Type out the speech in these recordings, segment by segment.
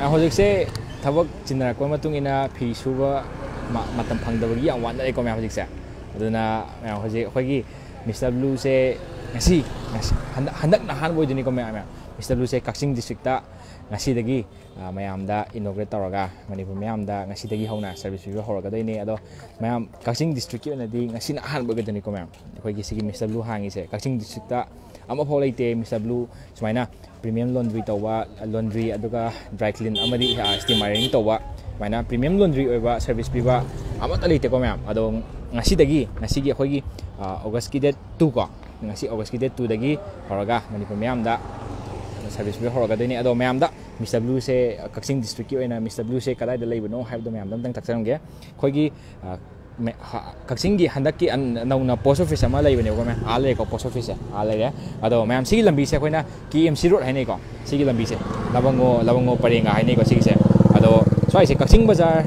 ꯍꯧꯖꯤꯛꯁꯦ ꯊꯕꯛ ꯆꯤꯟꯅꯔꯛꯄ ꯃꯇꯨꯡ ꯏꯟꯅ ꯐꯤ ꯁꯨꯕ ꯃꯇꯝ ꯐꯪꯗꯕꯒꯤ ꯌꯥꯝ ꯋꯥꯅꯔꯦꯀꯣ ꯃꯌꯥꯝ ꯍꯧꯖꯤꯛꯁꯦ ꯑꯗꯨꯅ ꯃꯌꯥꯝ ꯍꯧꯖꯤꯛ ꯑꯩꯈꯣꯏꯒꯤ ꯃꯤꯁꯇꯔ ꯕ꯭ꯂꯨꯁꯦ ꯉꯁꯤ ꯍꯟꯗꯛꯅ ꯑꯍꯥꯟꯕ ꯑꯣꯏꯗꯣꯏꯅꯤꯀꯣ ꯃꯌꯥꯝ ꯃꯌꯥꯝ ꯃꯤꯁꯇꯔ ꯕ꯭ꯂꯨꯁꯦ ꯀꯛꯆꯤꯡ ꯗꯤꯁꯇ꯭ꯔꯤꯛꯇ ꯉꯁꯤꯗꯒꯤ ꯃꯌꯥꯝꯗ ꯏꯅꯣꯒ꯭ꯔꯦꯠ ꯇꯧꯔꯒ ꯃꯅꯤꯄꯨꯔ ꯃꯌꯥꯝꯗ ꯉꯁꯤꯗꯒꯤ ꯍꯧꯅ ꯁꯔꯚꯤꯁ ꯄꯤꯕ ꯍꯧꯔꯒꯗꯣꯏꯅꯤ ꯑꯗꯣ ꯃꯌꯥꯝ ꯀꯛꯆꯤꯡ ꯗꯤꯁꯇ꯭ꯔꯤꯛꯀꯤ ꯑꯣꯏꯅꯗꯤ ꯉꯁꯤꯅ ꯑꯍꯥꯟꯕ ꯑꯣꯏꯒꯗꯣꯏꯅꯤꯀꯣ ꯃꯌꯥꯝ ꯑꯩꯈꯣꯏꯒꯤ ꯁꯤꯒꯤ ꯃꯤꯁꯇꯔ ꯕ꯭ꯂꯨ ꯍꯥꯡꯉꯤꯁꯦ ꯀꯛꯆꯤꯡ ꯗꯤꯁꯇ꯭ꯔꯤꯛꯇ ꯑꯃꯐꯥꯎ ꯂꯩꯇꯦ ꯃꯤꯁꯇꯔ ꯕ꯭ꯂꯨ ꯁꯨꯃꯥꯏꯅ ꯄ꯭ꯔꯤꯃꯤꯌꯝ ꯂꯣꯟꯗ꯭ꯔꯤ ꯇꯧꯕ ꯂꯣꯟꯗ꯭ꯔꯤ ꯑꯗꯨꯒ ꯗ꯭ꯔꯥꯏ ꯀ꯭ꯂꯤꯟ ꯑꯃꯗꯤ ꯁ꯭ꯇꯤꯝ ꯑꯥꯏꯔꯅꯤꯡ ꯇꯧꯕ ꯁꯨꯃꯥꯏꯅ ꯄ꯭ꯔꯤꯃꯤꯌꯝ ꯂꯣꯟꯗ꯭ꯔꯤ ꯑꯣꯏꯕ ꯁꯔꯚꯤꯁ ꯄꯤꯕ ꯑꯃꯠꯇ ꯂꯩꯇꯦꯀꯣ ꯃꯌꯥꯝ ꯑꯗꯣ ꯉꯁꯤꯗꯒꯤ ꯉꯁꯤꯒꯤ ꯑꯩꯈꯣꯏꯒꯤ ꯑꯣꯒꯁꯀꯤ ꯗꯦꯠ ꯇꯨ ꯀꯣ ꯉꯁꯤ ꯑꯣꯒꯁꯀꯤ ꯗꯦꯠ ꯇꯨꯗꯒꯤ ꯍꯧꯔꯒ ꯃꯅꯤꯄꯨꯔ ꯃꯌꯥꯝꯗ ꯁꯔꯚꯤꯁ ꯄꯤꯕ ꯍꯧꯔꯒꯗꯣꯏꯅꯤ ꯑꯗꯣ ꯃꯌꯥꯝꯗ ꯃꯤꯁꯇꯔ ꯕ꯭ꯂꯨꯁꯦ ꯀꯛꯆꯤꯡ ꯗꯤꯁꯇ꯭ꯔꯤꯛꯀꯤ ꯑꯣꯏꯅ ꯃꯤꯁꯇꯔ ꯕ꯭ꯂꯨꯁꯦ ꯀꯗꯥꯏꯗ ꯂꯩꯕꯅꯣ ꯍꯥꯏꯕꯗꯣ ꯃꯌꯥꯝꯗ ꯑꯝꯇꯪ ꯇꯥꯛꯆꯔꯝꯒꯦ ꯑꯩꯈꯣꯏꯒꯤ ꯀꯛꯆꯤꯡꯒꯤ ꯍꯟꯗꯛꯀꯤ ꯅꯧꯅ ꯄꯣꯁ ꯑꯣꯐꯤꯁ ꯑꯃ ꯂꯩꯕꯅꯦꯕꯀꯣ ꯃꯌꯥꯝ ꯑꯥ ꯂꯩꯔꯦꯀꯣ ꯄꯣꯁ ꯑꯣꯐꯤꯁꯁꯦ ꯑꯥ ꯂꯩꯔꯦ ꯑꯗꯣ ꯃꯌꯥꯝ ꯁꯤꯒꯤ ꯂꯝꯕꯤꯁꯦ ꯑꯩꯈꯣꯏꯅ ꯀꯤ ꯑꯦꯝ ꯁꯤ ꯔꯣꯗ ꯍꯥꯏꯅꯩꯀꯣ ꯁꯤꯒꯤ ꯂꯝꯕꯤꯁꯦ ꯂꯕꯪꯉꯣ ꯂꯕꯪꯉꯣ ꯄꯔꯦꯡꯒ ꯍꯥꯏꯅꯩꯀꯣ ꯁꯤꯒꯤꯁꯦ ꯑꯗꯣ ꯁ꯭ꯋꯥꯏꯁꯦ ꯀꯛꯆꯤꯡ ꯕꯖꯥꯔ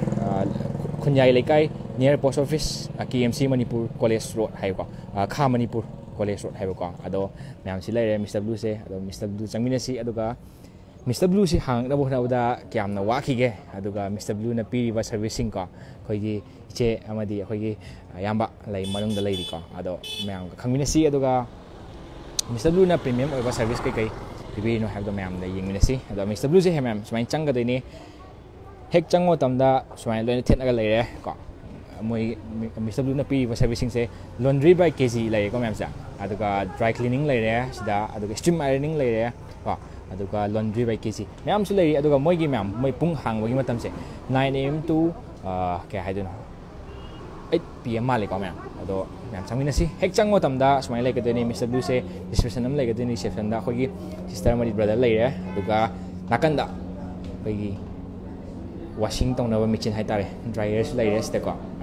ꯈꯨꯟꯌꯥꯏ ꯂꯩꯀꯥꯏ ꯅꯤꯌꯔ ꯄꯣꯁ ꯑꯣꯐꯤꯁ ꯀꯤ M C Manipur College road ꯍꯥꯏꯕꯀꯣ ꯈꯥ ꯃꯅꯤꯄꯨꯔ ꯀꯣꯂꯦꯖ ꯔꯣꯗ ꯍꯥꯏꯕꯀꯣ ꯑꯗꯣ ꯃꯌꯥꯝꯁꯤ ꯂꯩꯔꯦ ꯃꯤꯁꯇꯔ ꯕ꯭ꯂꯨꯁꯦ ꯑꯗꯣ ꯃꯤꯁꯇꯔ ꯕ꯭ꯂꯨ ꯆꯪꯃꯤꯟꯅꯁꯤ ꯑꯗꯨꯒ ꯃꯤꯁꯇꯔ ꯕ꯭ꯂꯨꯁꯤ ꯍꯥꯡꯉꯛꯅꯕ ꯍꯣꯠꯅꯕꯗ ꯀꯌꯥꯝꯅ ꯋꯥꯈꯤꯒꯦ ꯑꯗꯨꯒ ꯃꯤꯁꯇꯔ ꯕ꯭ꯂꯨꯅ ꯄꯤꯔꯤꯕ ꯁꯔꯚꯤꯁꯁꯤꯡꯀꯣ ꯑꯩꯈꯣꯏꯒꯤ ꯏꯆꯦ ꯑꯃꯗꯤ ꯑꯩꯈꯣꯏꯒꯤ ꯑꯌꯥꯝꯕ ꯂꯩ ꯃꯅꯨꯡꯗ ꯂꯩꯔꯤꯀꯣ ꯑꯗꯣ ꯃꯌꯥꯝꯒ ꯈꯪꯃꯤꯟꯅꯁꯤ ꯑꯗꯨꯒ ꯃꯤꯁꯇꯔ ꯕ꯭ꯂꯨꯅ ꯄ꯭ꯔꯤꯃꯤꯌꯝ ꯑꯣꯏꯕ ꯁꯔꯚꯤꯁ ꯀꯩꯀꯩ ꯄꯤꯕꯤꯔꯤꯅꯣ ꯍꯥꯏꯕꯗꯣ ꯃꯌꯥꯝꯗ ꯌꯦꯡꯃꯤꯟꯅꯁꯤ ꯑꯗꯣ ꯃꯤꯁꯇꯔ ꯕ꯭ꯂꯨꯁꯦ ꯃꯌꯥꯝ ꯁꯨꯃꯥꯏꯅ ꯆꯪꯒꯗꯣꯏꯅꯤ ꯍꯦꯛ ꯆꯪꯕ ꯃꯇꯝꯗ ꯁꯨꯃꯥꯏꯅ ꯂꯣꯏꯅ ꯊꯦꯠꯅꯒ ꯂꯩꯔꯦ ꯀꯣ ꯃꯣꯏ ꯃꯤꯁꯇꯔ ꯕ꯭ꯂꯨꯅ ꯄꯤꯔꯤꯕ ꯁꯔꯚꯤꯁꯁꯤꯡꯁꯦ ꯂꯣꯟꯗ꯭ꯔꯤ ꯕꯥꯏ ꯀꯦꯖꯤ ꯂꯩꯔꯦꯀꯣ ꯃꯌꯥꯝꯁꯦ ꯑꯗꯨꯒ ꯗ꯭ꯔꯥꯏ ꯀ꯭ꯂꯤꯅꯤꯡ ꯂꯩꯔꯦ ꯁꯤꯗ ꯑꯗꯨꯒ ꯁ꯭ꯇ꯭ꯔꯤꯝ ꯑꯥꯏꯔꯅꯤꯡ ꯂꯩꯔꯦ ꯀꯣ ꯑꯗꯨꯒ ꯂꯣꯟꯗ꯭ꯔꯤ ꯕꯥꯏ ꯀꯦꯖꯤ ꯃꯌꯥꯝꯁꯨ ꯂꯩꯔꯤ ꯑꯗꯨꯒ ꯃꯣꯏꯒꯤ ꯃꯌꯥꯝ ꯃꯣꯏ ꯄꯨꯡ ꯍꯥꯡꯕꯒꯤ ꯃꯇꯝꯁꯦ ꯅꯥꯏꯟ ꯑꯦ ꯑꯦꯝ ꯇꯨ ꯀꯩ ꯍꯥꯏꯗꯣꯏꯅꯣ ꯑꯩꯠ ꯄꯤ ꯑꯦꯝ ꯃꯥꯜꯂꯦꯀꯣ ꯃꯌꯥꯝ ꯑꯗꯣ ꯃꯌꯥꯝ ꯆꯪꯃꯤꯟꯅꯁꯤ ꯍꯦꯛ ꯆꯪꯕ ꯃꯇꯝꯗ ꯁꯨꯃꯥꯏꯅ ꯂꯩꯒꯗꯣꯏꯅꯤ ꯃꯤꯁꯇꯔ ꯕ꯭ꯂꯨꯁꯦ ꯔꯤꯁꯦꯞꯁꯟ ꯑꯃ ꯂꯩꯒꯗꯣꯏꯅꯤ ꯔꯤꯁꯦꯞꯁꯟꯗ ꯑꯩꯈꯣꯏꯒꯤ ꯁꯤꯁꯇꯔ ꯑꯃꯗꯤ ꯕ꯭ꯔꯗꯔ ꯂꯩꯔꯦ ꯑꯗꯨꯒ ꯅꯥꯀꯟꯗ ꯑꯩꯈꯣꯏꯒꯤ ꯋꯥꯁꯤꯡ ꯇꯧꯅꯕ ꯃꯦꯆꯤꯟ ꯍꯥꯏꯇꯥꯔꯦ ꯗ꯭ꯔꯥꯏꯌꯔꯁꯨ ꯂꯩꯔꯦ ꯁꯤꯗꯀꯣ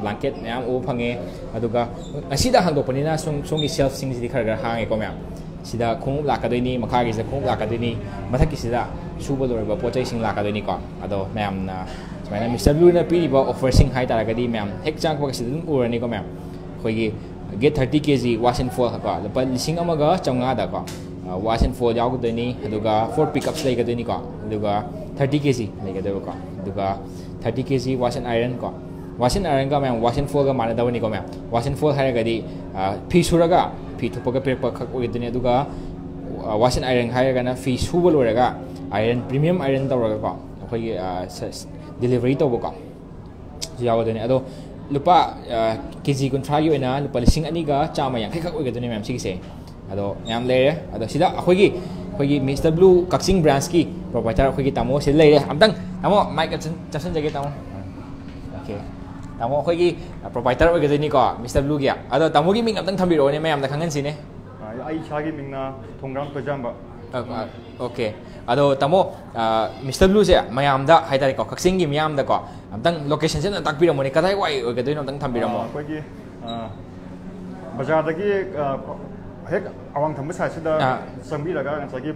ꯕ꯭ꯂꯥꯡꯀꯦꯠ ꯃꯌꯥꯝ ꯎꯕ ꯐꯪꯉꯦ ꯑꯗꯨꯒ ꯉꯁꯤꯗ ꯍꯥꯡꯗꯣꯛꯄꯅꯤꯅ ꯁꯣꯝ ꯁꯣꯝꯒꯤ ꯁꯦꯜꯐꯁꯤꯡꯁꯤꯗꯤ ꯈꯔ ꯈꯔ ꯍꯥꯡꯉꯦꯀꯣ ꯃꯌꯥꯝ ꯁꯤꯗ ꯈꯣꯡꯎꯞ ꯂꯥꯛꯀꯗꯣꯏꯅꯤ ꯃꯈꯥꯒꯤꯁꯤꯗ ꯈꯣꯡꯎꯞ ꯂꯥꯛꯀꯗꯣꯏꯅꯤ ꯃꯊꯛꯀꯤꯁꯤꯗ ꯁꯨꯕ ꯂꯣꯏꯔꯕ ꯄꯣꯠ ꯆꯩꯁꯤꯡ ꯂꯥꯛꯀꯗꯣꯏꯅꯤꯀꯣ ꯑꯗꯣ ꯃꯌꯥꯝꯅ ꯁꯨꯃꯥꯏꯅ ꯃꯤꯁꯇꯔ ꯕ꯭ꯂꯨꯅ ꯄꯤꯔꯤꯕ ꯑꯣꯐꯔꯁꯤꯡ ꯍꯥꯏꯇꯥꯔꯒꯗꯤ ꯃꯌꯥꯝ ꯍꯦꯛ ꯆꯪꯉꯛꯄꯒ ꯁꯤꯗ ꯑꯗꯨꯝ ꯎꯔꯅꯤꯀꯣ ꯃꯌꯥꯝ ꯑꯩꯈꯣꯏꯒꯤ ꯒꯦꯠ ꯊꯥꯔꯇꯤ ꯀꯦ ꯖꯤ ꯋꯥꯁ ꯑꯦꯟ ꯐꯣꯜ ꯀꯣ ꯂꯨꯄꯥ ꯂꯤꯁꯤꯡ ꯑꯃꯒ ꯆꯥꯝꯃꯉꯥꯗꯀꯣ ꯋꯥꯁ ꯑꯦꯟ ꯐꯣꯜ ꯌꯥꯎꯒꯗꯣꯏꯅꯤ ꯑꯗꯨꯒ ꯐꯣꯔ ꯄꯤꯛꯑꯞꯁ ꯂꯩꯒꯗꯣꯏꯅꯤꯀꯣ ꯑꯗꯨꯒ ꯊꯥꯔꯇꯤ ꯀꯦ ꯖꯤ ꯂꯩꯒꯗꯣꯏꯕꯀꯣ ꯑꯗꯨꯒ ꯊꯥꯔꯇꯤ ꯀꯦ ꯖꯤ ꯋꯥꯁ ꯑꯦꯟ ꯑꯥꯏꯔꯟ ꯀꯣ ꯋꯥꯁ ꯑꯦꯟ ꯑꯥꯏꯔꯟꯒ ꯃꯌꯥꯝ ꯋꯥꯁ ꯑꯦꯟ ꯐꯣꯜꯒ ꯃꯥꯟꯅꯗꯕꯅꯤꯀꯣ ꯃꯌꯥꯝ ꯋꯥꯁ ꯑꯦꯟ ꯐꯣꯜ ꯍꯥꯏꯔꯒꯗꯤ ꯐꯤ ꯁꯨꯔꯒ ꯐꯤ ꯊꯨꯞꯄꯒ ꯄꯤꯔꯛꯄ ꯈꯛ ꯑꯣꯏꯒꯗꯣꯏꯅꯤ ꯑꯗꯨꯒ ꯋꯥꯁ ꯑꯦꯟ ꯑꯥꯏꯔꯟ ꯍꯥꯏꯔꯒꯅ ꯐꯤ ꯁꯨꯕ ꯂꯣꯏꯔꯒ ꯑꯥꯏꯔꯟ ꯄ꯭ꯔꯤꯃꯤꯌꯝ ꯑꯥꯏꯔꯟ ꯇꯧꯔꯒꯀꯣ ꯑꯩꯈꯣꯏꯒꯤ ꯗꯦꯂꯤꯚꯔꯤ ꯇꯧꯕꯀꯣ ꯁꯤ ꯌꯥꯎꯒꯗꯣꯏꯅꯤ ꯑꯗꯣ ꯂꯨꯄꯥ ꯀꯦꯖꯤ ꯀꯨꯟꯊ꯭ꯔꯥꯒꯤ ꯑꯣꯏꯅ ꯂꯨꯄꯥ ꯂꯤꯁꯤꯡ ꯑꯅꯤꯒ ꯆꯥꯝꯃ ꯌꯥꯡꯈꯩꯈꯛ ꯑꯣꯏꯒꯗꯣꯏꯅꯤ ꯃꯌꯥꯝ ꯁꯤꯒꯤꯁꯦ ꯑꯗꯣ ꯃꯌꯥꯝ ꯂꯩꯔꯦ ꯑꯗꯣ ꯁꯤꯗ ꯑꯩꯈꯣꯏꯒꯤ ꯑꯩꯈꯣꯏꯒꯤ ꯃꯤꯁꯇꯔ ꯕ꯭ꯂꯨ ꯀꯛꯆꯤꯡ ꯕ꯭ꯔꯥꯟꯁꯀꯤ ꯄ꯭ꯔꯣꯄꯥꯏꯇꯔ ꯑꯩꯈꯣꯏꯒꯤ ꯇꯥꯃꯣ ꯁꯤꯗ ꯂꯩꯔꯦ ꯑꯝꯇꯪ ꯇꯥꯃꯣ ꯃꯥꯏꯛ ꯆꯠꯁꯤꯟꯖꯒꯦ ꯇꯥꯃꯣ ꯑꯣꯀꯦ ꯇꯥꯃꯣ ꯑꯩꯈꯣꯏꯒꯤ ꯄ꯭ꯔꯣꯄꯥꯏꯇꯔ ꯑꯣꯏꯒꯗꯣꯏꯅꯤꯀꯣ ꯃꯤꯁꯇꯔ ꯕ꯭ꯂꯨꯒꯤ ꯑꯗꯣ ꯇꯥꯃꯣꯒꯤ ꯃꯤꯡ ꯑꯝꯇꯪ ꯊꯝꯕꯤꯔꯛꯑꯣꯅꯦ ꯃꯌꯥꯝꯗ ꯈꯪꯍꯟꯁꯤꯅꯦ ꯑꯩ ꯏꯁꯥꯒꯤ ꯃꯤꯡꯅ ꯊꯣꯡꯒ꯭ꯔꯥꯝ ꯇꯣꯏꯖꯥꯝꯕ ꯑꯣꯀꯦ ꯑꯗꯣ ꯇꯥꯃꯣ ꯃꯤꯁꯇꯔ ꯕ꯭ꯂꯨꯁꯦ ꯃꯌꯥꯝꯗ ꯍꯥꯏꯇꯥꯔꯦꯀꯣ ꯀꯛꯆꯤꯡꯒꯤ ꯃꯤꯌꯥꯝꯗꯀꯣ ꯑꯝꯇꯪ ꯂꯣꯀꯦꯁꯟꯁꯦ ꯑꯝꯇꯪ ꯇꯥꯛꯄꯤꯔꯝꯃꯣꯅꯦ ꯀꯗꯥꯏ ꯋꯥꯏ ꯑꯣꯏꯒꯗꯣꯏꯅꯣ ꯑꯝꯇꯪ ꯊꯝꯕꯤꯔꯝꯃꯣ ꯑꯩꯈꯣꯏꯒꯤ ꯕꯖꯥꯔꯗꯒꯤ ꯍꯦꯛ ꯑꯋꯥꯡ ꯊꯪꯕ ꯁꯥꯏꯠꯁꯤꯗ ꯆꯪꯕꯤꯔꯒ ꯉꯁꯥꯏꯒꯤ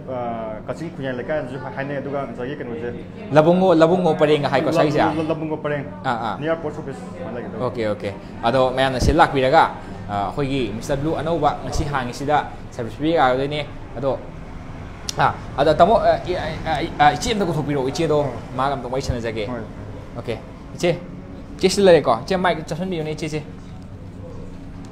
ꯀꯛꯆꯤꯡ ꯈꯨꯟꯌꯥꯏ ꯂꯩꯀꯥꯏꯅꯁꯨ ꯍꯥꯏꯅꯩ ꯑꯗꯨꯒ ꯉꯁꯥꯏꯒꯤ ꯀꯩꯅꯣꯁꯦ ꯂꯕꯨꯡꯉꯣ ꯂꯕꯨꯡꯉꯣ ꯄꯔꯦꯡꯒ ꯍꯥꯏꯀꯣ ꯁꯥꯏꯁꯦ ꯂꯕꯨꯡꯒꯣ ꯄꯔꯦꯡ ꯑꯥ ꯑꯥ ꯅꯤꯌꯔ ꯄꯣꯁꯠ ꯑꯣꯐꯤꯁ ꯂꯩꯒꯗꯕ ꯑꯣꯀꯦ ꯑꯣꯀꯦ ꯑꯗꯣ ꯃꯌꯥꯝꯅ ꯁꯤ ꯂꯥꯛꯄꯤꯔꯒ ꯑꯩꯈꯣꯏꯒꯤ ꯃꯤꯁꯇꯔ ꯕ꯭ꯂꯨ ꯑꯅꯧꯕ ꯉꯁꯤ ꯍꯥꯡꯉꯤꯁꯤꯗ ꯁꯔꯚꯤꯁ ꯄꯤꯕ ꯌꯥꯒꯗꯣꯏꯅꯦ ꯑꯗꯣ ꯑꯥ ꯑꯗ ꯇꯥꯃꯣ ꯏꯆꯦ ꯑꯝꯇ ꯄꯨꯊꯣꯛꯄꯤꯔꯛꯑꯣ ꯏꯆꯦꯗꯣ ꯃꯥꯒ ꯑꯝꯇ ꯋꯥꯔꯤ ꯁꯥꯟꯅꯖꯒꯦ ꯑꯣꯀꯦ ꯏꯆꯦ ꯏꯆꯦꯁꯤ ꯂꯩꯔꯦꯀꯣ ꯏꯆꯦ ꯃꯥꯏꯛ ꯆꯠꯁꯟꯕꯤꯌꯨꯅꯦ ꯏꯆꯦꯁꯦ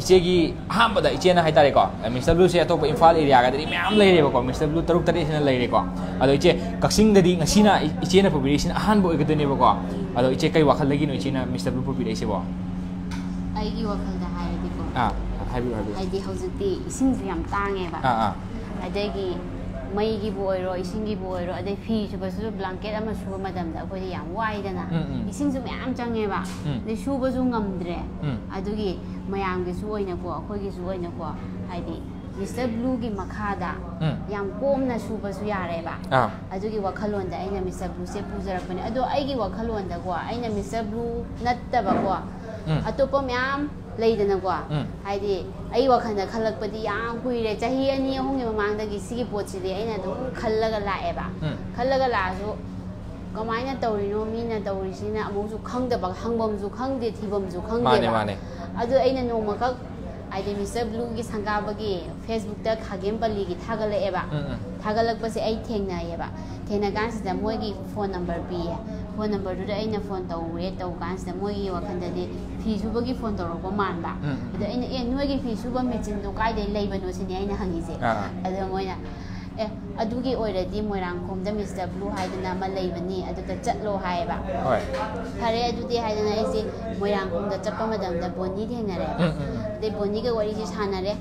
ꯏꯆꯦꯒꯤ ꯑꯍꯥꯟꯕꯗ ꯏꯆꯦꯅ ꯍꯥꯏꯇꯥꯔꯦꯀꯣ ꯃꯤꯁꯇꯔ ꯕ꯭ꯂꯨꯁꯦ ꯑꯇꯣꯞꯄ ꯏꯝꯐꯥꯜ ꯑꯦꯔꯤꯌꯥꯒꯗꯗꯤ ꯃꯌꯥꯝ ꯂꯩꯔꯦꯕꯀꯣ ꯃꯤꯁꯇꯔ ꯕ꯭ꯂꯨ ꯇꯔꯨꯛ ꯇꯔꯦꯠꯁꯤꯅ ꯂꯩꯔꯦꯀꯣ ꯑꯗꯣ ꯏꯆꯦ ꯀꯛꯆꯤꯡꯗꯗꯤ ꯉꯁꯤꯅ ꯏꯆꯦꯅ ꯄꯨꯕꯤꯔꯛꯏꯁꯤꯅ ꯑꯍꯥꯟꯕ ꯑꯣꯏꯒꯗꯣꯏꯅꯦꯕꯀꯣ ꯑꯗꯣ ꯏꯆꯦ ꯀꯩ ꯋꯥꯈꯜꯗꯒꯤꯅꯣ ꯏꯆꯦꯅ ꯃꯤꯁꯇꯔ ꯕ꯭ꯂꯨ ꯄꯨꯕꯤꯔꯛꯏꯁꯤꯕꯣ ꯑꯩꯒꯤ ꯋꯥꯈꯜꯗ ꯍꯥꯏꯔꯗꯤꯀꯣ ꯑꯥ ꯍꯥꯏꯕꯤꯌꯨ ꯍꯥꯏꯕꯤꯌꯨ ꯍꯥꯏꯗꯤ ꯍꯧꯖꯤꯛꯇꯤ ꯏꯁꯤꯡꯁꯦ ꯌꯥꯝ ꯇꯥꯡꯉꯦꯕ ꯑꯥ ꯑꯥ ꯑꯗꯒꯤ ꯃꯩꯒꯤꯕꯨ ꯑꯣꯏꯔꯣ ꯏꯁꯤꯡꯒꯤꯕꯨ ꯑꯣꯏꯔꯣ ꯑꯗꯩ ꯐꯤ ꯁꯨꯕꯁꯨ ꯕ꯭ꯂꯥꯡꯀꯦꯠ ꯑꯃ ꯁꯨꯕ ꯃꯇꯝꯗ ꯑꯩꯈꯣꯏꯗꯤ ꯌꯥꯝ ꯋꯥꯏꯗꯅ ꯎꯝ, ꯎꯝ. ꯏꯁꯤꯡꯁꯨ ꯃꯌꯥꯝ ꯆꯪꯉꯦꯕ ꯎꯝ. ꯑꯗꯩ ꯁꯨꯕꯁꯨ ꯉꯝꯗ꯭ꯔꯦ ꯎꯝ. ꯑꯗꯨꯒꯤ ꯃꯌꯥꯝꯒꯤꯁꯨ ꯑꯣꯏꯅꯀꯣ ꯑꯩꯈꯣꯏꯒꯤꯁꯨ ꯑꯣꯏꯅꯀꯣ ꯍꯥꯏꯗꯤ ꯃꯤꯁꯇꯔ ꯕ꯭ꯂꯨꯒꯤ ꯃꯈꯥꯗ ꯎꯝ. ꯌꯥꯝ ꯀꯣꯝꯅ ꯁꯨꯕꯁꯨ ꯌꯥꯔꯦꯕ ꯑꯥ ꯑꯗꯨꯒꯤ ꯋꯥꯈꯜꯂꯣꯟꯗ ꯑꯩꯅ ꯃꯤꯁꯇꯔ ꯕ꯭ꯂꯨꯁꯦ ꯄꯨꯖꯔꯛꯄꯅꯦ ꯑꯗꯣ ꯑꯩꯒꯤ ꯋꯥꯈꯜꯂꯣꯟꯗꯀꯣ ꯑꯩꯅ ꯃꯤꯁꯇꯔ ꯕ꯭ꯂꯨ ꯅꯠꯇꯕꯀꯣ ꯎꯝ. ꯑꯇꯣꯞꯄ ꯃꯌꯥꯝ ꯂꯩꯗꯅꯀോ ꯎꯝ. ꯍꯥꯏꯗꯤ ꯑꯩ ꯋꯥꯈꯜꯗ ꯈꯜꯂꯛꯄꯗꯤ ꯌꯥꯝ ꯀꯨꯏꯔꯦ ꯆꯍꯤ ꯑꯅꯤ ꯑꯍꯨꯝꯒꯤ ꯃꯃꯥꯡꯗꯒꯤ ꯁꯤꯒꯤ ꯄꯣꯠꯁꯤꯗꯤ ꯑꯩꯅ ꯑꯗꯨꯝ ꯈꯜꯂꯒ ꯂꯥꯛꯑꯦꯕ ꯎꯝ. ꯈꯜꯂꯒ ꯂꯥꯛꯑꯁꯨ ꯀꯃꯥꯏꯅ ꯇꯧꯔꯤꯅೋ ꯃꯤꯅ ꯇꯧꯔꯤꯁꯤꯅ ꯑꯃꯨꯛꯁꯨ ꯈꯪꯗꯕ ꯍꯪꯐꯝꯁꯨ ꯈꯪꯗꯦ ꯊꯤꯐꯝꯁꯨ ꯃꯥꯅꯦ ꯈꯪꯗꯦꯕ ꯃꯥꯅꯦ ꯑꯗꯨ ꯑꯩꯅ ꯅꯣꯡꯃꯈꯛ ꯍꯥꯏꯗꯤ ꯃꯤꯁꯇꯔ ꯕ꯭ꯂꯨꯒꯤ ꯁꯪꯒꯥꯕꯒꯤ ꯐꯦꯁꯕꯨꯛꯇ ꯈꯥꯒꯦꯝꯄꯜꯂꯤꯒꯤ ꯊꯥꯒꯠꯂꯛꯑꯦꯕ ꯎꯝ ꯎꯝ ꯊꯥꯒꯠꯂꯛꯄꯁꯦ ꯑꯩ ꯊꯦꯡꯅꯩꯌꯦꯕ ꯊꯦꯡꯅ ꯀꯥꯟꯁꯤꯗ ꯃꯣꯏꯒꯤ ꯐꯣꯟ ꯅꯝꯕꯔ ꯄꯤꯌꯦ ꯐꯣꯟ ꯅꯝꯕꯔꯗꯨꯗ ꯑꯩꯅ ꯐꯣꯟ ꯇꯧꯔꯦ ꯇꯧ ꯀꯥꯟꯁꯤꯗ ꯃꯣꯏꯒꯤ ꯋꯥꯈꯜꯗꯗꯤ ꯐꯤ ꯁꯨꯕꯒꯤ ꯐꯣꯟ ꯇꯧꯔꯛꯄ ꯃꯥꯟꯕ ꯎꯝ. ꯑꯗꯣ ꯑꯩꯅ ꯑꯦ ꯅꯣꯏꯒꯤ ꯐꯤ ꯁꯨꯕ ꯃꯦꯆꯤꯟꯗꯣ ꯀꯥꯏꯗꯩ ꯂꯩꯕꯅꯣ ꯁꯤꯅꯦ ꯑꯩꯅ ꯍꯪꯉꯤꯁꯦ ꯑꯥ. ꯑꯗꯣ ꯃꯣꯏꯅ ꯑꯦ ꯑꯗꯨꯒꯤ ꯑꯣꯏꯔꯗꯤ ꯃꯣꯏꯔꯥꯡꯈꯣꯝꯗ ꯃꯤꯁꯇꯔ ꯕ꯭ꯂꯨ ꯍꯥꯏꯗꯅ ꯑꯃ ꯂꯩꯕꯅꯤ ꯑꯗꯨꯗ ꯆꯠꯂꯣ ꯍꯥꯏꯌꯦꯕ ꯍꯣꯏ ꯐꯔꯦ ꯑꯗꯨꯗꯤ ꯍꯥꯏꯗꯅ ꯑꯩꯁꯦ ꯃꯣꯏꯔꯥꯡꯈꯣꯝꯗ ꯆꯠꯄ ꯃꯇꯝꯗ ꯕꯣꯅꯤ ꯊꯦꯡꯅꯔꯦꯕ ꯎꯝ, ꯎꯝ. ꯑꯗꯩ ꯕꯣꯅꯤꯒ ꯋꯥꯔꯤꯁꯤ ꯁꯥꯟꯅꯔꯦ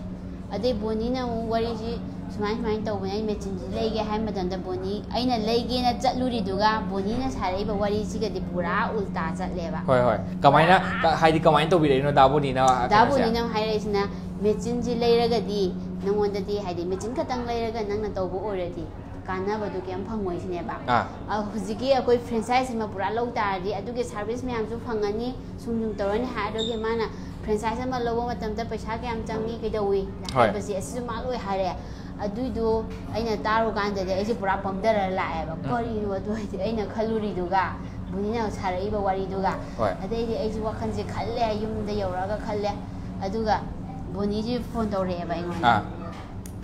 ꯑꯗꯩ ꯕꯣꯅꯤꯅ ꯑꯃꯨꯛ ꯋꯥꯔꯤꯁꯤ ꯁꯨꯃꯥꯏ ꯁꯨꯃꯥꯏꯅ ꯇꯧꯕꯅꯦ ꯑꯩ ꯃꯦꯆꯤꯟꯁꯤ ꯂꯩꯒꯦ ꯍꯥꯏꯕ ꯃꯇꯝꯗ ꯕꯣꯅꯤ ꯑꯩꯅ ꯂꯩꯒꯦꯅ ꯆꯠꯂꯨꯔꯤꯗꯨꯒ ꯕꯣꯅꯤꯅ ꯁꯥꯔꯛꯏꯕ ꯋꯥꯔꯤꯁꯤꯒꯗꯤ ꯄꯨꯔꯥ ꯎꯜꯇꯥ ꯆꯠꯂꯦꯕ ꯍꯣꯏ ꯍꯣꯏ ꯀꯃꯥꯏꯅ ꯍꯥꯏꯗꯤꯀꯃꯥꯏꯅ ꯇꯧꯕꯤꯔꯛꯏꯅꯣ ꯗꯥ ꯕꯣꯅꯤꯅ ꯗꯥ ꯕꯣꯅꯤꯅ ꯍꯥꯏꯔꯛꯏꯁꯤꯅ ꯃꯦꯆꯤꯟꯁꯤ ꯂꯩꯔꯒꯗꯤ ꯅꯪꯉꯣꯟꯗꯗꯤ ꯍꯥꯏꯗꯤ ꯃꯦꯆꯤꯟ ꯈꯛꯇꯪ ꯂꯩꯔꯒ ꯅꯪꯅ ꯇꯧꯕ ꯑꯣꯏꯔꯗꯤ ꯀꯥꯟꯅꯕꯗꯨ ꯀꯩꯝ ꯐꯪꯉꯣꯏ ꯁꯤꯅꯦꯕ ꯍꯧꯖꯤꯛꯀꯤ ꯑꯩꯈꯣই ꯐ꯭ꯔꯦꯟꯆꯥꯏꯁ ꯑꯃ ꯄꯨꯔꯥ ꯂꯧ ꯇꯥꯔꯗꯤ ꯑꯗꯨꯒꯤ ꯁꯥꯔꯚꯤꯁ ꯃꯌꯥꯝꯁꯨ ꯐꯪꯉꯅꯤ ꯁꯨꯝ ꯁꯨꯝ ꯇꯧꯔꯅꯤ ꯍꯥꯏꯔꯗꯨꯒꯤ ꯃꯥꯅ ꯐ꯭ꯔꯦꯟꯆꯥꯏꯁ ꯑꯃ ꯂꯧꯕ ꯃꯇꯝꯗ ꯄꯩꯁꯥ ꯀꯌꯥꯝ ꯆꯪꯏ ꯀꯩꯗꯧꯏ ꯍꯥꯏꯕꯁꯤ ꯑꯁꯤꯁꯨ ꯃꯥ ꯂꯣꯏ ꯍꯥꯏꯔꯛꯑꯦ ꯑꯗꯨꯏꯗꯣ ꯑꯩꯅ ꯇꯥꯔꯨꯀꯥꯟꯗꯗꯤ ꯑꯩꯁꯦ ꯄꯨꯔꯥ ꯄꯝꯊꯔ ꯂꯥꯛꯑꯦꯕ ꯀꯔꯤꯅꯣ ꯑꯗꯨ ꯍꯥꯏꯗꯤ ꯑꯩꯅ ꯈꯜꯂꯨꯔꯤꯗꯨꯒ ꯕꯨꯅꯤꯅ ꯁꯥꯔꯛꯏꯕ ꯋꯥꯔꯤꯗꯨꯒ ꯑꯗꯩꯗꯤ ꯑꯩꯁꯨ ꯋꯥꯈꯜꯁꯦ ꯈꯜꯂꯦ ꯌꯨꯝꯗ ꯌꯧꯔꯒ ꯈꯜꯂꯦ ꯑꯗꯨꯒ ꯕꯣꯅꯤꯁꯤ ꯐꯣꯟ ꯇꯧꯔꯛꯑꯦꯕ ꯑꯩꯉꯣꯟꯗ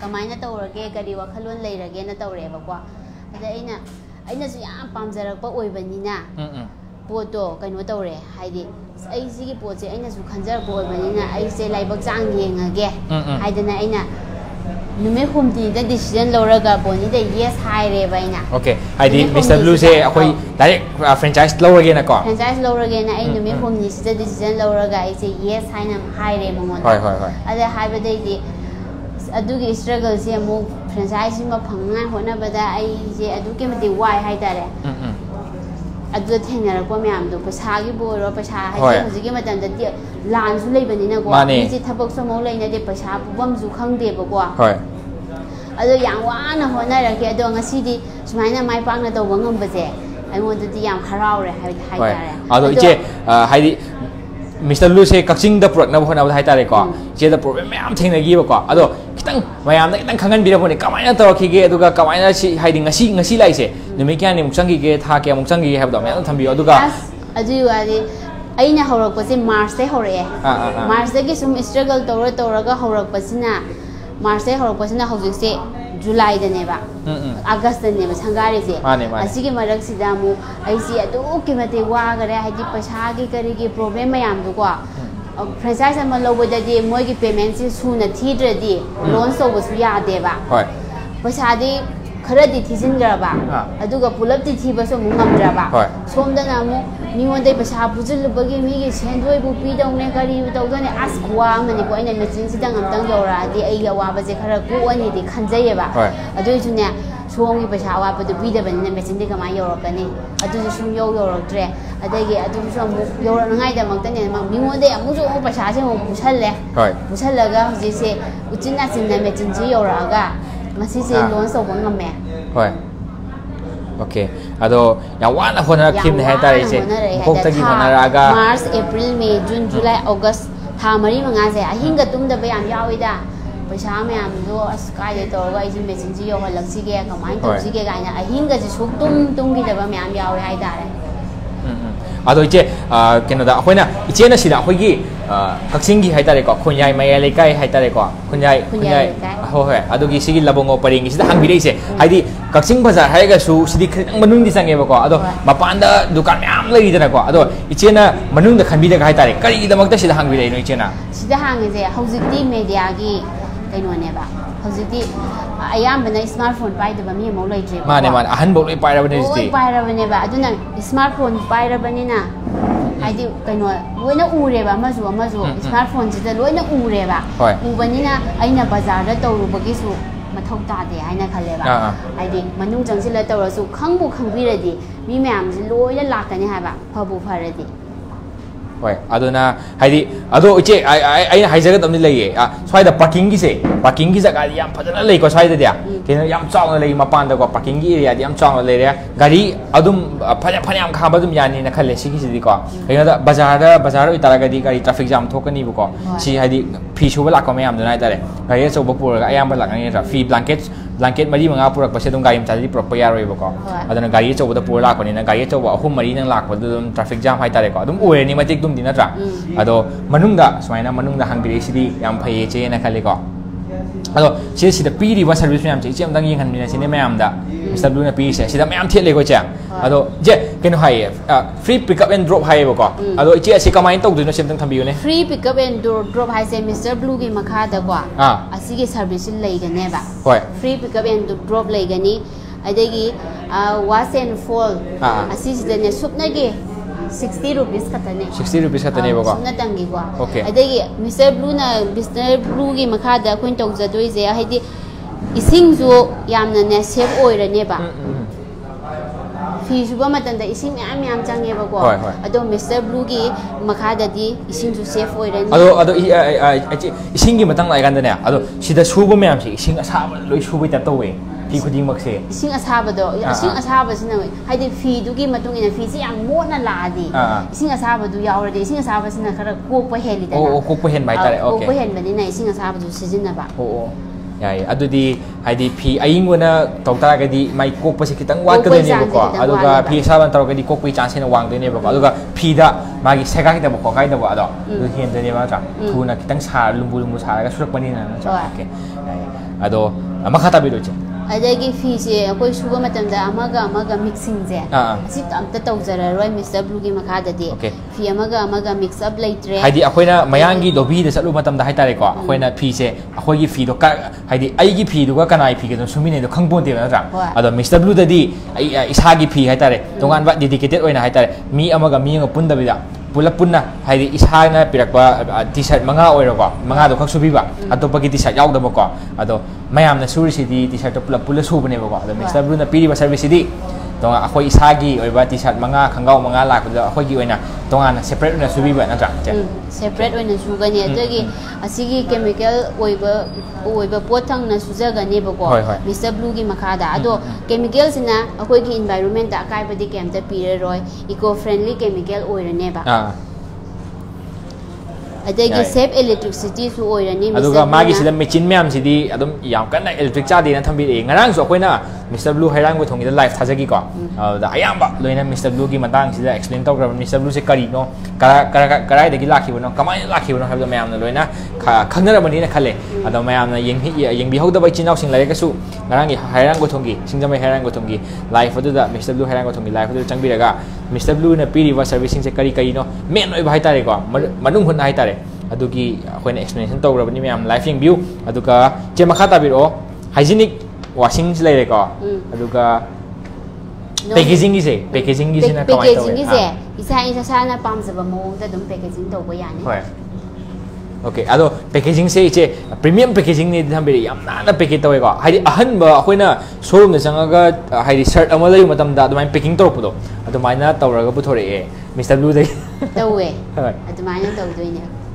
ꯀꯃꯥꯏꯅ ꯇꯧꯔꯒꯦ ꯀꯔꯤ ꯋꯥꯈꯜꯂꯣꯟ ꯂꯩꯔꯒꯦꯅ ꯇꯧꯔꯛꯑꯦꯕꯀꯣ ꯑꯗ ꯑꯩꯅ ꯑꯩꯅꯁꯨ ꯌꯥꯝ ꯄꯥꯝꯖꯔꯛꯄ ꯑꯣꯏꯕꯅꯤꯅ ꯄꯣꯠꯇꯣ ꯀꯩꯅꯣ ꯇꯧꯔꯦ ꯍꯥꯏꯗꯤ ꯑꯩ ꯁꯤꯒꯤ ꯄꯣꯠꯁꯦ ꯑꯩꯅꯁꯨ ꯈꯟꯖꯔꯛꯄ ꯑꯣꯏꯕꯅꯤꯅ ꯑꯩꯁꯦ ꯂꯥꯏꯕꯛ ꯆꯥꯡ ꯌꯦꯡꯉꯒꯦ ꯍꯥꯏꯗꯅ ꯑꯩꯅ ꯅꯨꯃꯤꯠ ꯍꯨꯝꯅꯤꯗ ꯗꯤꯁꯤꯖꯟ ꯂꯧꯔꯒ ꯕꯣꯅꯤꯗ ꯌꯦꯁ ꯍꯥꯏꯔꯦꯕ ꯑꯩꯅ ꯑꯣꯀꯦ ꯍꯥꯏꯗꯤ ꯅꯨꯃꯤꯠ ꯃꯤꯁꯇꯔ ꯕ꯭ꯂꯨꯁꯦ ꯍꯨꯝꯅꯤꯁꯤꯗ ꯑꯩꯈꯣꯏ ꯑꯧ. ꯗꯥꯏꯔꯦꯛ ꯐ꯭ꯔꯦꯟꯆꯥꯏꯁ ꯂꯧꯔꯒꯦꯅꯀꯣ ꯐ꯭ꯔꯦꯟꯆꯥꯏꯁ ꯂꯧꯔꯒꯦꯅ ꯑꯩ ꯎꯝ, ꯅꯨꯃꯤꯠ ꯎꯝ. ꯍꯨꯝꯅꯤꯁꯤꯗ ꯗꯤꯁꯤꯖꯟ ꯂꯧꯔꯒ ꯑꯩꯁꯦ ꯌꯦꯁ ꯍꯥꯏꯅ ꯍꯥꯏꯔꯦ ꯃꯉꯣꯟꯗ ꯍꯣꯏ ꯍꯣꯏ ꯍꯣꯏ ꯑꯗ ꯍꯥꯏꯕꯗꯩꯗꯤ ꯑꯁ ꯑꯗꯨꯒꯤ ꯏꯁꯇ꯭ꯔꯒꯜꯁꯦ ꯑꯃꯨꯛ ꯐ꯭ꯔꯦꯟꯆꯥꯏꯖꯁꯤꯃ ꯐꯪꯅꯉꯥꯏ ꯍꯣꯠꯅꯕꯗ ꯑꯩꯁꯦ ꯑꯗꯨꯛꯀꯤ ꯃꯇꯤꯛ ꯋꯥꯏ ꯍꯥꯏꯇꯥꯔꯦ ꯎꯝ ꯎꯝ ꯑꯗꯨꯗ ꯊꯦꯡꯅꯔꯛꯄ ꯃꯌꯥꯝꯗꯣ ꯄꯩꯁꯥꯒꯤꯕꯨ ꯑꯣꯏꯔꯣ ꯄꯩꯁꯥ ꯍꯣꯏ. ꯍꯥꯏꯗꯤ ꯍꯧꯖꯤꯛꯀꯤ ꯃꯇꯝꯗꯗꯤ ꯂꯥꯟꯁꯨ ꯂꯩꯕꯅꯤꯅꯀꯣ ꯃꯥꯅꯦ. ꯃꯤꯁꯦ ꯊꯕꯛꯁꯨ ꯑꯃꯨꯛ ꯂꯩꯅꯗꯦ ꯄꯩꯁꯥ ꯄꯨꯐꯝꯁꯨ ꯈꯪꯗꯦꯕꯀꯣ ꯍꯣꯏ ꯑꯗꯣ ꯌꯥꯝ ꯋꯥꯅ ꯍꯣꯠꯅꯔꯛꯀꯦ ꯑꯗꯣ ꯉꯁꯤꯗꯤ ꯁꯨꯃꯥꯏꯅ ꯃꯥꯏ ꯄꯥꯛꯅ ꯇꯧꯕ ꯉꯝꯕꯁꯦ ꯑꯩꯉꯣꯟꯗꯗꯤ ꯌꯥꯝ ꯍꯔꯥꯎꯔꯦ ꯍꯥꯏ- ꯍꯣꯏ ꯍꯥꯏꯇꯥꯔꯦ ꯑꯗꯣ ꯏꯆꯦ ꯑ, ꯍꯥꯏꯗꯤ ꯃꯤꯁꯇꯔ ꯕ꯭ꯂꯨꯁꯦ ꯀꯛꯆꯤꯡꯗ ꯄꯨꯔꯛꯅꯕ ꯍꯣꯠꯅꯕꯗ ꯍꯥꯏꯇꯥꯔꯦꯀꯣ ꯏꯆꯦꯗ ꯄ꯭ꯔꯣꯕ꯭ꯂꯦꯝ ꯃꯌꯥꯝ ꯊꯦꯡꯅꯈꯤꯕꯀꯣ ꯑꯗꯣ ꯈꯤꯇꯪ ꯃꯌꯥꯝꯗ ꯈꯤꯇꯪ ꯈꯪꯍꯟꯕꯤꯔꯛꯄꯅꯦ ꯀꯃꯥꯏꯅ ꯇꯧꯔꯛꯈꯤꯒꯦ ꯑꯗꯨꯒ ꯀꯃꯥꯏꯅ ꯁꯤ ꯍꯥꯏꯗꯤ ꯉꯁꯤ ꯉꯁꯤ ꯂꯥꯛꯏꯁꯦ ꯅꯨꯃꯤꯠ ꯀꯌꯥꯅꯤꯃꯨꯛ ꯆꯪꯈꯤꯒꯦ ꯊꯥ ꯀꯌꯥꯃꯨꯛ ꯆꯪꯈꯤꯒꯦ ꯍꯥꯏꯕꯗꯣ ꯃꯌꯥꯝ ꯊꯝꯕꯤꯌꯣ ꯑꯗꯨꯒ ꯑꯁ ꯑꯗꯨꯒꯤ ꯋꯥꯗꯤ ꯑꯩꯅ ꯍꯧꯔꯛꯄꯁꯦ ꯃꯥꯔꯁꯇꯩ ꯍꯧꯔꯛꯑꯦ ꯑꯥ, ꯑꯥ, ꯑꯥ. ꯃꯥꯔꯁꯇꯒꯤ ꯁꯨꯝ ꯏꯁꯇ꯭ꯔꯒꯜ ꯇꯧꯔ ꯇꯧꯔꯒ ꯍꯧꯔꯛꯄꯁꯤꯅ ꯃꯥꯔꯁꯇꯩ ꯍꯧꯔꯛꯄꯁꯤꯅ ꯍꯧꯖꯤꯛꯁꯦ ꯖꯨꯂꯥꯏꯗꯅꯦꯕ ꯎꯝ ꯎꯝ ꯑꯥꯒꯁꯇꯅꯦꯕ ꯁꯪꯒꯥꯔꯤꯁꯦ ꯃꯥꯅꯦ, ꯃꯥꯅꯦ. ꯑꯁꯤꯒꯤ ꯃꯔꯛꯁꯤꯗ ꯑꯃꯨꯛ ꯑꯩꯁꯤ ꯑꯗꯨꯛꯀꯤ ꯃꯇꯤꯛ ꯋꯥꯈꯔꯦ ꯍꯥꯏꯗꯤ ꯄꯩꯁꯥꯒꯤ ꯀꯔꯤꯒꯤ ꯄ꯭ꯔꯣꯕ꯭ꯂꯦꯝ ꯃꯌꯥꯝꯗꯨꯀꯣ ꯐ꯭ꯔꯦꯟꯆꯥꯏꯁ ꯑꯃ ꯂꯧꯕꯗꯗꯤ ꯃꯣꯏꯒꯤ ꯄꯦꯃꯦꯟꯁꯤ ꯁꯨꯅ ꯊꯤꯗ꯭ꯔꯗꯤ ꯂꯣꯟꯁ ꯇꯧꯕꯁꯨ ꯌꯥꯗꯦꯕ ꯍꯣꯏ ꯄꯩꯁꯥꯗꯤ ꯈꯔꯗꯤ ꯊꯤꯖꯤꯟꯈ꯭ꯔꯕ ꯑꯥ. ꯑꯗꯨꯒ ꯄꯨꯂꯞꯇꯤ ꯊꯤꯕꯁꯨ ꯑꯃꯨꯛ ꯉꯝꯗ꯭ꯔꯕ ꯍꯣꯏ. ꯁꯣꯝꯗꯅ ꯑꯃꯨꯛ ꯃꯤꯉꯣꯟꯗꯩ ꯄꯩꯁꯥ ꯄꯨꯁꯤꯜꯂꯨꯕꯒꯤ ꯃꯤꯒꯤ ꯁꯦꯟꯗꯣꯏꯕꯨ ꯄꯤꯗꯧꯅꯦ ꯀꯔꯤꯕꯨ ꯇꯧꯗꯧꯅꯦ ꯑꯁ ꯈꯨꯋꯥ ꯑꯃꯅꯤꯀꯣ ꯑꯩꯅ ꯃꯦꯆꯤꯟꯁꯤꯗꯪ ꯑꯝꯇꯪ ꯌꯧꯔꯛꯑꯗꯤ ꯑꯩꯒꯤ ꯑꯋꯥꯕꯁꯦꯈꯔ ꯀꯣꯛꯑꯅꯤꯗꯤ ꯈꯟꯖꯩꯌꯦꯕ ꯍꯣꯏ. ꯑꯗꯨꯏꯁꯨꯅꯦ ꯁꯣꯝꯒꯤ ꯄꯩꯁꯥ ꯑꯋꯥꯠꯄꯗꯨ ꯄꯤꯗꯕꯅꯤꯅ ꯃꯦꯆꯤꯟꯗꯤ ꯀꯃꯥꯏꯅ ꯌꯧꯔꯛꯀꯅꯤ ꯑꯗꯨꯁꯨ ꯁꯨꯝ ꯌꯧ ꯌꯧꯔꯛꯇ꯭ꯔꯦ ꯑꯗꯒꯤ ꯑꯗꯨꯁꯨ ꯑꯃꯨꯛ ꯌꯧꯔꯛꯅꯉꯥꯏꯗꯃꯛꯇꯅꯦ ꯃ- ꯃꯤꯉꯣꯟꯗꯩ ꯑꯃꯨꯛꯁꯨ ꯑꯃꯨꯛ ꯄꯩꯁꯥꯁꯦ ꯑꯃꯨꯛ ꯄꯨꯁꯜꯂꯦ ꯍꯣꯏ ꯄꯨꯁꯜꯂꯒ ꯍꯧꯖꯤꯛꯁꯦ ꯎꯆꯤꯟ ꯅꯥꯆꯤꯟꯅ ꯃꯦꯆꯤꯟꯁꯤ ꯌꯧꯔꯛꯑꯒ ꯉꯁꯤꯁꯦ ꯑꯥ. ꯂꯣꯟꯁ ꯇꯧꯕ ꯉꯝꯃꯦ ဟုတ် Okay. Ado yang wana hona kim ne hata ri se. Pok ta ki hona raga. March, April, May, June, July, August. Tha mari manga se ahinga tum da bayam yawi da. Paisa me am do as kai de to ga isi message yo hol lak si ge ka main to si ge ga na ahinga ji suk tum tum gi da ba me am yawi hai da re. ꯑꯗꯣ ꯏꯆꯦ 아, ꯀꯩꯅꯣꯗ ꯑꯩꯈꯣꯏꯅ ꯏꯆꯦꯅ ꯁꯤꯗ ꯑꯩꯈꯣꯏꯒꯤ 아, ꯀꯛꯆꯤꯡꯒꯤ ꯍꯥꯏꯇꯥꯔꯦꯀꯣ ꯈꯨꯟꯌꯥꯏ ꯃꯌꯥꯏ ꯂꯩꯀꯥꯏ ꯍꯥꯏꯇꯥꯔꯦꯀꯣ ꯈꯨꯟꯌꯥꯏ ꯈꯨꯟꯌꯥꯏ ꯂꯩꯀꯥꯏ. ꯍꯣꯏ ꯍꯣꯏ ꯑꯗꯨꯒꯤ ꯁꯤꯒꯤ ꯂꯕꯣꯡꯒꯣ ꯄꯔꯦꯡꯒꯤꯁꯤꯗ ꯍꯪꯕꯤꯔꯛꯏꯁꯦ ꯍꯥꯏꯗꯤ ꯀꯛꯆꯤꯡ ꯕꯖꯥꯔ ꯍꯥꯏꯔꯒꯁꯨ ꯁꯤꯗꯤ ꯈꯤꯇꯪ ꯃꯅꯨꯡꯗꯤ ꯆꯪꯉꯦꯕꯀꯣ ꯑꯗꯣ ꯍꯣꯏ. ꯃꯄꯥꯟꯗ ꯗꯨꯀꯥꯟ ꯃꯌꯥꯝ ꯂꯩꯔꯤꯗꯅꯀꯣ ꯑꯗꯣ ꯏꯆꯦꯅ ꯃꯅꯨꯡꯗ ꯈꯟꯕꯤꯔꯒ ꯍꯥꯏꯇꯥꯔꯦ ꯀꯔꯤꯒꯤꯗꯃꯛꯇ ꯁꯤꯗ ꯍꯪꯕꯤꯔꯛꯏꯅꯣ ꯏꯆꯦꯅ ꯁꯤꯗ ꯍꯥꯡꯉꯤꯁꯦ ꯍꯧꯖꯤꯛꯇꯤ ꯃꯦꯗꯤꯌꯥꯒꯤ ꯀꯩꯅꯣꯅꯦꯕ ꯍꯧꯖꯤꯛꯇꯤ ꯑꯌꯥꯝꯕꯅ ꯏꯁꯃꯥꯔꯠ ꯐꯣꯟ ꯄꯥꯏꯗꯕ ꯃꯤ ꯑꯃꯧ ꯂꯩꯇ꯭ꯔꯦꯕ ꯃꯥꯅꯦ ꯃꯥꯅꯦ ꯑꯍꯟꯐꯧ ꯂꯣꯏ ꯄꯥꯏꯔꯕꯅꯦ ꯂꯣꯏ ꯍꯧꯖꯤꯛꯇꯤ ꯄꯥꯏꯔꯕꯅꯦꯕ ꯑꯗꯨꯅ ꯏꯁꯃꯥꯔꯠ ꯐꯣꯟ ꯄꯥꯏꯔꯕꯅꯤꯅ ꯍꯥꯏꯗꯤ ꯀꯩꯅꯣ ꯂꯣꯏꯅ ꯎꯔꯦꯕ ꯑꯃꯁꯨ ꯑꯃꯁꯨ ꯎꯝ, ꯎꯝ. ꯏꯁꯃꯥꯔꯠ ꯐꯣꯟꯁꯤꯗ ꯂꯣꯏꯅ ꯎꯔꯦꯕ ꯍꯣꯏ. ꯎꯕꯅꯤꯅ ꯑꯩꯅ ꯕꯖꯥꯔꯗ ꯇꯧꯔꯨꯕꯒꯤꯁꯨ ꯃꯊꯧ ꯇꯥꯗꯦ ꯍꯥꯏꯅ ꯈꯜꯂꯦꯕ ꯑꯥ, ꯑꯥ. ꯍꯥꯏꯗꯤ ꯃꯅꯨꯡ ꯆꯪꯁꯤꯜꯂ ꯇꯧꯔꯁꯨ ꯈꯪꯕꯨ ꯈꯪꯕꯤꯔꯗꯤ ꯃꯤ ꯃꯌꯥꯝꯁꯤ ꯂꯣꯏꯅ ꯂꯥꯛꯀꯅꯤ ꯍꯥꯏꯕ ꯐꯕꯨ ꯐꯔꯗꯤ ꯍꯣꯏ ꯑꯗꯨꯅ ꯍꯥꯏꯗꯤ ꯑꯗꯣ ꯏꯆꯦ ꯑꯩ- ꯑꯩ- ꯑꯩꯅ ꯍꯥꯏꯖꯒꯗꯕꯗꯤ ꯂꯩꯌꯦ ꯑ, ꯁ꯭ꯋꯥꯏꯗ ꯄꯥꯔꯀꯤꯡꯒꯤꯁꯦ ꯄꯥꯔꯀꯤꯡꯒꯤ ꯖꯒꯥꯗꯤ ꯌꯥꯝ ꯐꯖꯅ ꯂꯩꯀꯣ ꯁ꯭ꯋꯥꯏꯗꯗꯤ ꯀꯩꯅꯣ ꯌꯥꯝ ꯆꯥꯎꯅ ꯂꯩ ꯃꯄꯥꯟꯗꯀꯣ ꯄꯥꯔꯀꯤꯡꯒꯤ ꯑꯦꯔꯤꯌꯥꯗꯤ ꯌꯥꯝ ꯆꯥꯎꯅ ꯂꯩꯔꯦ ꯒꯥꯔꯤ ꯑꯗꯨꯝ ꯑ, ꯐꯅꯌꯥꯝ ꯐꯅꯌꯥꯝ ꯈꯥꯝꯕ ꯑꯗꯨꯝ ꯌꯥꯅꯤꯅ ꯈꯜꯂꯦ ꯁꯤꯒꯤꯁꯤꯗꯤꯀꯣ ꯀꯩꯅꯣꯗ ꯕꯖꯥꯔꯗ ꯕꯖꯥꯔ ꯑꯣꯏꯇꯥꯔꯒꯗꯤ ꯒꯥꯔꯤ ꯇ꯭ꯔꯥꯐꯤꯛ ꯖꯥꯝ ꯊꯣꯛꯀꯅꯤꯕꯀꯣ ꯍꯣꯏ. ꯁꯤ ꯍꯥꯏꯗꯤ ꯐꯤ ꯁꯨꯕ ꯂꯥꯛꯄ ꯃꯌꯥꯝꯗꯨꯅ ꯍꯥꯏꯇꯥꯔꯦ ꯒꯥꯔꯤ ꯑꯆꯧꯕ ꯄꯨꯔꯒ ꯑꯌꯥꯝꯕ ꯂꯥꯛꯅꯩ ꯅꯠꯇ꯭ꯔꯥ ꯐꯤ blanket blanket mari manga purak pase dum gari mchali prop ya roi boko adan gari chobo da pura lakoni na gari chobo ahum mari nang lak bod dum traffic jam hai tare ko dum oe ni matik dum dinatra ado manung da swaina manung da hangri sidi yam phaye che na khali ko ado che sida piri wa service yam che che am dang yin han ni na sine me am da ꯕ꯭ꯂꯨꯅ ꯄꯤꯔꯤꯁꯦ ꯁꯤꯗ ꯃꯌꯥꯝ ꯊꯦꯠꯂꯦꯀꯣ ꯏꯆꯦ ꯑꯗꯣ ꯏꯆꯦ ꯀꯩꯅꯣ ꯍꯥꯏꯌꯦ free pickup and drop ꯍꯥꯏꯌꯦꯕꯀꯣ ꯑꯗꯣ ꯏꯆꯦ ꯑꯁꯤ ꯀꯃꯥꯏꯅ ꯇꯧꯗꯣꯏꯅꯣ ꯁꯤ ꯑꯝꯇꯪ ꯊꯝꯕꯤꯌꯨꯅꯦ ꯐ꯭ꯔꯤ ꯄꯤꯛꯑꯞ ꯑꯦꯟ ꯗ꯭ꯔꯣꯞ ꯍꯥꯏꯁꯦ ꯃꯤꯁꯇꯔ ꯕ꯭ꯂꯨꯒꯤ ꯃꯈꯥꯗꯀꯣ ꯑꯥ. ꯑꯁꯤꯒꯤ ꯁꯔꯚꯤꯁꯁꯤ ꯂꯩꯒꯅꯦꯕ ꯍꯣꯏ ꯐ꯭ꯔꯤ ꯄꯤꯛꯑꯞ ꯑꯦꯟ ꯗ꯭ꯔꯣꯞ ꯂꯩꯒꯅꯤ ꯑꯗꯒꯤ ꯋꯥꯁ ꯑꯦꯟ ꯐꯣꯜ ꯑꯥ. ꯑꯁꯤꯁꯤꯗꯅꯦ ꯁꯨꯞꯅꯒꯤ ꯁꯤꯛꯁꯇꯤ ꯔꯨꯄꯤꯁ ꯈꯛꯇꯅꯦ 60 rupees ꯈꯛꯇꯅꯦꯕꯀꯣ? ꯁꯨꯞꯅꯇꯪꯒꯤꯀꯣ Okay. ꯑꯗꯒꯤ ꯃꯤꯁꯇꯔ ꯕ꯭ꯂꯨꯅ ꯃꯤꯁꯇꯔ ꯕ꯭ꯂꯨꯒꯤ ꯃꯈꯥꯗ ꯑꯩꯈꯣꯏꯅ ꯇꯧꯖꯗꯣꯏꯁꯦ ꯍꯥꯏꯗꯤ ꯏꯁꯤꯡꯁꯨ ꯌꯥꯝꯅꯅꯦ ꯁꯦꯐ ꯑꯣꯏꯔꯅꯦꯕ ꯐꯤ ꯁꯨꯕ ꯃꯇꯝꯗ ꯏꯁꯤꯡ ꯃꯌꯥꯝ ꯃꯌꯥꯝ ꯆꯪꯉꯦꯕꯀꯣ ꯍꯣꯏ, ꯍꯣꯏ. ꯑꯗꯣ ꯃꯤꯁꯇꯔ ꯕ꯭ꯂꯨꯒꯤ ꯃꯈꯥꯗꯗꯤ ꯏꯁꯤꯡꯁꯨ ꯁꯦꯐ ꯑꯣꯏꯔꯅꯤ ꯑꯗꯣ ꯑꯗꯣ ꯏ- ꯑ- ꯑ- ꯏꯆꯦ ꯏꯁꯤꯡꯒꯤ ꯃꯇꯥꯡ ꯂꯥꯛꯏꯀꯥꯟꯗꯅꯦ ꯑꯗꯣ ꯁꯤꯗ ꯁꯨꯕ ꯃꯌꯥꯝꯁꯦ ꯏꯁꯤꯡ ꯑꯁꯥꯕ ꯂꯣꯏ ꯁꯨꯕꯩ ꯇꯥꯏꯞ ꯇꯧꯋꯦ ꯐꯤ ꯈꯨꯗꯤꯡꯃꯛꯁꯦ ꯏꯁꯤꯡ ꯑꯁꯥꯕꯗꯣ ꯑꯥ, ꯏꯁꯤꯡ ꯑꯥ. ꯑꯁꯥꯕꯁꯤꯅ ꯍꯥꯏꯗꯤ ꯐꯤꯗꯨꯒꯤ ꯃꯇꯨꯡ ꯏꯟꯅ ꯐꯤꯁꯦ ꯌꯥꯝ ꯃꯣꯠꯅ ꯂꯥꯛꯑꯗꯤ ꯑꯥ, ꯑꯥ. ꯏꯁꯤꯡ ꯑꯁꯥꯕꯗꯨ ꯌꯥꯎꯔꯗꯤ ꯏꯁꯤꯡ ꯑꯁꯥꯕꯁꯤꯅ ꯈꯔ ꯀꯣꯛꯄ ꯍꯦꯜꯂꯤꯗꯅ ꯑꯣ, ꯑꯣ, ꯀꯣꯛꯄ ꯍꯦꯟꯕ ꯍꯥꯏꯇꯥꯔꯦ. ꯑꯥ, ꯀꯣꯛꯄ ꯑꯣꯀꯦ. ꯍꯦꯟꯕꯅꯤꯅ ꯏꯁꯤꯡ ꯑꯁꯥꯕꯗꯨ ꯁꯤꯖꯤꯟꯅꯕ ꯑꯣ ꯑꯣ ꯌꯥꯏꯌꯦ ꯑꯗꯨꯗꯤ ꯍꯥꯏꯗꯤ ꯐꯤ ꯑꯌꯤꯡꯕꯅ ꯇꯧ ꯇꯥꯔꯒꯗꯤ ꯃꯥꯏ ꯀꯣꯛꯄꯁꯦ ꯈꯤꯇꯪ ꯋꯥꯠꯀꯗꯣꯏꯅꯦꯕꯀꯣ ꯆꯥꯡꯁꯦ ꯈꯤꯇꯪ ꯑꯗꯨꯒ ꯋꯥꯠꯂꯦꯕ. ꯐꯤ ꯑꯁꯥꯕꯅ ꯇꯧꯔꯒꯗꯤ ꯀꯣꯛꯄꯒꯤ ꯆꯥꯟꯁ ꯍꯦꯟꯅ ꯋꯥꯡꯗꯣꯏꯅꯦꯕꯀꯣ ꯑꯗꯨꯒ ꯐꯤꯗ ꯃꯥꯒꯤ ꯁꯦꯒꯥꯏꯗꯕ ꯈꯣꯠꯀꯥꯏꯗꯕ ꯑꯗꯣ ꯑꯗꯨ ꯍꯦꯟꯗꯣꯏꯅꯦꯕ ꯅꯠꯇ꯭ꯔꯥ ꯊꯨꯅ ꯈꯤꯇꯪ ꯁꯥꯔ ꯂꯨꯝꯕꯨ ꯂꯨꯝꯕꯨ ꯁꯥꯔꯒ ꯁꯨꯔꯛꯄꯅꯤꯅ ꯅꯠꯇ꯭ꯔꯥ ꯍꯣꯏ. ꯑꯣꯀꯦ ꯌꯥꯏꯌꯦ ꯑꯗꯣ ꯃꯈꯥ ꯇꯥꯕꯤꯔꯣ ꯏꯆꯦ ꯑꯗꯒꯤ ꯐꯤꯁꯦ ꯑꯩꯈꯣꯏ ꯁꯨꯕ ꯃꯇꯝꯗ ꯑꯃꯒ ꯑꯃꯒ ꯃꯤꯛꯁꯤꯡꯁꯦ ꯑꯥ, ꯑꯥ. ꯑꯁꯤ ꯑꯝꯇ ꯇꯧꯖꯔꯔꯣꯏ ꯃꯤꯁꯇꯔ ꯕ꯭ꯂꯨꯒꯤ ꯃꯈꯥꯗꯗꯤ ꯑꯣꯀꯦ. ꯐꯤ ꯑꯃꯒ ꯑꯃꯒ ꯃꯤꯛꯁ ꯑꯞ ꯂꯩꯇ꯭ꯔꯦ ꯍꯥꯏꯗꯤ ꯑꯩꯈꯣꯏꯅ ꯃꯌꯥꯡꯒꯤ ꯂꯣꯕꯤꯗ ꯆꯠꯂꯨꯕ ꯃꯇꯝꯗ ꯍꯥꯏꯇꯥꯔꯦꯀꯣ ꯑꯩꯈꯣꯏꯅ ꯐꯤꯁꯦ ꯑꯩꯈꯣꯏꯒꯤ ꯐꯤꯗꯣ ꯀ- ꯍꯥꯏꯗꯤ ꯑꯩꯒꯤ ꯐꯤꯗꯨꯒ ꯀꯅꯥꯒꯤ ꯐꯤꯒꯗꯣ ꯁꯨꯃꯤꯟꯅꯩꯗꯣ ꯈꯪꯄꯣꯟꯇꯦꯕ ꯅꯠꯇ꯭ꯔꯥ ꯍꯣꯏ. ꯑꯗꯣ ꯃꯤꯁꯇꯔ ꯕ꯭ꯂꯨꯗꯗꯤ ꯑꯩ ꯑ, ꯏꯁꯥꯒꯤ ꯐꯤ ꯍꯥꯏꯇꯥꯔꯦ ꯇꯣꯉꯥꯟꯕ ꯗꯦꯗꯤꯀꯦꯇꯦꯠ ꯑꯣꯏꯅ ꯍꯥꯏꯇꯥꯔꯦ ꯃꯤ ꯑꯃꯒ ꯃꯤ ꯑꯃꯒ ꯄꯨꯟꯗꯕꯤꯗ pulapunna haidi ishaina pirakwa ah, t-shirt manga oiraba manga do khak subiba hmm. ato pagi t-shirt yau da ko ato mayam na suri sidi t-shirt pulapula subne ba ko ato mr bruna piri ba service sidi ꯈꯛ ꯁꯨꯕꯤꯕ ꯑꯇꯣꯞꯄꯒꯤ T shirt ꯌꯥꯎꯗꯕꯀꯣ ꯑꯗꯣ ꯃꯌꯥꯝꯅ ꯁꯨꯔꯤꯁꯤꯗꯤ T ꯁꯥꯔꯠꯇꯣ ꯄꯨꯂꯞ ꯄꯨꯜꯂ ꯁꯨꯕꯅꯦꯕꯀꯣ ꯑꯗꯣ mister ꯕ꯭ꯂꯨꯅ ꯄꯤꯔꯤꯕ ꯁꯔꯚꯤꯁꯁꯤꯗꯤ ꯇꯣꯉꯥꯟ ꯑꯩꯈꯣꯏ ꯏꯁꯥꯒꯤ ꯑꯣꯏꯕ ꯇꯤ ꯁꯥꯔꯠ ꯃꯉꯥ ꯈꯪꯒꯥꯎ ꯃꯉꯥ ꯂꯥꯛꯄꯗ ꯑꯩꯈꯣꯏꯒꯤ ꯑꯣꯏꯅ ꯇꯣꯉꯥꯟꯅ ꯁꯦꯄꯔꯦꯠ ꯑꯣꯏꯅ ꯁꯨꯕꯤꯕ ꯅꯠꯇ꯭ꯔꯥ ꯏꯆꯦ? ꯁꯦꯄꯔꯦꯠ ꯑꯣꯏꯅ ꯁꯨꯒꯅꯤ ꯑꯗꯒꯤ ꯑꯁꯤꯒꯤ ꯀꯦꯃꯤꯀꯦꯜ ꯑꯣꯏꯕ ꯑꯣꯏꯕ ꯄꯣꯠꯊꯪꯅ ꯁꯨꯖꯒꯅꯦꯕꯀꯣ ꯍꯣꯏ, ꯍꯣꯏ. ꯃꯤꯁꯇꯔ ꯕ꯭ꯂꯨꯒꯤ ꯃꯈꯥꯗ ꯑꯗꯣ ꯀꯦꯃꯤꯀꯦꯜꯁꯤꯅ ꯑꯩꯈꯣꯏꯒꯤ ꯏꯟꯚꯥꯏꯔꯣꯟꯃꯦꯟꯇ ꯑꯀꯥꯏꯕꯗꯤ ꯀꯩꯝꯇ ꯄꯤꯔꯔꯣꯏ ꯏꯀꯣ ꯐ꯭ꯔꯦꯟꯂꯤ ꯀꯦꯃꯤꯀꯦꯜ ꯑꯣꯏꯔꯅꯦꯕ ꯑꯥ ꯑꯗꯒꯤ ꯌꯥꯏ. ꯁꯦꯐ ꯏꯂꯦꯛꯇ꯭ꯔꯤꯁꯤꯇꯤꯁꯨ ꯑꯣꯏꯔꯅꯤ ꯑꯗꯨꯒ Mr. ꯃꯥꯒꯤꯁꯤꯗ Blue-ꯅ. ꯃꯦꯆꯤꯟ ꯃꯌꯥꯝꯁꯤꯗꯤ ꯑꯗꯨꯝ ꯌꯥꯝ ꯀꯟꯅ ꯏꯂꯦꯛꯇ꯭ꯔꯤꯛ ꯆꯥꯗꯦꯅ ꯊꯝꯕꯤꯔꯛꯑꯦ ꯉꯔꯥꯡꯁꯨ ꯑꯩꯈꯣꯏꯅ ꯃꯤꯁꯇꯔ ꯕ꯭ꯂꯨ ꯍꯩꯔꯥꯡꯒꯤ ꯊꯣꯡꯒꯤꯗ ꯂꯥꯏꯐ ꯊꯥꯖꯒꯤꯀꯣ ꯑꯗꯨꯗ ꯑꯌꯥꯝꯕ ꯂꯣꯏꯅ ꯃꯤꯁꯇꯔ ꯕ꯭ꯂꯨꯒꯤ ꯃꯇꯥꯡꯁꯤꯗ ꯑꯦꯛꯁꯄ꯭ꯂꯦꯟ ꯇꯧꯈ꯭ꯔꯕꯅꯤ ꯃꯤꯁꯇꯔ ꯕ꯭ꯂꯨꯁꯦ ꯀꯔꯤꯅꯣ ꯀꯔꯥꯏꯗꯒꯤ ꯂꯥꯛꯈꯤꯕꯅꯣ ꯀꯃꯥꯏꯅ ꯂꯥꯛꯈꯤꯕꯅꯣ ꯍꯥꯏꯕꯗꯣ ꯃꯌꯥꯝꯅ ꯂꯣꯏꯅ ꯈꯪꯅꯔꯕꯅꯤꯅ ꯈꯜꯂꯦ ꯑꯗꯣ ꯃꯌꯥꯝꯅ ꯌꯦꯡꯕꯤꯍꯧꯗꯕ ꯏꯆꯤꯟ ꯏꯅꯥꯎꯁꯤꯡ ꯂꯩꯔꯒꯁꯨ ꯉꯔꯥꯡꯒꯤ ꯍꯩꯔꯥꯡꯒꯣꯊꯣꯡꯒꯤ ꯁꯤꯡꯖꯃꯩ ꯍꯩꯔꯥꯡꯒꯣꯊꯣꯡꯒꯤ ꯂꯥꯏꯐ ꯑꯗꯨꯗ ꯃꯤꯁꯇꯔ ꯕ꯭ꯂꯨ ꯍꯩꯔꯥꯡꯒꯣꯊꯣꯡꯒꯤ ꯂꯥꯏꯐ ꯑꯗꯨꯗ ꯆꯪꯕꯤꯔꯒ ꯃꯤꯁꯇꯔ ꯕ꯭ꯂꯨꯅ ꯄꯤꯔꯤꯕ ꯁꯔꯚꯤꯁꯁꯤꯡꯁꯦ ꯀꯔꯤ ꯀꯔꯤꯅꯣ ꯃꯦꯟ ꯑꯣꯏꯕ ꯍꯥꯏꯇꯥꯔꯦꯀꯣ ꯃꯅꯨꯡ ꯍꯨꯠꯅ ꯍꯥꯏꯇꯥꯔꯦ ꯑꯗꯨꯒꯤ ꯑꯩꯈꯣꯏꯅ ꯑꯦꯛꯁꯄ꯭ꯂꯦꯅꯦꯁꯟ ꯇꯧꯈ꯭ꯔꯕꯅꯤ ꯃꯌꯥꯝ ꯂꯥꯏꯐ ꯌꯦꯡꯕꯤꯌꯨ ꯑꯗꯨꯒ ꯆꯦ ꯃꯈꯥ ꯇꯥꯕꯤꯔꯛꯑꯣ hygienic ꯋꯥꯁꯤꯡꯁꯤ ꯂꯩꯔꯦꯀꯣ ꯎꯝ. ꯑꯗꯨꯒ No. ꯄꯦꯀꯦꯖꯤꯡꯒꯤꯁꯦ ꯄꯦꯀꯦꯖꯤꯡꯒꯤꯁꯤꯅ ꯄꯦ- ꯀꯃꯥꯏꯅ ꯇꯧꯋꯦ ꯄꯦꯀꯦꯖꯤꯡꯒꯤꯁꯦ ꯑꯥ. ꯏꯁꯥ ꯏꯁꯥꯅ ꯄꯥꯝꯖꯕ ꯃꯑꯣꯡꯗ ꯑꯗꯨꯝ ꯄꯦꯀꯦꯖꯤꯡ ꯇꯧꯕ ꯌꯥꯅꯤ ꯍꯣꯏ ꯑꯣꯀꯦ ꯑꯗꯣ ꯄꯦꯀꯦꯖꯤꯡꯁꯦ ꯏꯆꯦ ꯄ꯭ꯔꯤꯃꯤꯌꯝ ꯄꯦꯀꯦꯖꯤꯡꯅꯦꯗꯤ ꯊꯝꯕꯤꯔꯤ ꯌꯥꯝ ꯅꯥꯟꯅ ꯄꯦꯀꯦꯠ ꯇꯧꯋꯦꯀꯣ ꯍꯥꯏꯗꯤ ꯑꯍꯟꯕ ꯑꯩꯈꯣꯏꯅ ꯁꯣꯔꯨꯝꯗ ꯆꯪꯉꯒ ꯑ, ꯍꯥꯏꯗꯤ ꯁꯔꯠ ꯑꯃ ꯂꯩꯕ ꯃꯇꯝꯗ ꯑꯗꯨꯃꯥꯏꯅ ꯄꯦꯀꯤꯡ ꯇꯧꯔꯛꯄꯗꯣ ꯑꯗꯨꯃꯥꯏꯅ ꯇꯧꯔꯒ ꯄꯨꯊꯣꯔꯛꯑꯦ ꯃꯤꯁꯇꯔ ꯕ꯭ꯂꯨꯗꯒꯤ ꯇꯧꯋꯦ ꯍꯣꯏ ꯑꯗꯨꯃꯥꯏꯅ ꯇꯧꯗꯣꯏꯅꯦ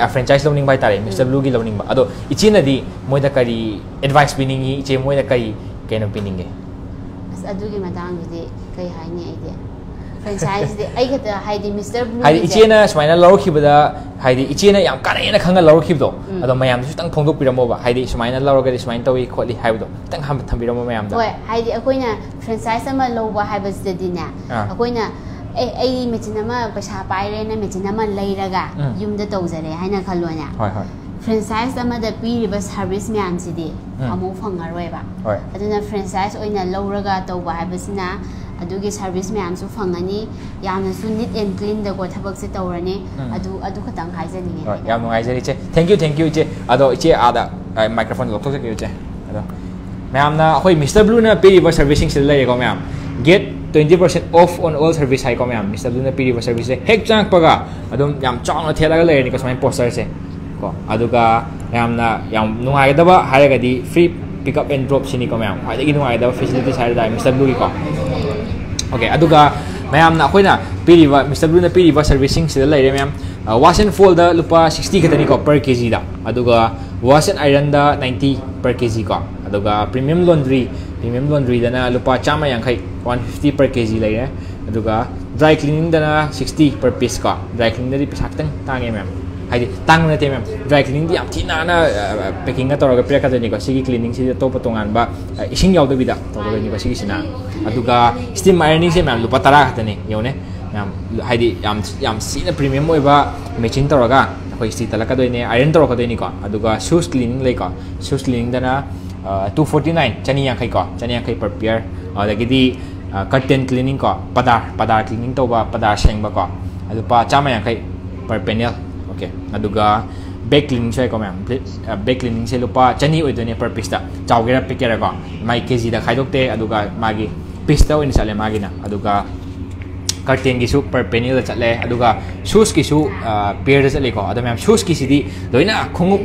Ah, franchise lowning by tare mr blue gi lowning ba. Ado ichina di moi da kari advice pining yi che moi da kari kena pining ge as adu gi madang gi kai hai ni ai de franchise de ai khata hai di mr blue hai ichina smaina law khi bada hai di ichina yam kana na khanga law khi do hmm. ado mayam su tang phongdo piramo ba hai di smaina law ga di smaina tawi kholi hai do tang ham tham piramo mayam da. Oi hai di akoi na franchise ma law ba hai ba de di na ah. akoi na ꯑꯦ ꯑꯩ machine ꯑꯃ ꯄꯩꯁꯥ ꯄꯥꯏꯔꯦꯅ machine ꯑꯃ ꯂꯩꯔꯒ ꯎꯝ. ꯌꯨꯝꯗ ꯇꯧꯖꯔꯦ ꯍꯥꯏꯅ ꯈꯜꯂꯣꯅꯦ ꯍꯣꯏ ꯍꯣꯏ ꯐ꯭ꯔꯦꯟꯆꯥꯏꯁ ꯑꯃꯗ ꯄꯤꯔꯤꯕ ꯁꯥꯔꯚꯤꯁ ꯃꯌꯥꯝꯁꯤꯗꯤ ꯎꯝ. ꯑꯃꯨꯛ ꯐꯪꯉꯔꯣꯏꯕ ꯍꯣꯏ ꯑꯗꯨꯅ ꯐ꯭ꯔꯦꯟꯆꯥꯏꯁ ꯑꯣꯏꯅ ꯂꯧꯔꯒ ꯇꯧꯕ ꯍꯥꯏꯕꯁꯤꯅ ꯑꯗꯨꯒꯤ ꯁꯥꯔꯚꯤꯁ ꯃꯌꯥꯝꯁꯨ ꯐꯪꯉꯅꯤ ꯌꯥꯝꯅꯁꯨ ꯅꯤꯠ ꯑꯦꯟ ꯀ꯭ꯂꯤꯟꯗꯀꯣ ꯊꯕꯛꯁꯦ ꯇꯧꯔꯅꯤ ꯎꯝ. ꯑꯗꯨ ꯑꯗꯨ ꯈꯛꯇꯪ ꯍꯥꯏꯖꯅꯤꯡꯉꯦ ꯍꯣꯏ ꯑꯩꯅ. ꯌꯥꯝ ꯅꯨꯡꯉꯥꯏꯖꯔꯤ ꯏꯆꯦ ꯊꯦꯡꯛ ꯌꯨ ꯊꯦꯡꯛ ꯌꯨ ꯏꯆꯦ ꯑꯗꯣ ꯏꯆꯦ ꯑꯥꯗ ꯃꯥꯏꯀ꯭ꯔꯣꯐꯣꯟ ꯂꯧꯊꯣꯛꯆꯒꯦ ꯏꯆꯦ ꯑꯗꯣ ꯃꯌꯥꯝꯅ ꯑꯩꯈꯣꯏ ꯃꯤꯁꯇꯔ ꯕ꯭ꯂꯨꯅ ꯄꯤꯔꯤꯕ ꯁꯔꯚꯤꯁꯁꯤꯡꯁꯤꯗ ꯂꯩꯔꯦꯀꯣ ꯃꯌꯥꯝ get 20% off on all service hai komyam mr duna piri wa service. Se hek chang paga. Adum yam chang athe la le ni kasma poster se ko aduga yam na yam nu ha ge daba hare ga di free pick up and drop sini komyam ha de ginu ha ge daba facility sai da Mister blue ko. Okay aduga mayam na khoina piri wa mr blue na piri wa servicing se le mayam uh, wash and fold da lupa 60 ka tani ko per kg da. Aduga wash and iron da 90 per kg ko. ꯑꯗꯨꯒ premium laundry premium ꯂꯣꯟꯗ꯭ꯔꯤꯗꯅ ꯂꯨꯄꯥ ꯆꯥꯝꯃ ꯌꯥꯡꯈꯩ one fifty per ꯄꯤꯁꯀꯣ dry ꯀ꯭ꯂꯤꯅꯤꯡꯗꯗꯤ ꯄꯩꯁꯥ ꯈꯤꯇꯪ ꯇꯥꯡꯉꯦ ꯃꯦꯝ ꯍꯥꯏꯗꯤ ꯇꯥꯡꯕ ꯅꯠꯇꯦ ꯃ 249 chani ya ko chani ya per pair aw gidi curtain cleaning ko padar padar cleaning to ba padar sheng ba ko adu pa chama ya per panel. Okay aduga back cleaning chai ko ma'am back cleaning se lupa chani oi dune per pista chaw gera picker ko mai kg da khai dokte aduga magi. Pista oi sale magi na aduga curtain gi su per panel lah chatle aduga shoes gi su uh, pair chatle ko adu ma'am shoes gi sidi doina lah, khungup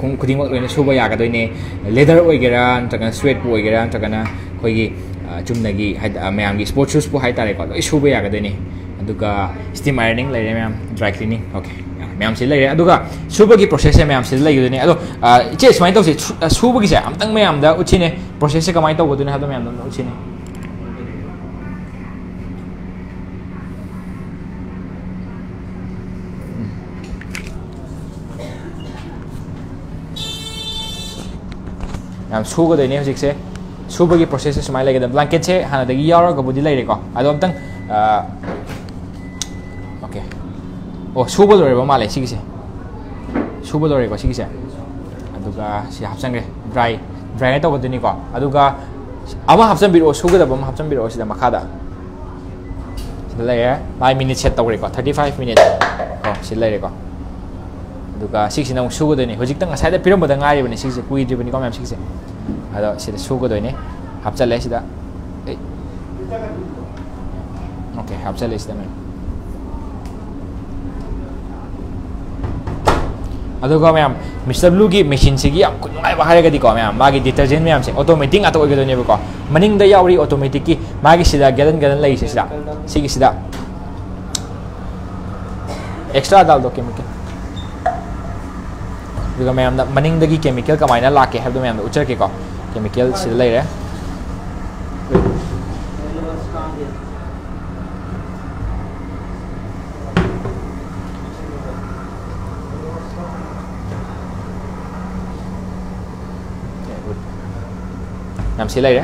खुंग खुदिंग लोइना सुबा यागदोइने leather नत्रगना स्वेट खोइगी चुमनगी ma'am की पु हाइतारे को लोइ सुबा यागदोइने अदुगा steam ironing ma'am dry cleaning okay ma'am से लेरे अदुगा सुबगी प्रोसेस मैम से अदो इचे सुमाइ तौसे सुबगी से अमतंग मैम उचिने प्रोसेस ꯌꯥꯝ ꯁꯨꯒꯗꯣꯏꯅꯦ ꯍꯧꯖꯤꯛꯁꯦ ꯁꯨꯕꯒꯤ ꯄ꯭ꯔꯣꯁꯦꯁꯁꯦ ꯁꯨꯃꯥꯏꯅ ꯂꯩꯒꯗꯕ ꯕ꯭ꯂꯥꯡꯀꯦꯠꯁꯦ ꯍꯥꯟꯅꯗꯒꯤ ꯌꯥꯎꯔꯒꯕꯨꯗꯤ ꯂꯩꯔꯦꯀꯣ ꯑꯗꯣ ꯑꯝꯇꯪ ꯑꯣꯀꯦ ꯑꯣ ꯁꯨꯕ ꯂꯣꯏꯔꯕ ꯃꯥꯜꯂꯦ ꯁꯤꯒꯤꯁꯦ ꯁꯨꯕ ꯂꯣꯏꯔꯦꯀꯣ ꯁꯤꯒꯤꯁꯦ ꯑꯗꯨꯒ ꯁꯤ ꯍꯥꯞꯆꯟꯈ꯭ꯔꯦ ꯗ꯭ꯔꯥꯏ ꯗ꯭ꯔꯥꯏꯅ ꯇꯧꯒꯗꯣꯏꯅꯤꯀꯣ ꯑꯗꯨꯒ ꯑꯃ ꯍꯥꯞꯆꯟꯕꯤꯔꯛꯑꯣ ꯁꯨꯒꯗꯕ ꯑꯃ ꯍꯥꯞꯆꯟꯕꯤꯔꯛꯑꯣ ꯁꯤꯗ ꯃꯈꯥꯗ ꯁꯤꯗ ꯂꯩꯔꯦ ꯃꯥꯏ ꯃꯤꯅꯤꯠ ꯁꯦꯠ ꯇꯧꯔꯦꯀꯣ ꯊꯥꯔꯇꯤ ꯐꯥꯏꯚ ꯃꯤꯅꯤꯠ ꯀꯣ ꯁꯤ ꯂꯩꯔꯦꯀꯣ ꯑꯗꯨꯒ ꯁꯤꯁꯤꯅ ꯑꯃꯨꯛ ꯁꯨꯒꯗꯣꯏꯅꯤ ꯍꯧꯖꯤꯛꯇ ꯉꯁꯥꯏꯗ ꯄꯤꯔꯝꯕꯗ ꯉꯥꯏꯔꯤꯕꯅꯤ ꯁꯤꯁꯦ ꯀꯨꯏꯗ꯭ꯔꯤꯕꯅꯤꯀꯣ ꯃꯌꯥꯝ ꯁꯤꯁꯦ ꯑꯗꯣ ꯁꯤꯗ ꯁꯨꯒꯗꯣꯏꯅꯤ ꯍꯥꯞꯆꯜꯂꯦ ꯁꯤꯗ ꯑꯣꯀꯦ ꯍꯥꯞꯆꯜꯂꯦ ꯁꯤꯗ ꯃꯌꯥꯝ ꯑꯗꯨꯒ ꯃꯌꯥꯝ ꯃꯤꯁꯇꯔ ꯕ꯭ꯂꯨꯒꯤ ꯃꯦꯆꯤꯟꯁꯤꯒꯤ ꯌꯥꯝ ꯅꯨꯡꯉꯥꯏꯕ ꯍꯥꯏꯔꯒꯗꯤꯀꯣ ꯃꯌꯥꯝ ꯃꯥꯒꯤ ꯗꯤꯇꯔꯖꯦꯟ ꯃꯌꯥꯝꯁꯦ ꯑꯣꯇꯣꯃꯦꯇꯤꯛ ꯉꯥꯛꯇ ꯑꯣꯏꯒꯗꯣꯏꯅꯦꯕꯀꯣ ꯃꯅꯤꯡꯗ ꯌꯥꯎꯔꯤ ꯑꯣꯇꯣꯃꯦꯇꯤꯛꯀꯤ ꯃꯥꯒꯤ ꯁꯤꯗ ꯒꯦꯂꯟ ꯒꯦꯂꯟ ꯂꯩꯔꯤꯁꯦ ꯁꯤꯗ ꯁꯤꯒꯤꯁꯤꯗ ꯑꯦꯛꯁꯇ꯭ꯔꯥ ꯗꯥꯜꯗꯣ ꯀꯦꯃꯤꯀꯦꯜ ꯑꯗꯨꯒ ꯃꯌꯥꯝꯅ ꯃꯅꯤꯡꯗꯒꯤ ꯀꯦꯃꯤꯀꯦꯜ ꯀꯃꯥꯏꯅ ꯂꯥꯛꯀꯦ ꯍꯥꯏꯕꯗꯣ ꯃꯌꯥꯝꯗ ꯎꯠꯆꯔꯛꯀꯦꯀꯣ ꯀꯦꯃꯤꯀꯦꯜ ꯁꯤꯗ ꯂꯩꯔꯦ ꯌꯥꯝ ꯁꯤ ꯂꯩꯔꯦ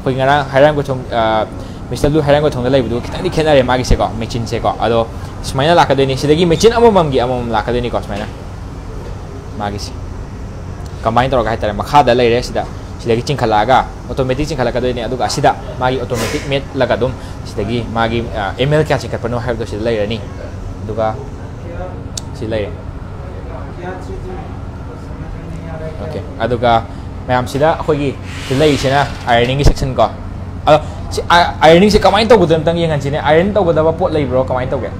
ꯑꯩꯈꯣꯏ ꯉꯔꯥꯡ ꯍꯩꯔꯥꯡꯒꯣꯏꯊꯣꯡ ꯃꯤꯁꯇꯔ ꯕ꯭ꯂꯨ ꯍꯩꯔꯥꯡꯒꯣꯏꯊꯣꯡꯗ ꯂꯩꯕꯗꯨ ꯈꯤꯇꯪꯗꯤ ꯈꯦꯠꯅꯔꯦ ꯃꯥꯒꯤꯁꯦꯀꯣ ꯃꯦꯆꯤꯟꯁꯦꯀꯣ ꯑꯗꯣ ꯁꯨꯃꯥꯏꯅ ꯂꯥꯛꯀꯗꯣꯏꯅꯤ ꯁꯤꯗꯒꯤ ꯃꯦꯆꯤꯟ ꯑꯃꯃꯝꯒꯤ ꯑꯃꯃꯝ ꯂꯥꯛꯀꯗꯣꯏꯅꯤꯀꯣ ꯁꯨꯃꯥꯏꯅ ꯃꯥꯒꯤꯁꯦ ꯀꯝꯕꯥꯏꯟ ꯇꯧꯔꯒ ꯍꯥꯏꯇꯥꯔꯦ ꯃꯈꯥꯗ ꯂꯩꯔꯦ ꯁꯤꯗ ꯁꯤꯗꯒꯤ ꯆꯤꯡꯈꯠꯂꯛꯑꯒ ꯑꯣꯇꯣꯃꯦꯇꯤꯛ ꯆꯤꯡꯈꯠꯂꯛꯀꯗꯣꯏꯅꯤ ꯑꯗꯨꯒ ꯑꯁꯤꯗ ꯃꯥꯒꯤ ꯑꯣꯇꯣꯃꯦꯇꯤꯛ ꯃꯦꯠꯂꯒ ꯑꯗꯨꯝ ꯁꯤꯗꯒꯤ ꯃꯥꯒꯤ ꯑꯦꯝ ꯑꯦꯜ ꯀꯌꯥ ꯆꯤꯡꯈꯠꯄꯅꯣ ꯍꯥꯏꯕꯗꯣ ꯁꯤꯗ ꯂꯩꯔꯅꯤ ꯑꯗꯨꯒ ꯁꯤ ꯂꯩꯔꯦ ꯑꯣꯀꯦ ꯑꯗꯨꯒ ꯃꯌꯥꯝꯁꯤꯗ ꯑꯩꯈꯣꯏꯒꯤ ꯂꯩꯔꯤꯁꯤꯅ ꯑꯥꯏꯔꯅꯤꯡꯒꯤ ꯁꯦꯛꯁꯟ ꯀꯣ ꯑꯗꯣ ꯑꯥꯏꯔꯅꯤꯡꯁꯦ ꯀꯃꯥꯏꯅ ꯇꯧꯕꯗ ꯑꯝꯇꯪ ꯌꯦꯡꯍꯟꯁꯤꯅꯦ ꯑꯥꯏꯔꯟ ꯇꯧꯒꯗꯕ ꯃꯇꯝꯁꯤꯗ ꯑꯩꯈꯣꯏꯒꯤ ꯀꯔꯝꯕ ꯃꯇꯝꯗ ꯑꯥꯏꯔꯟ ꯇꯧꯒꯗꯒꯦ ꯍꯥꯏꯕꯁꯦ ꯑꯝꯇꯪ ꯌꯦꯡꯍꯟꯁꯤꯅꯦ ꯑꯗꯨꯒ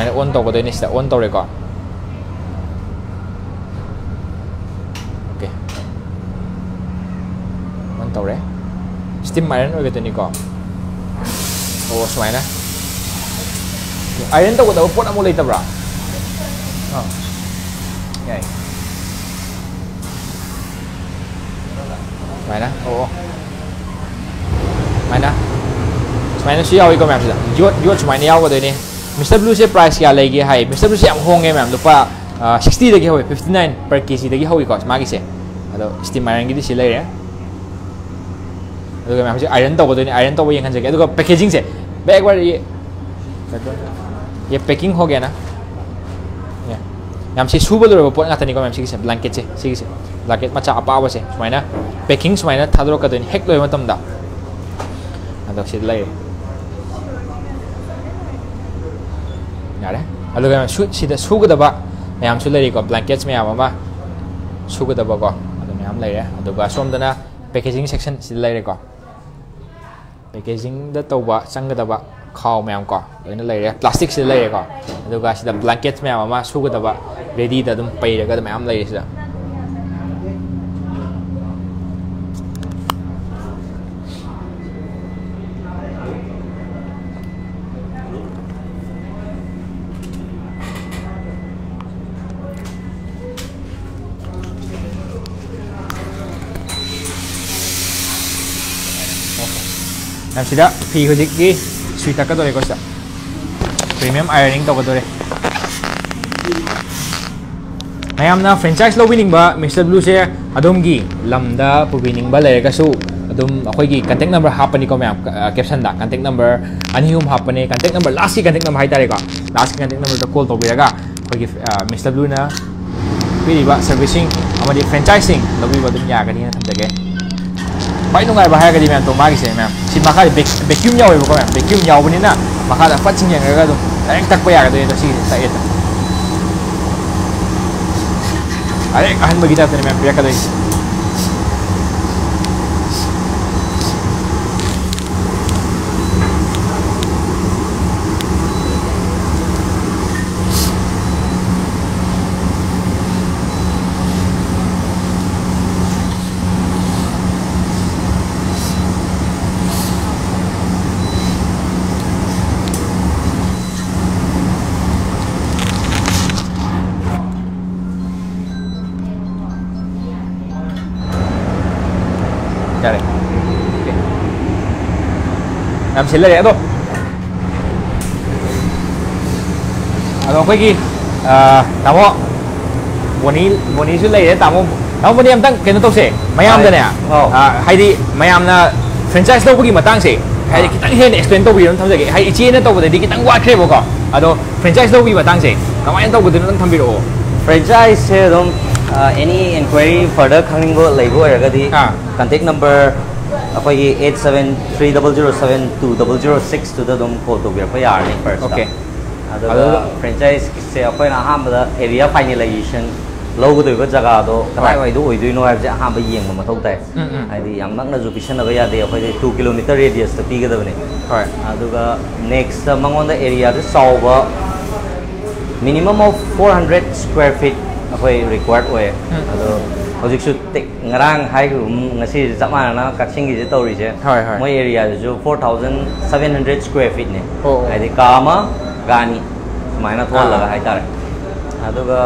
ꯑꯥꯏꯔꯟ ꯇꯧꯕ ꯃꯇꯝꯁꯤꯗ ꯑꯩꯈꯣꯏꯒꯤ ꯀꯔꯝꯕ ꯃꯇꯝꯗ ꯑꯥꯏꯔꯟ ꯇꯧꯒꯗꯒꯦ ꯍꯥꯏꯕꯁꯦ ꯑꯝꯇꯪ ꯌꯦꯡꯍꯟꯁꯤꯅꯦ ꯑꯣ ꯁꯨꯃꯥꯏꯅ ꯑꯥꯏꯔꯟ ꯇꯧꯒꯗꯕ ꯄꯣꯠ ꯑꯃ ꯂꯩꯇꯕ꯭ꯔꯥ ꯑꯥ ꯌꯥꯏ 买单，哦，买单。स्मैन से आओ मैम से यो सूमायन यागदने मिस्टर ब्लू से प्राइस क्या लेगे है मिस्टर ब्लू से होंगे मैम लुप सिक्सटी हो fifty nine per K G होको मागीसे अद स्टीम आयरन से लेर मैम से आयरन तौदने आयरन तब येंगे पैकेजिंग से बैक बार ये ये पैकिंग हो गया ना मैम से सूब लोरब पोट मैम से ब्लैंकेट से matam da adok se lai yare aluga su sida suga da ba mayam su lai ko blankets mayam ama suga da ba ko adu mayam lai re aduga som dana packaging section sida lai re ko packaging 갑시다 비흐직기 스위타 꺼도될 것이다 프리미엄 아이러닝 더거도래 마야암나 프랜차이즈로 위닝바 미스터 블루세 아돔기 람다 부 위닝바 레가수 아돔 아코이기 컨택 넘버 하프니 코메 캡션다 컨택 넘버 아니움 하프니 컨택 넘버 라스키 컨택 넘버 하이다레가 라스키 컨택 넘버 더콜 더비라가 코이기 미스터 블루나 비리바 서비싱 아마디 프랜차이징 러비바 좀 야가니나 삼자게 바이 농가에 바하야가 되면 또 마기세 맨 ꯁꯤ ꯃꯈꯥꯗ vacuum ꯌꯥꯎꯋꯦꯕꯀꯣ ꯃꯌꯥꯝ vacuum ꯌꯥꯎꯕꯅꯤꯅ ꯃꯈꯥꯗ ꯐꯠ ꯆꯤꯡꯁꯤꯟꯈ꯭ꯔꯒ ꯑꯗꯨꯝ direct ꯇꯛꯄ ꯌꯥꯒꯗꯣꯏꯅꯦ ꯁꯤꯒꯤꯁꯦ ꯇꯛꯑꯦꯗ ꯗꯥꯏꯔꯦꯛ ꯑꯍꯟꯕꯒꯤ ꯇꯥꯏꯞꯇꯅꯦ ꯃꯌꯥꯝ ꯄꯤꯔꯛꯀꯗꯣꯏꯁꯦ em sẽ lấy rẻ thôi. Alô quý vị tamo Boni boni sẽ lấy rẻ tamo tamo boni em tăng cái nó tốt sẽ mấy em đây nè. À, hay đi mấy em là franchise đâu có gì mà tăng sẽ hay tăng hiện explain đâu bị nó tham gia cái hay nó à, đâu có thể cái tăng quá chế bao ado franchise đâu bị mà tăng sẽ nó em đâu có thể nó tham bị rồi franchise sẽ uh, any inquiry further khẳng định vô gì contact number ꯑꯩꯈꯣꯏꯒꯤ eight seven three double zero seven two double zero ꯁꯤꯛꯁꯇꯨꯗ ꯑꯗꯨꯝ call ꯇꯧꯕꯤꯔꯛꯄ ꯌꯥꯔꯅꯤ first Okay. ꯑꯗꯨꯒ ꯑꯗꯨꯒ- ꯐ꯭ꯔꯦꯟꯆꯥꯏꯁꯁꯦ ꯑꯩꯈꯣꯏꯅ ꯑꯍꯥꯟꯕꯗ area ꯐꯥꯏꯅꯦꯂꯥꯏꯖꯦꯁꯟ ꯂꯧꯒꯗꯧꯔꯤꯕ ꯖꯒꯥꯗꯣ ꯀꯗꯥꯏꯋꯥꯏꯗ ꯑꯣꯏꯗꯣꯏꯅꯣ ꯍꯥꯏꯕꯁꯦ ꯑꯍꯥꯟꯕ ꯌꯦꯡꯕ ꯃꯊꯧ ꯇꯥꯏ ꯎꯝ, ꯎꯝ. ꯍꯥꯏꯗꯤ ꯌꯥꯝ ꯅꯛꯅꯁꯨ ꯄꯤꯁꯟꯅꯕ ꯌꯥꯗꯦ ꯑꯩꯈꯣꯏꯗꯤ ꯇꯨ ꯀꯤꯂꯣꯃꯤꯇꯔ ꯔꯦꯗꯤꯌꯁꯇ ꯄꯤꯒꯗꯕꯅꯤ Hoi. ꯑꯗꯨꯒ ꯅꯦꯛꯁꯇ ꯃꯉꯣꯟꯗ ꯑꯦꯔꯤꯌꯥꯗ ꯆꯥꯎꯕ minimum of four hundred square feet ꯑꯩꯈꯣꯏ ꯔꯤꯀ꯭ꯋꯥꯔꯠ ꯑꯣꯏꯌꯦ ꯑꯗꯣ ꯍꯧꯖꯤꯛꯁꯨ ꯇꯦꯛ ꯉꯔꯥꯡ ꯍꯥꯏꯈꯤꯕ ꯉꯁꯤ ꯆꯞ ꯃꯥꯟꯅꯅ ꯀꯛꯆꯤꯡꯒꯤꯁꯦ ꯇꯧꯔꯤꯁꯦ ꯍꯣꯏ, ꯍꯣꯏ. ꯃꯣꯏ ꯑꯦꯔꯤꯌꯥꯗꯨꯁꯨ for thousand seven hundred square ꯐꯤꯠꯅꯦ ꯑꯣ, ꯑꯣ. ꯍꯥꯏꯗꯤ ꯀꯥ ꯑꯃ ꯒꯥꯅꯤ ꯁꯨꯃꯥꯏꯅ ꯊꯣꯜꯂꯒ ꯑꯥ. ꯍꯥꯏꯇꯥꯔꯦ ꯑꯗꯨꯒ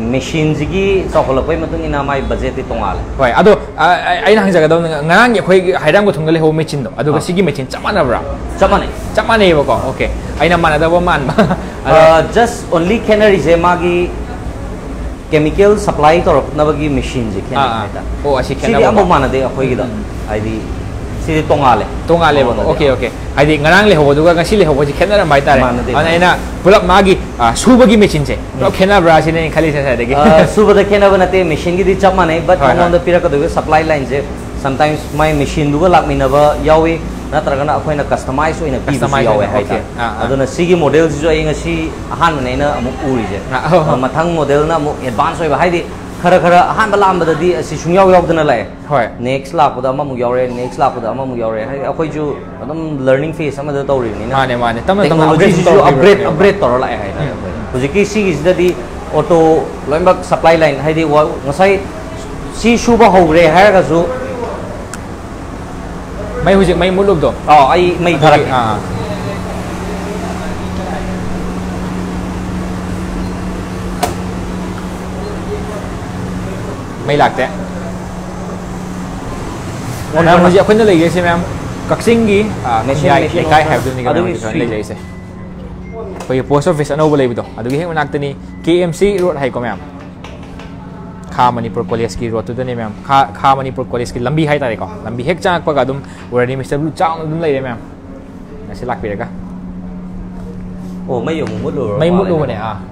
machines gi sokolo koi matung ina mai budget ti tongal hoi ado ai nang jaga dong ngang ye khoi hairang go thungale ho machine do ado si gi machine chamana bra chamane chamane bo ko okay. aina mana da bo man just only canary je magi chemical supply to rokna bagi machine je khen ta o asi khen ba mana de khoi gi da ai di ꯁꯤꯗꯤ ꯇꯣꯡꯉꯥꯜꯂꯦ ꯇꯣꯉꯥꯜꯂꯦꯕꯀꯣ ꯑꯃꯔꯣꯝꯗꯗꯤ. Okay okay ꯍꯥꯏꯗꯤ ꯉꯔꯥꯡ ꯂꯩꯍꯧꯕꯗꯨꯒ ꯉꯁꯤ ꯂꯩꯍꯧꯕꯁꯤ ꯈꯦꯠꯅꯔꯝꯕ ꯍꯥꯏꯇꯥꯔꯦ ꯃꯥꯟꯅꯗꯦ. ꯑꯗꯨꯅ ꯑꯩꯅ ꯄꯨꯂꯞ ꯃꯥꯒꯤ 아, ꯁꯨꯕꯒꯤ ꯃꯦꯆꯤꯟꯁꯦ ꯄꯨꯂꯞ ꯈꯦꯠꯅꯕ꯭ꯔꯥ ꯁꯤꯅ ꯑꯩꯅ ꯈꯜꯂꯤꯁꯦ ꯉꯁꯥꯏꯗꯒꯤ ꯑ, ꯁꯨꯕꯗ ꯈꯦꯠꯅꯕ ꯅꯠꯇꯦ ꯃꯦꯁꯤꯟꯒꯤꯗꯤ ꯆꯞ ꯃꯥꯟꯅꯩ ꯕꯠ ꯍꯣꯏ, ꯍꯣꯏ. ꯃꯉꯣꯟꯗ ꯄꯤꯔꯛꯀꯗꯧꯔꯤꯕ ꯁꯄ꯭ꯂꯥꯏ ꯂꯥꯏꯟꯁꯦ ꯁꯝꯇꯥꯏꯝꯁ ꯃꯥꯏ ꯃꯦꯁꯤꯟꯗꯨꯒ ꯂꯥꯛꯃꯤꯟꯅꯕ ꯌꯥꯎꯏ ꯅꯠꯇ꯭ꯔꯒꯅ ꯑꯩꯈꯣꯏꯅ ꯀꯁꯇꯃꯥꯏꯁ ꯑꯣꯏꯅ ꯄꯤꯕꯁꯨ Customize ꯌꯥꯎꯋꯦ ꯑꯣꯏꯅ, ꯍꯥꯏꯇꯥꯔꯦ okay. ꯑꯥ, ꯑꯥ. ꯑꯗꯨꯅ ꯁꯤꯒꯤ ꯃꯣꯗꯦꯜꯁꯤꯁꯨ ꯑꯩ ꯉꯁꯤ ꯑꯍꯥꯟꯕꯅꯦ ꯑꯩꯅ ꯑꯃꯨꯛ ꯎꯔꯤꯁꯦ ꯑꯥ, ꯍꯣꯏ, ꯍꯣꯏ. ꯑ, ꯃꯊꯪ ꯃꯣꯗꯦꯜꯅ ꯑꯃꯨꯛ ꯑꯦꯗꯚꯥꯟꯁ ꯑꯣꯏꯕ ꯍꯥꯏꯗꯤ ꯈꯔ खर खर अहम लाबदी यादना लाए नेक्स लापे नेक्स लापे नेक्स्ट लर्निंग फेस तौरीबनी अपग्रेड तौर लाए होजिकी सिगी ऑटो लोम सप्लाई लाइन है सी सूब हौरे मई हूँ मई मुलुबदो मई कक्सिंगी Machine- machine लेकाई offer. हैबदुनी ꯑꯗꯨꯒꯤ गना street. लेजैसे ꯑꯩꯈꯣꯏꯒꯤ ꯄꯣꯁ ꯑꯣꯐꯤꯁ ꯑꯅꯧꯕ ꯂꯩꯕꯗꯣ ꯑꯗꯨꯒꯤ ꯍꯦꯛ ꯃꯅꯥꯛꯇꯅꯤ ꯀꯦ ꯑꯦꯝ ꯁꯤ ꯔꯣꯗ ꯍꯥꯏꯀꯣ ꯃꯌꯥꯝ ꯈꯥ ꯃꯅꯤꯄꯨꯔ ꯀꯣꯂꯦꯖꯀꯤ ꯔꯣꯗꯇꯨꯗꯅꯦ ꯃꯌꯥꯝ ꯈꯥ ꯈꯥ ꯃꯅꯤꯄꯨꯔ ꯀꯣꯂꯦꯖꯀꯤ ꯂꯝꯕꯤ ꯍꯥꯏꯇꯥꯔꯦꯀꯣ ꯂꯝꯕꯤ ꯍꯦꯛ ꯆꯪꯉꯛꯄꯒ ꯑꯗꯨꯝ ꯎꯔꯅꯤ ꯃꯤꯁꯇꯔ ꯕ꯭ꯂꯨ ꯆꯥꯎꯅ ꯑꯗꯨꯝ ꯂꯩꯔꯦ ꯃꯌꯥꯝ ꯉꯁꯤ ꯂꯥꯛꯄꯤꯔꯒ oh mai yung mutlu ꯃꯩ ꯃꯨꯠꯂꯨꯕꯅꯦ ꯑꯥ si ready tawri minute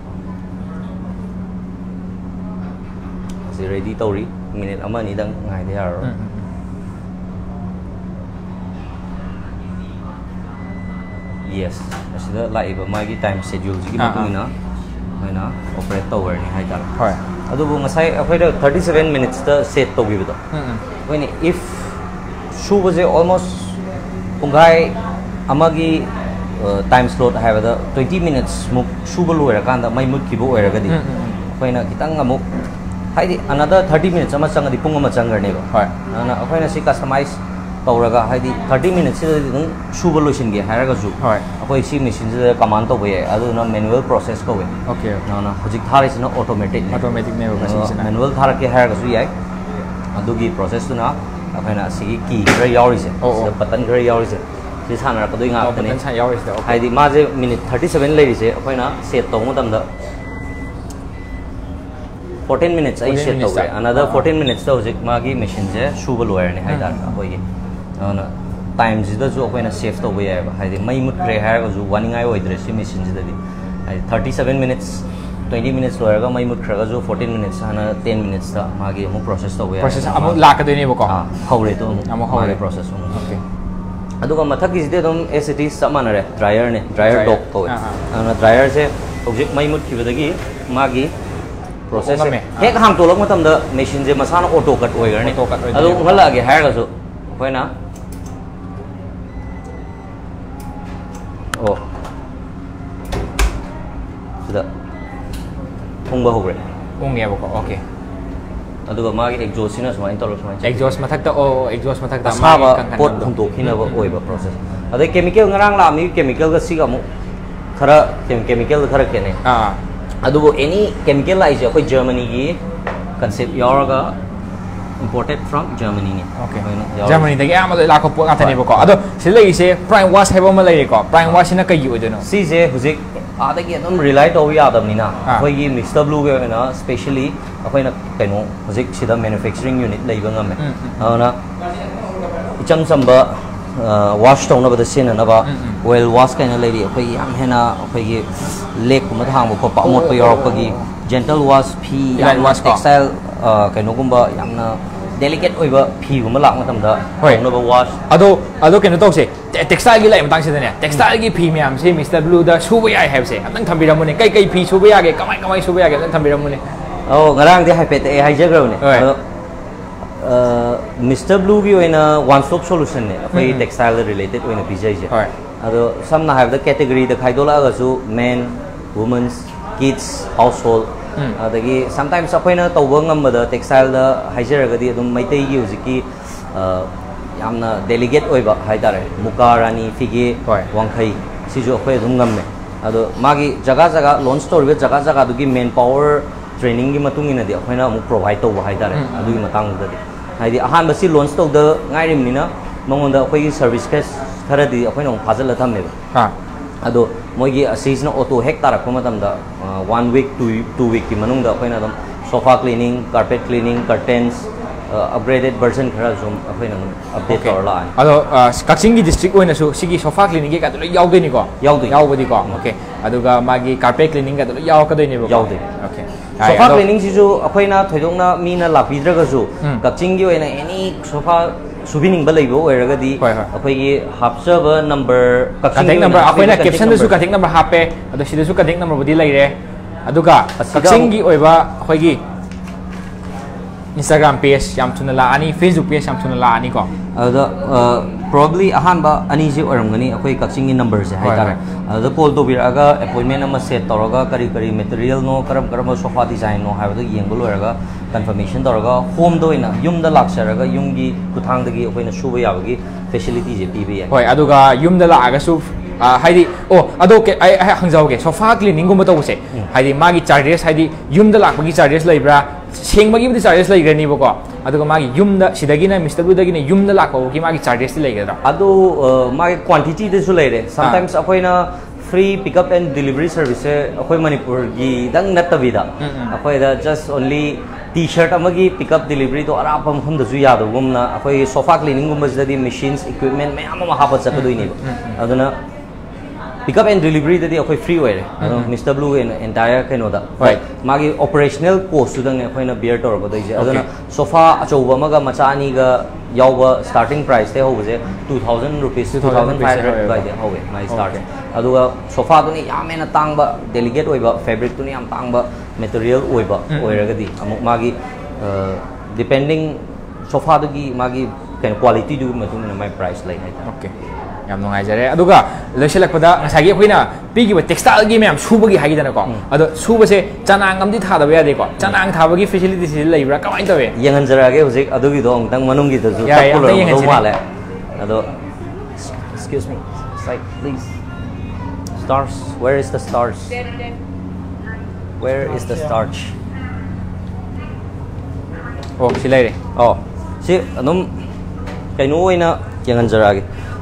ama ni dang ngai de yaro ꯎꯝ, ꯎꯝ, ꯎꯝ. yes asida laiba magi time schedule ji Ah, matung ina maina operate tower ni hai tar ꯍꯣꯏ adubu ngasai akhoi 37 minutes ta set to gibido um, um. when if shuba je almost pungai amagi uh, time slot haibada 20 minutes muk shuba loira हाइदि another thirty minutes अमा चंगदि पुंग अमा चंगरनेबो हाय ना अखोय नसि कस्टमाइज तौरगा हाइदि थर्टी मिनट्स सिदि दुम सुबो लोइसिनगे हायरगा जु हाय प्रोसेस कोबे ओके ना ऑटोमेटिक ऑटोमेटिक ने मशीन मैनुअल प्रोसेस ना बटन घर यावरिसे सि सानरका दुई ngaतने हाइदि माजे set तौमो sida button khara yaurise si sana ra kadoi nga tane button ꯁꯥꯏ ꯌꯥꯎꯔꯤꯁꯤꯗ okay haidi ma je minute 37 lerise akhoi na set taw matamda 14 minutes ai 14 set minutes tawre ta. another Ah. 14 minutes ta hojik magi machine je shuba loyer ni haidar akhoi gi na time jida ju akhoi na save tawbe yai ba haidi mai mut kre hairaga ju waningai oidre si machine jida di haidi 37 minutes 20 minutes loiraga mai mut khraga ju process ꯑꯃꯨꯛ ꯂꯥꯛꯀꯗꯣꯏꯅꯦꯕꯀꯣ ah hawre to ꯑꯃꯨꯛ ꯍꯧꯔꯦ. process amu okay ꯑꯗꯨꯒ ꯃꯊꯛꯀꯤꯁꯤꯗꯤ ꯑꯗꯨꯝ S it is ꯆꯞ ꯃꯥꯟꯅꯔꯦ ꯗ꯭ꯔꯥꯏꯌꯔꯅꯦ dryer Dryer. ꯗꯣꯛ ꯀꯧꯋꯦ ꯑꯥ, ꯑꯥ. ꯑꯗꯨꯅ ꯗ꯭ꯔꯥꯏꯌꯔꯁꯦ ꯍꯧꯖꯤꯛ ꯃꯩ ꯃꯨꯠꯈꯤꯕꯗꯒꯤ ꯃꯥꯒꯤ ꯄ꯭ꯔꯣꯁꯦꯁꯁꯦ ꯉꯝꯃꯦ. ꯍꯦꯛ ꯍꯥꯡꯇꯣꯛꯂꯛꯄ ꯃꯇꯝꯗ ꯃꯦꯆꯤꯟꯁꯦ ꯃꯁꯥꯅ ꯑꯣꯇꯣ ꯀꯠ ꯑꯣꯏꯈ꯭ꯔꯅꯤ Auto cut ꯑꯣꯏꯗꯣꯏꯅꯦ. ꯑꯗꯨ ꯎꯪꯍꯜꯂꯛꯑꯒꯦ ꯍꯥꯏꯔꯒꯁꯨ ꯑꯩꯈꯣꯏꯅ ꯑꯣ ꯁꯤꯗ ꯎꯪꯕ ꯍꯧꯈ꯭ꯔꯦ ꯎꯪꯉꯦꯕꯀꯣ ꯑꯣꯀꯦ ꯑꯗꯨꯒ ꯃꯥꯒꯤ ꯑꯦꯛꯖꯣꯁꯁꯤꯅ ꯁꯨꯃꯥꯏꯅ ꯇꯧꯔ ꯁꯨꯃꯥꯏꯅ ꯆꯠꯈꯤ. ꯑꯦꯛꯖꯣꯁ ꯃꯊꯛꯇ ꯑꯣ ꯑꯦꯛꯖꯣꯁ ꯃꯊꯛꯇ ꯑꯁꯥꯕ ꯃꯥꯒꯤ ꯀꯪꯍꯟꯕꯗꯣ. ꯄꯣꯠ ꯍꯨꯟꯗꯣꯛꯈꯤꯅꯕ ꯑꯣꯏꯕ ꯄ꯭ꯔꯣꯁꯦꯁ ꯑꯗꯩ ꯀꯦꯃꯤꯀꯦꯜ ꯉꯔꯥꯡ ꯂꯥꯛꯑꯝꯃꯤ ꯀꯦꯃꯤꯀꯦꯜꯒ ꯁꯤꯒ ꯑꯃꯨꯛ ꯈꯔ ꯀꯦꯃꯤꯀꯦꯜꯗ ꯈꯔ ꯈꯦꯠꯅꯩ ꯑꯥ ꯑꯗꯨꯕꯨ अदुबो एनी केमिकल आइज़ अखोई जर्मनी की कंसेप्ट यारगा imported from Germany ni okay Germany da ya ma la ko po atani bo ko ado silai se prime wash hebo ma lai ko prime wash na kai yu de no si je huzik ada ki adum rely to ya adam ni na khoi gi mr blue ge na specially akhoi na kaino huzik sida manufacturing unit lai ba ngam na cham cham ba wash tawna bada sin na ba well wash kaina lady apai yam hena apai gi lek kuma thang ko pa mot pa yor pa gi gentle wash phi yam wash textile kaino gumba yam na delicate oi ba phi gumba lak matam da tawna ba wash. Ado ado kaino tawse textile gi lai matang se ne textile gi phi myam se mr blue da subai I have se amtang thambira mune kai kai phi subai age kamai kamai subai age amtang ramu mune oh ngarang de hai pete ai jagro ne Mister Blue की one stop solution ने textile related होना पीजे हाय category the men women's kids household अदगी sometimes अखोइना तब ngambada textile है मैत की हुजिकी यामना डेलीगेट होता है मुका रानी फिगे वांखई सिजु अखोइ जगह जगह लोन तौर जगह जगह मेन पावर ट्रेनिंग की मतुंग इनदी अखोइना अमुक प्रोवाइड तौब हाइदारे अदुगी ꯍꯥꯏꯗꯤ ꯑꯍꯥꯟꯕ ꯁꯤ ꯂꯣꯟꯆ ꯇꯧꯗ ꯉꯥꯏꯔꯤꯕꯅꯤꯅ ꯃꯉꯣꯟꯗ ꯑꯩꯈꯣꯏꯒꯤ ꯁꯔꯚꯤꯁ ꯐꯦꯁ ꯈꯔꯗꯤ ꯑꯩꯈꯣꯏꯅ ꯑꯃꯨꯛ ꯐꯥꯖꯤꯜꯂ ꯊꯝꯃꯦꯕ ꯑꯥ ꯑꯗꯣ ꯃꯣꯏꯒꯤ ꯑꯁꯤꯁꯤꯅ ꯑꯣꯇꯣ ꯍꯦꯛ ꯇꯥꯔꯛꯄ ꯃꯇꯝꯗ ꯋꯥꯟ ꯋꯤꯛ ꯇꯨ ꯇꯨ ꯋꯤꯛꯀꯤ ꯃꯅꯨꯡꯗ ꯑꯩꯈꯣꯏꯅ ꯑꯗꯨꯝ sofa cleaning carpet cleaning ꯀꯔꯇꯦꯟꯁ ꯑꯞꯒ꯭ꯔꯦꯗꯦꯠ version ꯈꯔ ꯁꯨꯝ ꯑꯩꯈꯣꯏꯅ ꯑꯗꯨꯝ ꯑꯞꯗꯦꯠ ꯇꯧꯔ ꯂꯥꯛꯑꯅꯤ ꯑꯗꯣ ꯑ, ꯀꯛꯆꯤꯡꯒꯤ ꯗꯤꯁꯇ꯭ꯔꯤꯛ ꯑꯣꯏꯅꯁꯨ ꯁꯤꯒꯤ ꯁꯣꯐꯥ ꯀ꯭ꯂꯤꯅꯤꯛ ꯀꯩꯀꯥꯗꯣ ꯂꯣꯏ ꯌꯥꯎꯗꯣꯏꯅꯤꯀꯣ ꯌꯥꯎꯗꯣꯏꯅꯤ. ꯌꯥꯎꯕꯗꯤꯀꯣ ꯑꯣꯀꯦ ꯑꯗꯨꯒ ꯃꯥꯒꯤ ꯀꯥꯔꯄꯦꯠ ꯀ꯭ꯂꯤꯅꯤꯡꯒꯗꯣ ꯂꯣꯏ ꯌꯥꯎꯔꯛꯀꯗꯣꯏꯅꯦꯕꯀꯣ ꯌꯥꯎꯗꯣꯏꯅꯤ. ꯑꯣꯀꯦ ꯁꯣꯐꯥ ꯀ꯭ꯂꯤꯅꯤꯡꯁꯤꯁꯨ ꯑꯩꯈꯣꯏꯅ ꯊꯣꯏꯗꯣꯛꯅ ꯃꯤꯅ ꯂꯥꯛꯄꯤꯗ꯭ꯔꯒꯁꯨ ꯎꯝ. ꯀꯛꯆꯤꯡꯒꯤ ꯑꯣꯏꯅ ꯑꯦꯅꯤ ꯁꯣꯐꯥ ꯁꯨꯕꯤꯅꯤꯡꯕ ꯂꯩꯕ ꯑꯣꯏꯔꯒꯗꯤ ꯍꯣꯏ, ꯍꯣꯏ. ꯑꯩꯈꯣꯏꯒꯤ ꯍꯥꯞꯆꯕ ꯅꯝꯕꯔ ꯀꯟꯇꯦꯛ ꯅꯝꯕꯔ ꯑꯩꯈꯣꯏꯅ ꯀꯦꯞꯁꯟꯗꯁꯨ ꯀꯟꯇꯦꯛ ꯅꯝꯕꯔ ꯍꯥꯞꯄꯦ ꯑꯗꯣ ꯁꯤꯗꯁꯨ ꯀꯟꯇꯦꯛ ꯅꯝꯕꯔꯕꯨꯗꯤ ꯂꯩꯔꯦ ꯑꯗꯨꯒ ꯑꯁꯤꯗ ꯀꯛꯆꯤꯡꯒꯤ ꯑꯣꯏꯕ ꯑꯩꯈꯣꯏꯒꯤ ꯏꯟꯁꯇꯥꯒ꯭ꯔꯥꯝ ꯄꯦꯖ ꯌꯥꯝ ꯊꯨꯅ ꯂꯥꯛꯑꯅꯤ ꯐꯦꯁꯕꯨꯛ ꯄꯦꯖ ꯌꯥꯝ ꯊꯨꯅ ꯂꯥꯛꯑꯅꯤꯀꯣ ꯑꯗꯨꯗ probably ahanba ani je oramgani akoi kaching number se hai tare adu call to biraga appointment ama set toroga kari kari material no karam karam sofa design no ha du yengul oraga confirmation toroga home do ina yum da laksaraga yum gi kuthang da gi akoi na suba yabagi facility je pibe ya hoi aduga yum da la aga su हाइदी ओ अदो के आई हंजाओगे sofa cleaning गुम तौसे हाइदी मागी charges हाइदी युम द लाखबगी चार्जेस लेब्रा द सिदगिना मिस्टर बुदगिना युम द लाखबगी मागी चार्जेस लेगेद्रा अदो मागी quantity sometimes अखोइना free pickup and delivery service अखोइ Manipur की दंग नत्तबिदा अखोइदा जस्ट ओनली टी शर्ट अमगी पिकअप डिलीवरी तो अराप मफमदसु यादोगुमना अखोइ सोफा क्लीनिंग गुमबसदि मशीन्स इक्विपमेंट मैम हापा अदुना पिकअप एंड डिलीवरी अखोई फ्री अदो मिस्टर ब्लू एंटायर कइनोदा मागी ऑपरेशनल कोस्ट सुदंग अखोइना बियर तौर बदैजे अदना सोफा अचौबा गा यावबा स्टार्टिंग प्राइस होबजे 2000 रुपीस 2500 बाइदे होवे माई स्टार्ट अदुगा सोफा दुनी यामेना तांगबा डेलीगेट ओइबा फैब्रिक तांगबा मटेरियल मागी डिपेंडिंग सोफा दुगी मागी क्वालिटी माई प्राइस लै है ꯌꯥꯝ ꯅꯨꯡꯉꯥꯏꯖꯔꯦ ꯑꯗꯨꯒ ꯂꯣꯏꯁꯤꯜꯂꯛꯄꯗ ꯉꯁꯥꯏꯒꯤ ꯑꯩꯈꯣꯏꯅ ꯄꯤꯈꯤꯕ ꯇꯦꯛꯁꯇꯥꯏꯜꯒꯤ ꯃꯌꯥꯝ ꯁꯨꯕꯒꯤ ꯍꯥꯏꯈꯤꯗꯅꯀꯣ ꯑꯗꯣ ꯁꯨꯕꯁꯦ ꯆꯅꯥꯡ ꯑꯃꯗꯤ ꯊꯥꯗꯕ ꯌꯥꯗꯦꯀꯣ ꯆꯅꯥꯡ ꯊꯥꯕꯒꯤ ꯐꯦꯁꯤꯂꯤꯇꯤꯁꯤ ꯂꯩꯕ꯭ꯔꯥ ꯀꯃꯥꯏꯅ ꯇꯧꯋꯦ ꯌꯦꯡꯍꯟꯖꯔꯛꯑꯒꯦ ꯍꯧꯖꯤꯛ ꯑꯗꯨꯒꯤꯗꯣ ꯑꯃꯨꯛꯇꯪ ꯃꯅꯨꯡꯒꯤꯗꯁꯨ ꯆꯠꯄ ꯂꯣꯏꯔꯝꯗꯧ ꯃꯥꯜꯂꯦ ꯑꯗꯣ excuse me side please stars where is the stars where is the starch ꯑꯣ ꯁꯤ ꯂꯩꯔꯦ ꯑꯣ ꯁꯤ ꯑꯗꯨꯝ ꯀꯩꯅꯣ ꯑꯣꯏꯅ ꯌꯦꯡꯍꯟꯖꯔꯛꯑꯒꯦ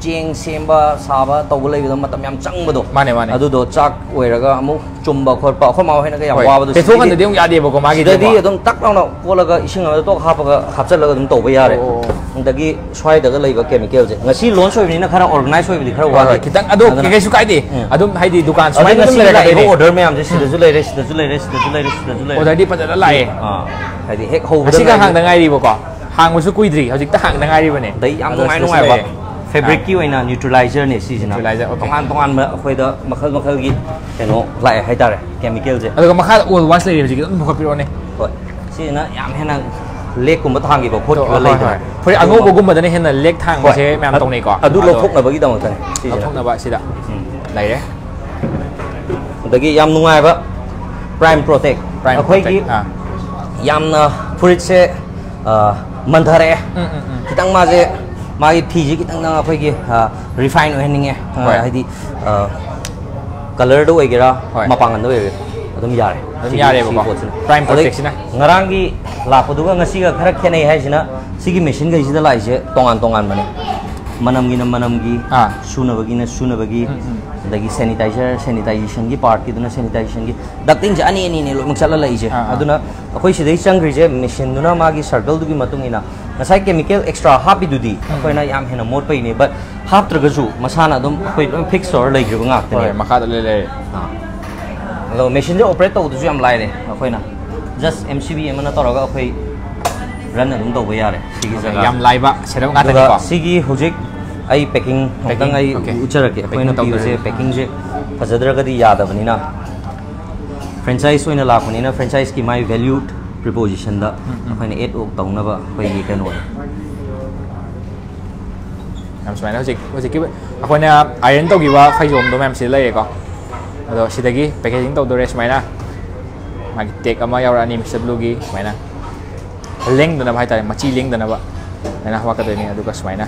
ꯆꯦꯡ ꯁꯦꯝꯕ ꯁꯥꯕ ꯇꯧꯕ ꯂꯩꯕꯗ ꯃꯇꯝ ꯌꯥꯝ ꯆꯪꯕꯗꯣ ꯃꯥꯅꯦ ꯃꯥꯅꯦ ꯑꯗꯨꯗꯣ ꯆꯥꯛ ꯑꯣꯏꯔꯒ ꯑꯃꯨꯛ ꯆꯨꯝꯕ ꯈꯣꯠꯄ ꯑꯩꯈꯣꯏ ꯃꯥ ꯍꯣꯏꯅꯒ ꯌꯥꯝ ꯋꯥꯕꯗꯣ ꯄꯦꯊꯣꯛꯍꯟꯗꯗꯤ ꯑꯃꯨꯛ ꯌꯥꯗꯦꯕꯀꯣ ꯃꯥꯒꯤ ꯁꯤꯗꯗꯤ ꯑꯗꯨꯝ ꯇꯛ ꯂꯥꯎꯅ ꯀꯣꯠꯂꯒ ꯏꯁꯤꯡ ꯑꯃꯗ ꯇꯣꯛ ꯍꯥꯞꯄꯒ ꯍꯥꯞꯆꯜꯂꯒ ꯑꯗꯨꯝ ꯇꯧꯕ ꯌꯥꯔꯦ ꯑꯗꯒꯤ ꯁ꯭ꯋꯥꯏꯗꯒ ꯂꯩꯕ ꯀꯦꯃꯤꯀꯦꯜꯁꯦ ꯉꯁꯤ ꯂꯣꯟꯁ ꯑꯣꯏꯕꯅꯤꯅ ꯈꯔ ꯑꯣꯔꯒꯅꯥꯏꯖ ꯑꯣꯏꯕꯗꯤ ꯈꯔ ꯋꯥꯠꯂꯤ ꯈꯤꯇꯪ ꯑꯗꯣ ꯀꯩꯁꯨ ꯀꯥꯏꯗꯦ ꯑꯗꯨꯝ ꯍꯥꯏꯗꯤ ꯗꯨꯀꯥꯟ ꯑꯗꯨ ꯁꯨꯃꯥꯏꯅ ꯑꯗꯨꯝ ꯉꯁꯤ ꯂꯥꯛꯏꯕ ꯂꯩꯔꯛꯀꯗꯣꯏꯅꯦ ꯑꯣꯔꯗꯔ ꯃꯌꯥꯝꯁꯦ ꯁꯤꯗꯁꯨ ꯂꯩꯔꯦ ꯁꯤꯗꯁꯨ ꯂꯩꯔꯦ ꯁꯤꯗꯁꯨ ꯂꯩꯔꯦ ꯁꯤꯗꯁꯨ ꯂꯩꯔꯦ ꯑꯣꯔꯗꯔꯗꯤ ꯐꯖꯅ ꯂꯥꯛꯑꯦ ꯑꯥ ꯍꯥꯏꯗꯤ ꯍꯦꯛ ꯍꯧꯕꯗ ꯑꯁꯤꯒ ꯍꯥꯡꯗ ꯉꯥꯏꯔꯤꯕꯀꯣ ꯍꯥꯡꯕꯁꯨ ꯀꯨꯏꯗ꯭ꯔꯤ ꯍꯧꯖꯤꯛꯇ ꯍꯥꯡꯗ ꯉꯥꯏꯔꯤꯕꯅꯦ ꯑꯗꯩ ꯌꯥꯝ ꯅꯨꯡꯉꯥꯏ ꯅꯨꯡꯉꯥꯏꯕ ꯐꯦꯕ꯭ꯔꯤꯛꯀꯤ ꯑꯣꯏꯅ ꯅ꯭ꯌꯨꯇ꯭ꯔꯤꯂꯥꯏꯖꯔꯅꯦ ꯁꯤꯁꯤꯅ Neutralizer, okay. ꯇꯣꯉꯥꯟ ꯇꯣꯉꯥꯟꯕ ꯑꯩꯈꯣꯏꯗ ꯃꯈꯜ ꯃꯈꯜꯒꯤ ꯀꯩꯅꯣ ꯂꯥꯛꯑꯦ ꯍꯥꯏꯇꯥꯔꯦ ꯀꯦꯃꯤꯀꯦꯜꯁꯦ ꯑꯗꯨꯒ ꯃꯈꯥꯗ ꯑꯣꯜ ꯋꯥꯁ ꯂꯩꯔꯤ ꯍꯧꯖꯤꯛꯀꯤ ꯑꯗꯨꯝ ꯄꯨꯈꯠꯄꯤꯔꯛꯑꯣꯅꯦ ꯍꯣꯏ ꯁꯤꯁꯤꯅ ꯌꯥꯝ ꯍꯦꯟꯅ ꯂꯦꯛꯀꯨꯝꯕ ꯊꯥꯡꯈꯤꯕ ꯈꯣꯠꯈꯤꯕ ꯍꯣꯏ ꯍꯣꯏ ꯂꯩꯗꯅ ꯐꯨꯔꯤꯠ ꯑꯉꯧꯕꯒꯨꯝꯕꯗꯅ ꯍꯦꯟꯅ ꯂꯦꯛ ꯊꯥꯡꯕꯁꯦ ꯃꯌꯥꯝ ꯇꯧꯅꯩꯀꯣ ꯑꯗꯨ ꯂꯧꯊꯣꯛꯅꯕꯒꯤꯗꯃꯛꯇꯅꯦ ꯁꯤꯁꯤꯅ ꯂꯧꯊꯣꯛꯅꯕ ꯁꯤꯗ ꯂꯩꯔꯦ ꯑꯗꯒꯤ ꯌꯥꯝ ꯅꯨꯡꯉꯥꯏꯕ ꯄ꯭ꯔꯥꯏꯝ ꯄ꯭ꯔꯣꯇꯦꯛ Prime ꯑꯩꯈꯣꯏꯒꯤ Protect, ꯑꯥ. ꯌꯥꯝꯅ ꯐꯨꯔꯤꯠꯁꯦ ꯃꯟꯊꯔꯛꯑꯦ ꯈꯤꯇꯪ ꯃꯥꯁꯦ ꯃꯥꯒꯤ ꯐꯤꯁꯦ ꯈꯤꯇꯪ ꯑꯩꯈꯣꯏꯒꯤ ꯔꯤꯐꯥꯏꯟ ꯑꯣꯏꯍꯟꯅꯤꯡꯉꯦ ꯍꯣꯏ. ꯍꯥꯏꯗꯤ ꯀꯂꯔꯗ ꯑꯣꯏꯒꯦꯔꯥ ꯍꯣꯏ. ꯃꯄꯥꯡꯒꯟꯗ ꯑꯣꯏꯒꯦꯔꯥ ꯑꯗꯨꯝ ꯌꯥꯔꯦ ꯑꯗꯨꯝ ꯁꯤꯒꯤ- ꯌꯥꯔꯦꯕꯀꯣ. ꯁꯤꯒꯤ ꯄꯣꯠꯁꯤꯅ. Prime ꯑꯗꯩ Protect-ꯁꯤꯅ. ꯉꯔꯥꯡꯒꯤ ꯂꯥꯛꯄꯗꯨꯒ ꯉꯁꯤꯒ ꯈꯔ ꯈꯦꯠꯅꯩ ꯍꯥꯏꯁꯤꯅ ꯁꯤꯒꯤ ꯃꯦꯆꯤꯟꯈꯩꯁꯤꯗ ꯂꯥꯛꯏꯁꯦ ꯇꯣꯉꯥꯟ ꯇꯣꯉꯥꯟꯕꯅꯦ ꯃꯅꯝꯒꯤꯅ ꯃꯅꯝꯒꯤ ꯑꯥ. ꯁꯨꯅꯕꯒꯤꯅ ꯁꯨꯅꯕꯒꯤ ꯑꯗꯒꯤ ꯁꯦꯅꯤꯇꯥꯏꯖꯔ ꯁꯦꯅꯤꯇꯥꯏꯖꯦꯁꯟꯒꯤ ꯄꯥꯔꯠꯀꯤꯗꯨꯅ ꯁꯦꯅꯤꯇꯥꯏꯖꯦꯁꯟꯒꯤ ꯗꯛꯇꯤꯡꯁꯦ ꯑꯅꯤ ꯑꯅꯤꯅꯦ ꯂꯣꯏꯅꯃꯛ ꯆꯠꯂ ꯂꯩꯏꯁꯦ ꯑꯥ, ꯑꯥ. ꯑꯗꯨꯅ ꯑꯩꯈꯣꯏ ꯁꯤꯗꯩ ꯆꯪꯈ꯭ꯔꯤꯁꯦ ꯃꯦꯆꯤꯟꯗꯨꯅ ꯃꯥꯒꯤ ꯁꯔꯀꯜꯗꯨꯒꯤ ꯃꯇꯨꯡ ꯏꯟꯅ ꯉꯁꯥꯏ ꯀꯦꯃꯤꯀꯦꯜ ꯑꯦꯛꯁꯇ꯭ꯔꯥ ꯍꯥꯞꯄꯤꯗꯨꯗꯤ ꯑꯩꯈꯣꯏꯅ ꯌꯥꯝ ꯍꯦꯟꯅ ꯃꯣꯠꯄꯩꯅꯦ ꯕꯠ ꯍꯥꯞꯇ꯭ꯔꯒꯁꯨ ꯃꯁꯥꯅ ꯑꯗꯨꯝ ꯑꯩꯈꯣꯏ ꯂꯣꯏ ꯐꯤꯛꯁ ꯇꯧꯔ ꯂꯩꯈ꯭ꯔꯤꯕ ꯍꯣꯏ ꯉꯥꯛꯇꯅꯦ ꯃꯈꯥꯗ ꯂꯩ ꯂꯩꯔꯦ ꯑꯗꯣ ꯃꯦꯆꯤꯟꯁꯦ ꯑꯣꯄꯔꯦꯠ ꯇꯧꯕꯗꯁꯨ ꯌꯥꯝ ꯂꯥꯏꯔꯦ ꯑꯩꯈꯣꯏꯅ ꯖꯁ ꯑꯦꯝ ꯁꯤ ꯕꯤ ꯑꯃꯅ ꯇꯧꯔꯒ ꯑꯩꯈꯣꯏ ꯔꯟ ꯑꯗꯨꯝ ꯇꯧꯕ ꯌꯥꯔꯦ ꯁꯤꯒꯤ ꯖꯒꯥ ꯌꯥꯝ ꯂꯥꯏꯕ ꯁꯦꯔꯞ ꯑꯗꯨꯒ ꯉꯥꯛꯇꯅꯤꯀꯣ ꯁꯤꯒꯤ ꯍꯧꯖꯤꯛ ai packing hongtang ai uchara ke khoina piu se packing je phajadra ga di yada bani na franchise oina la bani na franchise ki my value preposition da khoina eight ok tong na ba khoi ni kan oi nam smain ho jik ho jik ki khoina iron to gi wa khai jom do mam se lai ko ado sidagi packaging to do res mai na magi take ama yaura ni mr blue gi mai na link da na bhai ta machi link da na ba na wa ka de ni adu ka smain na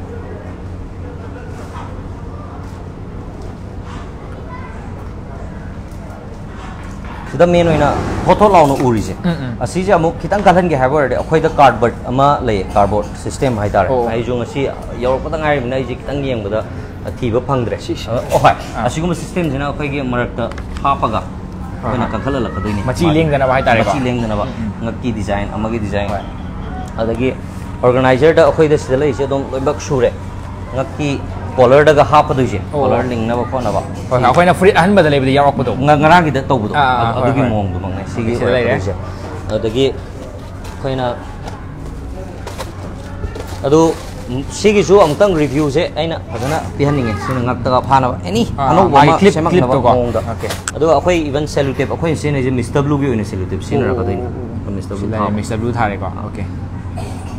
सिदा main होइना फोथो लाउनो उरिजे अमु खितंग कालन गे हाबर कार्डबोर्ड ले कार्डबोर्ड सिस्टम है हाइ जों असि यौरप द ngai mina ji kitang yeng da thiba phangdre oh मची लेंग दना हाइदार मची लेंग दना ngaki design amagi ꯉꯛꯀꯤ ꯀꯣꯂꯔꯗꯒ ꯍꯥꯞꯄꯗꯣꯏꯁꯦ ꯑꯣ. ꯀꯣꯂꯔ ꯂꯤꯡꯅꯕ ꯈꯣꯠꯅꯕ ꯍꯣꯏ ꯑꯩꯈꯣꯏꯅ ꯐꯨꯔꯤꯠ ꯑꯍꯟꯕꯗ ꯂꯩꯕꯗ ꯌꯥꯎꯔꯛꯄꯗꯣ ꯉ- ꯉꯔꯥꯡꯒꯤꯗ ꯇꯧꯕꯗꯣ ꯑꯥ, ꯑꯥ, ꯑꯗꯨ- ꯍꯣꯏ, ꯑꯗꯨꯒꯤ ꯍꯣꯏ. ꯃꯑꯣꯡꯗꯨꯃꯛꯅꯦ ꯁꯤꯒꯤ ꯁꯤꯗ ꯂꯩꯔꯦ. ꯑꯣꯏꯔꯛꯀꯗꯣꯏꯁꯦ ꯑꯗꯒꯤ ꯑꯩꯈꯣꯏꯅ ꯑꯗꯨ ꯎꯝ, ꯁꯤꯒꯤꯁꯨ ꯑꯃꯨꯛꯇꯪ ꯔꯤꯚ꯭ꯌꯨꯁꯦ ꯑꯩꯅ ꯐꯖꯅ ꯄꯤꯍꯟꯅꯤꯡꯉꯦ ꯁꯤꯅ ꯉꯛꯇꯒ ꯐꯥꯅꯕ ꯑꯦꯅꯤ ꯑꯥ, ꯑꯅꯧꯕ ꯃꯥꯒꯤ ꯑꯃ clip- ꯁꯦꯝꯃꯛꯅꯕ clipꯇꯣꯀꯣ? ꯃꯑꯣꯡꯗ Okay. ꯑꯗꯨꯒ ꯑꯩꯈꯣꯏ ꯏꯚꯟ ꯁꯦꯂꯨꯇꯦꯞ ꯑꯩꯈꯣꯏꯅ ꯁꯤꯖꯤꯟꯅꯩꯁꯦ ꯃꯤꯁꯇꯔ ꯕ꯭ꯂꯨꯒꯤ ꯑꯣꯏꯅ ꯁꯦꯂꯨꯇꯦꯞ ꯁꯤꯖꯤꯟꯅꯔꯛꯀꯗꯣꯏꯅꯤ ꯃꯤꯁꯇꯔ ꯕ꯭ꯂꯨ ꯊꯥꯕ. ꯃꯤꯁꯇꯔ ꯕ꯭ꯂꯨ ꯊꯥꯔꯦꯀꯣ ꯑꯣꯀꯦ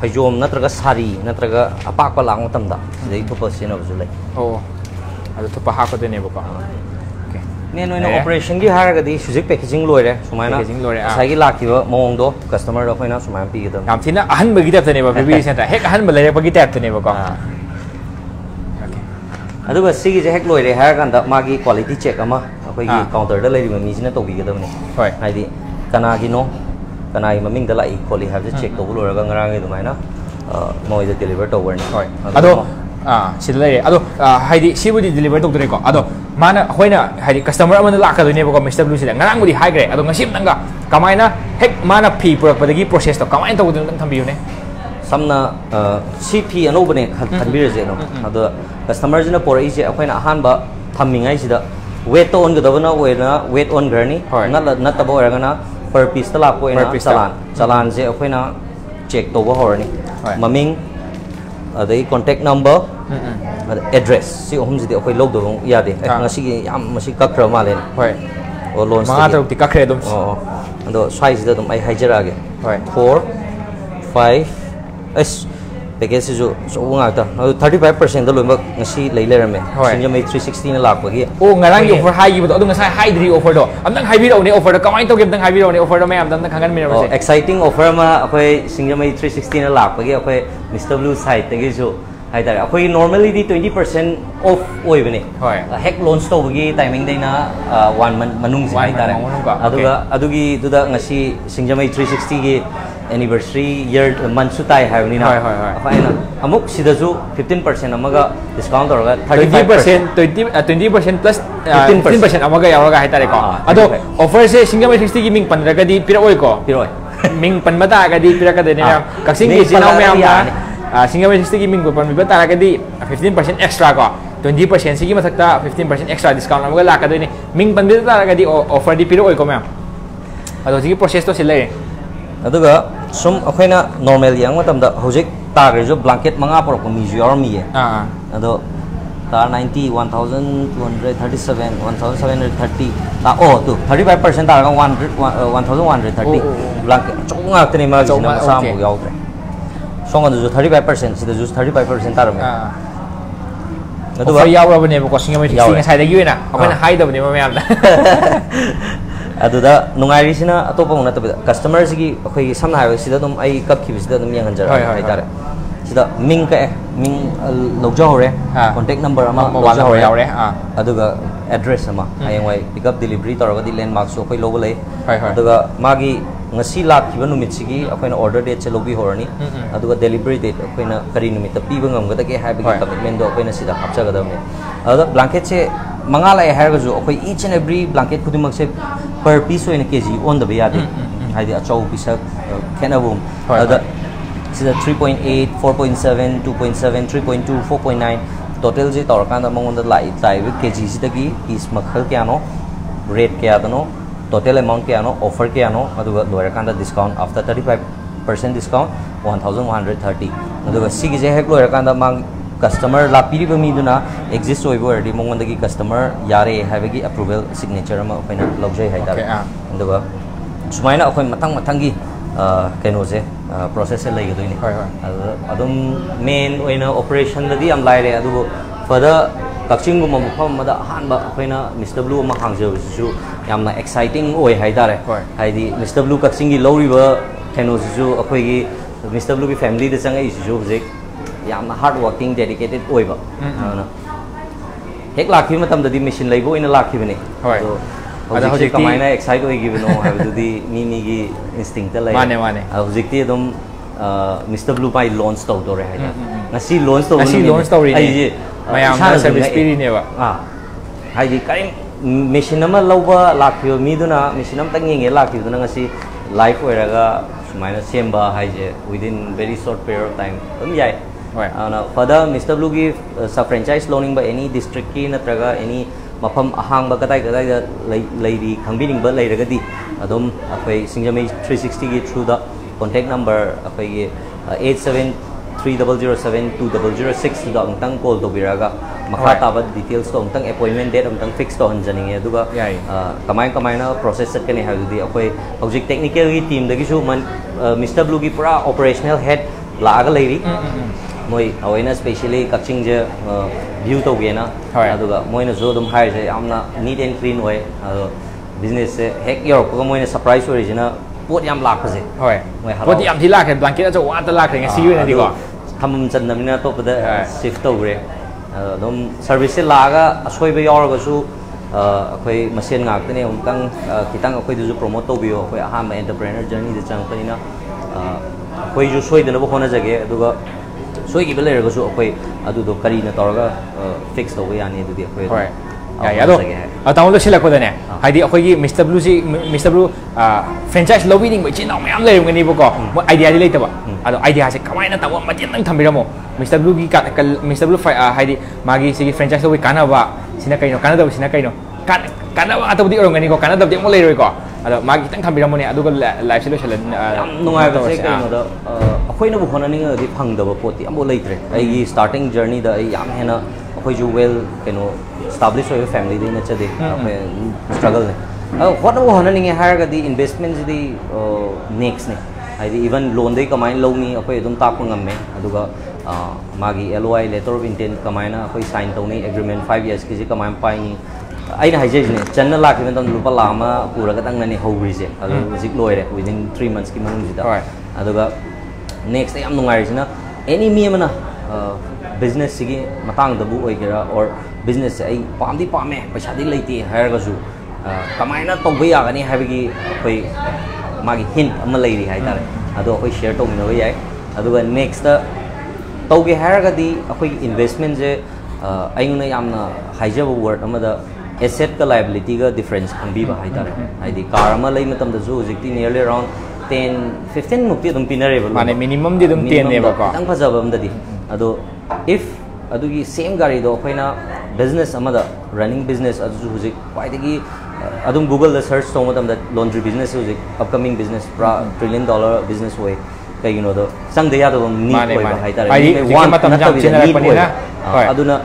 ꯐꯩꯖꯣꯝ ꯅꯠꯇ꯭ꯔꯒ ꯁꯥꯔꯤ ꯅꯠꯇ꯭ꯔꯒ ꯑꯄꯥꯛꯄ ꯂꯥꯛ ꯃꯇꯝꯗ ꯁꯤꯗꯩ ꯊꯨꯞꯄ ꯁꯤꯖꯤꯟꯅꯕꯁꯨ ꯂꯩ ꯑꯣ ꯑꯗꯨ ꯊꯨꯞꯄ ꯍꯥꯞꯀꯗꯣꯏꯅꯦꯕꯀꯣ ꯑꯣꯀꯦ ꯃꯦꯟ ꯑꯣꯏꯅ ꯂꯩꯔꯦ. ꯑꯣꯄꯔꯦꯁꯟꯒꯤ ꯍꯥꯏꯔꯒꯗꯤ ꯍꯧꯖꯤꯛ ꯄꯦꯀꯦꯖꯤꯡ ꯂꯣꯏꯔꯦ ꯁꯨꯃꯥꯏꯅ Packaging ꯂꯣꯏꯔꯦ, ꯑꯥ. ꯉꯁꯥꯏꯒꯤ ꯂꯥꯛꯈꯤꯕ ꯃꯑꯣꯡꯗꯣ ꯀꯁꯇꯃꯔꯗ ꯑꯩꯈꯣꯏꯅ ꯁꯨꯃꯥꯏꯅ ꯄꯤꯒꯗꯕꯅꯤ ꯌꯥꯝ ꯊꯤꯅ ꯑꯍꯟꯕꯒꯤ ꯇꯥꯏꯞꯇꯅꯦꯕ ꯕꯦꯕꯤ ꯁꯦꯟꯇꯔ ꯍꯦꯛ ꯑꯍꯟꯕ ꯂꯩꯔꯛꯄꯒꯤ ꯇꯥꯏꯞꯇꯅꯦꯕꯀꯣ ꯑꯥ. ꯑꯗꯨꯒ ꯁꯤꯒꯤꯁꯦ ꯍꯦꯛ ꯂꯣꯏꯔꯦ ꯍꯥꯏꯔꯀꯥꯟꯗ ꯃꯥꯒꯤ ꯀ꯭ꯋꯥꯂꯤꯇꯤ ꯆꯦꯛ ꯑꯃ ꯑꯩꯈꯣꯏꯒꯤ ꯑꯥ. ꯀꯥꯎꯟꯇꯔꯗ ꯂꯩꯔꯤꯕ ꯃꯤꯁꯤꯅ ꯇꯧꯕꯤꯒꯗꯕꯅꯤ ꯍꯣꯏ. ꯍꯥꯏꯗꯤ ꯀꯅꯥꯒꯤꯅꯣ kanai maming da lai kholi have the check to lura ga ngarang edu mai na noi đi deliver to warni sorry cái आ सिले अदो हाइदि सिबुदि डिलीवर तोदरेको अदो माना होइना हाइदि कस्टमर अमन लाकदोनेबको मिस्टर ब्लू सिले ngarangudi haigre ado ngasim mà kamaina hek product phi purakpadagi process to kamaina tawudin nang anh samna si phi anobane khanbirje no ado customer jina ba tham akhoina ahanba thammingai đó, weight on cái đó oina weight on garni ngal cái gana per piece là của nó salan salan sẽ khuyên nó check to của hồi này. Mà mình đây contact number ừ, ừ. address. Si hôm gì thì khuyên lâu được không? Ya đi ngay si am mà si cắt rồi mà lên. Loan mà đâu thì cắt rồi đúng không đó size gì đó đúng ai hay chưa ra cái four five s. पेकेजी जो चौब thirty five percent लोमसी लेरमे सिंजम three sixty लापगी ओ गांगी offer हाईबदी ऑफ़र ऑफ़र कमाई ऑफ़र मैं एक्साइटिंग ऑफ़र में अखोय थ्री सिक्सटी लापगी अखोय मिस्टर ब्लू साइड है जो नॉर्मली ट्वेंटी पर्सेंट ऑफ़ ओइबने हेक लॉन्च तौबगी टाइमिंग वन मन मनुंग से हाइटारे अदुगा की anniversary year month su tai hai ni na hai hai hai fa na amuk sida su 15% amaga discount auraga 30% 20% 20% plus 15% amaga yauraga hai tare ko ado offer se single 60 gi ming pandra ga di piroi ko piroi ming pan mata ga di piraka de ne kaksing gi sinau me amna single 60 gi ming pan bi ta ga di 15% extra ko 20% से की मथक्ता 15% extra discount अमगा लाकदोइने मिंग पंदे तारगदी offer दी पिरो ओइको मैम अदो जी प्रोसेस तो सिले अदुगा सुम अखैना नॉर्मल यंग मतम द होजिक तागे जो ब्लैंकेट मंगा पर को वन और मी हंड्रेड हाँ अदो ता 90 1237 1730 ता ओ तो 35% ता 100 1130 ब्लैंकेट चोंग आते ने मा जिना साम हो गया ओके सोंग जो 35% सिदा जो 35% ता रमे हाँ अदो याव रबने को सिंग में सिंग साइड नुाईसी अतोप नाब कस्टमर की सामने कपीबी हर मिंग कै मिंग लौजहर contact number address pickup delivery तौर लें लैंडमार्क्सो लोब ले लाखी ऑर्डर डेट से लोरनी डेलीवरी डेट अ करी पीबे कमिटमेंट हापचगदे ब्लांकेट से मंगा लाइए ईच एंड एवरी ब्लांकेट खुद से ꯄꯔ ꯄꯤꯁ ꯑꯣꯏꯅ ꯀꯦꯖꯤ ꯑꯣꯟꯗꯕ ꯌꯥꯗꯦ ꯍꯥꯏꯗꯤ ꯑꯆꯧ ꯄꯤꯁꯛ ꯑ, ꯈꯦꯠꯅꯕ ꯍꯣꯏ, ꯑꯗꯨꯗ ꯁꯤꯗ 3.8, 4.7, 2.7, 3.2, 4.9 ꯇꯣꯇꯦꯜꯁꯤ ꯇꯧꯔꯀꯥꯟꯗ ꯃꯉꯣꯟꯗ ꯂꯥꯛꯏ ꯂꯥꯛꯏꯕ ꯀꯦꯖꯤꯁꯤꯗꯒꯤ ꯄꯤꯁ ꯃꯈꯜ ꯀꯌꯥꯅꯣ ꯔꯦꯠ ꯀꯌꯥꯗꯅꯣ ꯇꯣꯇꯦꯜ ꯑꯦꯃꯥꯎꯟꯠ ꯀꯌꯥꯅꯣ ꯑꯣꯐꯔ ꯀꯌꯥꯅꯣ ꯑꯗꯨꯒ ꯂꯣꯏꯔꯀꯥꯟꯗ discount after thirty five percent discount one thousand one hundred thirty ꯑꯗꯨꯒ ꯁꯤꯒꯤꯁꯦ ꯍꯦꯛ ꯂꯣꯏꯔꯀꯥꯟꯗ ꯃꯥ ꯀꯁꯇꯃꯔ ꯂꯥꯛꯄꯤꯔꯤꯕ ꯃꯤꯗꯨꯅ ꯑꯦꯛꯖꯤꯁ ꯑꯣꯏꯕ ꯑꯣꯏꯔꯗꯤ ꯃꯉꯣꯟꯗꯒꯤ ꯀꯁꯇꯃꯔ ꯌꯥꯔꯦ ꯍꯥꯏꯕꯒꯤ ꯑꯦꯄ꯭ꯔꯨꯚꯦꯜ ꯁꯤꯒꯅꯦꯆꯔ ꯑꯃ ꯑꯩꯈꯣꯏꯅ ꯂꯧꯖꯩ ꯍꯥꯏꯇꯥꯔꯦ Okay, ꯑꯥ. ꯑꯗꯨꯒ ꯁꯨꯃꯥꯏꯅ ꯑꯩꯈꯣꯏ ꯃꯊꯪ ꯃꯊꯪꯒꯤ ꯑ, ꯀꯩꯅꯣꯁꯦ ꯄ꯭ꯔꯣꯁꯦꯁꯁꯦ ꯂꯩꯒꯗꯣꯏꯅꯤ ꯍꯣꯏ, ꯍꯣꯏ. ꯑꯗꯨꯗ ꯑꯗꯨꯝ ꯃꯦꯟ ꯑꯣꯏꯅ ꯑꯣꯄꯔꯦꯁꯟꯗꯗꯤ ꯌꯥꯝ ꯂꯥꯏꯔꯦ ꯑꯗꯨꯕꯨ ꯐꯗ ꯀꯛꯆꯤꯡꯒꯨꯝꯕ ꯃꯐꯝ ꯑꯃꯗ ꯑꯍꯥꯟꯕ ꯑꯩꯈꯣꯏꯅ ꯃꯤꯁꯇꯔ ꯕ꯭ꯂꯨ ꯑꯃ ꯍꯥꯡꯖꯕꯁꯤꯁꯨ ꯌꯥꯝꯅ ꯑꯦꯛꯁꯥꯏꯇꯤꯡ ꯑꯣꯏ ꯍꯥꯏꯇꯥꯔꯦ ꯍꯣꯏ. ꯍꯥꯏꯗꯤ ꯃꯤꯁꯇꯔ ꯕ꯭ꯂꯨ ꯀꯛꯆꯤꯡꯒꯤ ꯂꯧꯔꯤꯕ ꯀꯩꯅꯣꯁꯤꯁꯨ ꯑꯩꯈꯣꯏꯒꯤ ꯃꯤꯁꯇꯔ ꯕ꯭ꯂꯨꯒꯤ ꯐꯦꯃꯤꯂꯤꯗ ꯆꯪꯉꯛꯏꯁꯤꯁꯨ ꯍꯧꯖꯤꯛ हार्ड वर्किंग डेडिकेटेड हो हेक लाख मेसीन लेने लाखने कमायन एक्साइट होगी इंस्टिंग हम मिस्टर ब्लू पाई लॉन्च तौदोरे लॉन्च तौरी कई मेसीन लोब लाख मीदा मेसीन ये लाखी लाइफ होगा सूमायन सेम है within very short period of time ꯍꯣꯏ. ꯑꯗꯨꯅ ꯐꯗ ꯃꯤꯁꯇꯔ ꯕ꯭ꯂꯨꯒꯤ ꯁꯕ ꯐ꯭ꯔꯦꯟꯆꯥꯏꯁ ꯂꯧꯅꯤꯡꯕ ꯑꯦꯅꯤ ꯗꯤꯁꯇ꯭ꯔꯤꯛꯀꯤ ꯅꯠꯇ꯭ꯔꯒ ꯑꯦꯅꯤ ꯃꯐꯝ ꯑꯍꯥꯡꯕ ꯀꯗꯥꯏ ꯀꯗꯥꯏꯗ ꯂꯩ- ꯂꯩꯔꯤ ꯈꯪꯕꯤꯅꯤꯡꯕ ꯂꯩꯔꯒꯗꯤ ꯑꯗꯨꯝ ꯑꯩꯈꯣꯏ ꯁꯤꯡꯖꯃꯩ ꯊ꯭ꯔꯤ ꯁꯤꯛꯁꯇꯤꯒꯤ ꯊ꯭ꯔꯨꯗ ꯀꯣꯟꯇꯦꯛ ꯅꯝꯕꯔ ꯑꯩꯈꯣꯏꯒꯤ eight seven three double zero seven two double zero ꯁꯤꯛꯁꯇꯨꯗ ꯑꯃꯨꯛꯇꯪ ꯀꯣꯜ ꯇꯧꯕꯤꯔꯛꯑꯒ ꯃꯈꯥ ꯍꯣꯏ. ꯇꯥꯕ ꯗꯤꯇꯦꯜꯁꯇꯣ ꯑꯃꯨꯛꯇꯪ ꯑꯦꯄꯣꯏꯟꯃꯦꯟ ꯗꯦꯠ ꯑꯃꯨꯛꯇꯪ ꯐꯤꯛꯁ ꯇꯧꯍꯟꯖꯅꯤꯡꯉꯦ ꯑꯗꯨꯒ ꯌꯥꯏ. ꯑ, ꯀꯃꯥꯏ ꯀꯃꯥꯏꯅ ꯄ꯭ꯔꯣꯁꯦꯁ ꯆꯠꯀꯅꯤ ꯍꯥꯏꯕꯗꯨꯗꯤ ꯑꯩꯈꯣꯏ ꯍꯧꯖꯤꯛ ꯇꯦꯛꯅꯤꯀꯦꯜꯒꯤ ꯇꯤꯝꯗꯒꯤꯁꯨ ꯃꯤꯁꯇꯔ ꯕ꯭ꯂꯨꯒꯤ ꯄꯨꯔꯥ ꯑꯣꯄꯔꯦꯁꯅꯦꯜ ꯍꯦꯗ ꯂꯥꯛꯑꯒ ꯂꯩꯔꯤ मोई अवैना स्पेशली कक्षिंग जे व्यू तो गेना जो दम हायर नीट एंड क्लीन होय अदो बिज़नेस से हेक यो को सरप्राइज़ हो जिना पोट याम लाख जे होय मोइ लाख ब्लैंकेट अजो वात लाख रे शिफ्ट हो रे सर्विस से लागा असोय बे यारगसु अखोई प्रमोट तौब अहम एंटरप्रेनर अहाम एंटरप्रेन्योर जर्नी दे चांगतनिना अखोई जो ꯁꯣꯏꯈꯤꯕ ꯂꯩꯔꯒꯁꯨ ꯑꯩꯈꯣꯏ ꯑꯗꯨꯗꯣ ꯀꯔꯤꯅ ꯇꯧꯔꯒ ꯐꯤꯛꯁ ꯇꯧꯕ ꯌꯥꯅꯤ ꯑꯗꯨꯗꯤ ꯑꯩꯈꯣꯏ ꯑꯗꯨꯝ, ꯍꯣꯏ ꯑ, ꯌꯥꯏ ꯑꯗꯣ ꯍꯣꯠꯅꯖꯒꯦ ꯍꯥꯏ ꯇꯥꯃꯣ ꯂꯣꯏꯁꯤꯜꯂꯛꯄꯗꯅꯦ ꯍꯥꯏꯗꯤ ꯑꯩꯈꯣꯏꯒꯤ ꯃꯤꯁꯇꯔ ꯕ꯭ꯂꯨꯁꯤ ꯃꯤꯁꯇꯔ ꯕ꯭ꯂꯨ ꯐ꯭ꯔꯦꯟꯆꯥꯏꯁ ꯂꯧꯕꯤꯅꯤꯡꯕ ꯏꯆꯤꯜ ꯏꯅꯥꯎ ꯃꯌꯥꯝ ꯂꯩꯔꯝꯒꯅꯤꯕꯀꯣ ꯃꯣꯏ ꯑꯥꯏꯗꯤꯌꯥꯗꯤ ꯂꯩꯇꯕ ꯑꯗꯣ ꯑꯥꯏꯗꯤꯌꯥꯁꯦ ꯀꯃꯥꯏꯅ ꯇꯧꯕ ꯃꯇꯦꯡꯇꯪ ꯊꯝꯕꯤꯔꯝꯃꯣ ꯃꯤꯁꯇꯔ ꯕ꯭ꯂꯨꯒꯤ ꯃꯤꯁꯇꯔ ꯕ꯭ꯂꯨ ꯍꯥꯏꯗꯤ ꯃꯥꯒꯤ ꯁꯤꯒꯤ ꯐ꯭ꯔꯦꯟꯆꯥꯏꯁ ꯂꯧꯕꯒꯤ ꯀꯥꯟꯅꯕ ꯁꯤꯅ ꯀꯩꯅꯣ ꯀꯥꯟꯅꯗꯕꯁꯤꯅ ꯀꯩꯅꯣ ꯀꯥꯟ- ꯀꯥꯟꯅꯕ ꯉꯥꯛꯇꯕꯨꯗꯤ ꯑꯣꯏꯔꯝꯒꯅꯤꯀꯣ ꯀꯥꯟꯅꯗꯕꯗꯤ ꯑꯃꯨꯛ ꯂꯩꯔꯣꯏꯀꯣ अदो मागी लाइफ से शलन नुंगाय बसे कइनो द अखोइनो बु होना फंग दबो स्टार्टिंग जर्नी हेना वेल कइनो स्टैब्लिश होय फैमिली दे स्ट्रगल ने होना बु होना निंग हायरगा इवन लोन कमाय लौनी ताप मागी एलओआई लेटर ऑफ़ इंटेंट कमाइना सैन तौनी एग्रीमेंट फाइव इयर्स की जे पाई ꯑꯩꯅ ꯍꯥꯏꯖꯔꯤꯁꯤꯅꯦ ꯆꯟꯅ ꯂꯥꯛꯈꯤꯕ ꯃꯇꯝꯗ ꯂꯨꯄꯥ ꯂꯥꯈ ꯑꯃ ꯄꯨꯔꯒꯗꯪꯅꯅꯦ ꯍꯧꯈ꯭ꯔꯤꯁꯦ ꯑꯗꯨ ꯍꯧꯖꯤꯛ ꯂꯣꯏꯔꯦ ꯋꯤꯗꯤꯟ ꯊ꯭ꯔꯤ ꯃꯟꯠꯁꯀꯤ ꯃꯅꯨꯡꯁꯤꯗ ꯍꯣꯏ. ꯑꯗꯨꯒ ꯅꯦꯛꯁꯇ ꯌꯥꯝ ꯅꯨꯡꯉꯥꯏꯔꯤꯁꯤꯅ ꯑꯦꯅꯤ ꯃꯤ ꯑꯃꯅ ꯕꯤꯖꯤꯅꯦꯁꯁꯤꯒꯤ ꯃꯇꯥꯡꯗꯕꯨ ꯑꯣꯏꯒꯦꯔꯥ ꯑꯣꯔ ꯕꯤꯖꯤꯅꯦꯁꯁꯦ ꯑꯩ ꯄꯥꯝꯗꯤ ꯄꯥꯝꯃꯦ ꯄꯩꯁꯥꯗꯤ ꯂꯩꯇꯦ ꯍꯥꯏꯔꯒꯁꯨ ꯑ, ꯀꯃꯥꯏꯅ ꯇꯧꯕ ꯌꯥꯒꯅꯤ ꯍꯥꯏꯕꯒꯤ ꯑꯩꯈꯣꯏ ꯃꯥꯒꯤ ꯍꯤꯟ ꯑꯃ ꯂꯩꯔꯤ ꯍꯥꯏꯇꯥꯔꯦ ꯑꯗꯣ ꯑꯩꯈꯣꯏ ꯁꯤꯌꯔ ꯇꯧꯃꯤꯟꯅꯕ ꯌꯥꯏ ꯑꯗꯨꯒ ꯅꯦꯛꯁꯇ ꯇꯧꯒꯦ ꯍꯥꯏꯔꯒꯗꯤ ꯑꯩꯈꯣꯏꯒꯤ ꯏꯟꯚꯦꯁꯠꯃꯦꯟꯁꯦ ꯑꯩꯉꯣꯟꯗ ꯌꯥꯝꯅ ꯍꯥꯏꯖꯕ ꯋꯥꯔꯗ ꯑꯃꯗ ꯑꯦꯁꯦꯠꯀ ꯂꯥꯏꯕꯤꯂꯤꯇꯤꯒ ꯗꯤꯐ꯭ꯔꯦꯟꯁ ꯈꯪꯕꯤꯕ ꯍꯥꯏꯇꯥꯔꯦ ꯍꯥꯏꯗꯤ ꯀꯥꯔ ꯑꯃ ꯂꯩ ꯃꯇꯝꯗꯁꯨ ꯍꯧꯖꯤꯛꯇꯤ ꯅꯤꯌꯔꯂꯤ ꯑꯔꯥꯎꯟ ꯇꯦꯟ ꯐꯤꯐꯇꯤꯟ ꯃꯨꯛꯇꯤ ꯑꯗꯨꯝ ꯄꯤꯅꯔꯦꯕ ꯃꯥꯅꯦ, minimumꯗꯤ ꯑꯗꯨꯝ 10 ꯅꯦꯕꯀꯣ. ꯈꯤꯇꯪ ꯐꯖꯕ ꯑꯃꯗꯗꯤ ꯑꯗꯣ ꯏꯐ ꯑꯗꯨꯒꯤ ꯁꯦꯝ ꯒꯥꯔꯤꯗꯣ ꯑꯩꯈꯣꯏꯅ ꯕꯤꯖꯤꯅꯦꯁ ꯑꯃꯗ ꯔꯟꯅꯤꯡ ꯕꯤꯖꯤꯅꯦꯁ ꯑꯗꯨꯁꯨ ꯍꯧꯖꯤꯛ ꯈ꯭ꯋꯥꯏꯗꯒꯤ uh, ꯑꯗꯨꯝ ꯒꯨꯒꯜꯗ ꯁꯔꯆ ꯇꯧꯕ ꯃꯇꯝꯗ ꯂꯣꯟꯗ꯭ꯔꯤ ꯕꯤꯖꯤꯅꯦꯁꯁꯦ ꯍꯧꯖꯤꯛ ꯑꯞꯀꯃꯤꯡ ꯕꯤꯖꯤꯅꯦꯁ ꯄꯨꯔꯥ ꯇ꯭ꯔꯤꯂꯤꯌꯟ ꯗꯣꯂꯔ ꯕꯤꯖꯤꯅꯦꯁ ꯑꯣꯏ ꯀꯩꯒꯤꯅꯣꯗ ꯆꯪꯗ ꯌꯥꯗꯕ ꯅꯤꯠ ꯃꯥꯅꯦ, ꯑꯣꯏꯕ ꯃꯥꯅꯦ. ꯍꯥꯏꯇꯥꯔꯦ ꯍꯥꯏꯗꯤ Need ꯍꯧꯖꯤꯛꯀꯤ want ꯃꯇꯝꯁꯦ ꯌꯥꯝ ꯅꯠꯇꯕꯤꯗ need ꯆꯤꯟꯅꯔꯛꯄꯅꯤꯅ, ꯑꯣꯏꯕ. ꯑ, ꯍꯣꯏ. ꯑꯗꯨꯅ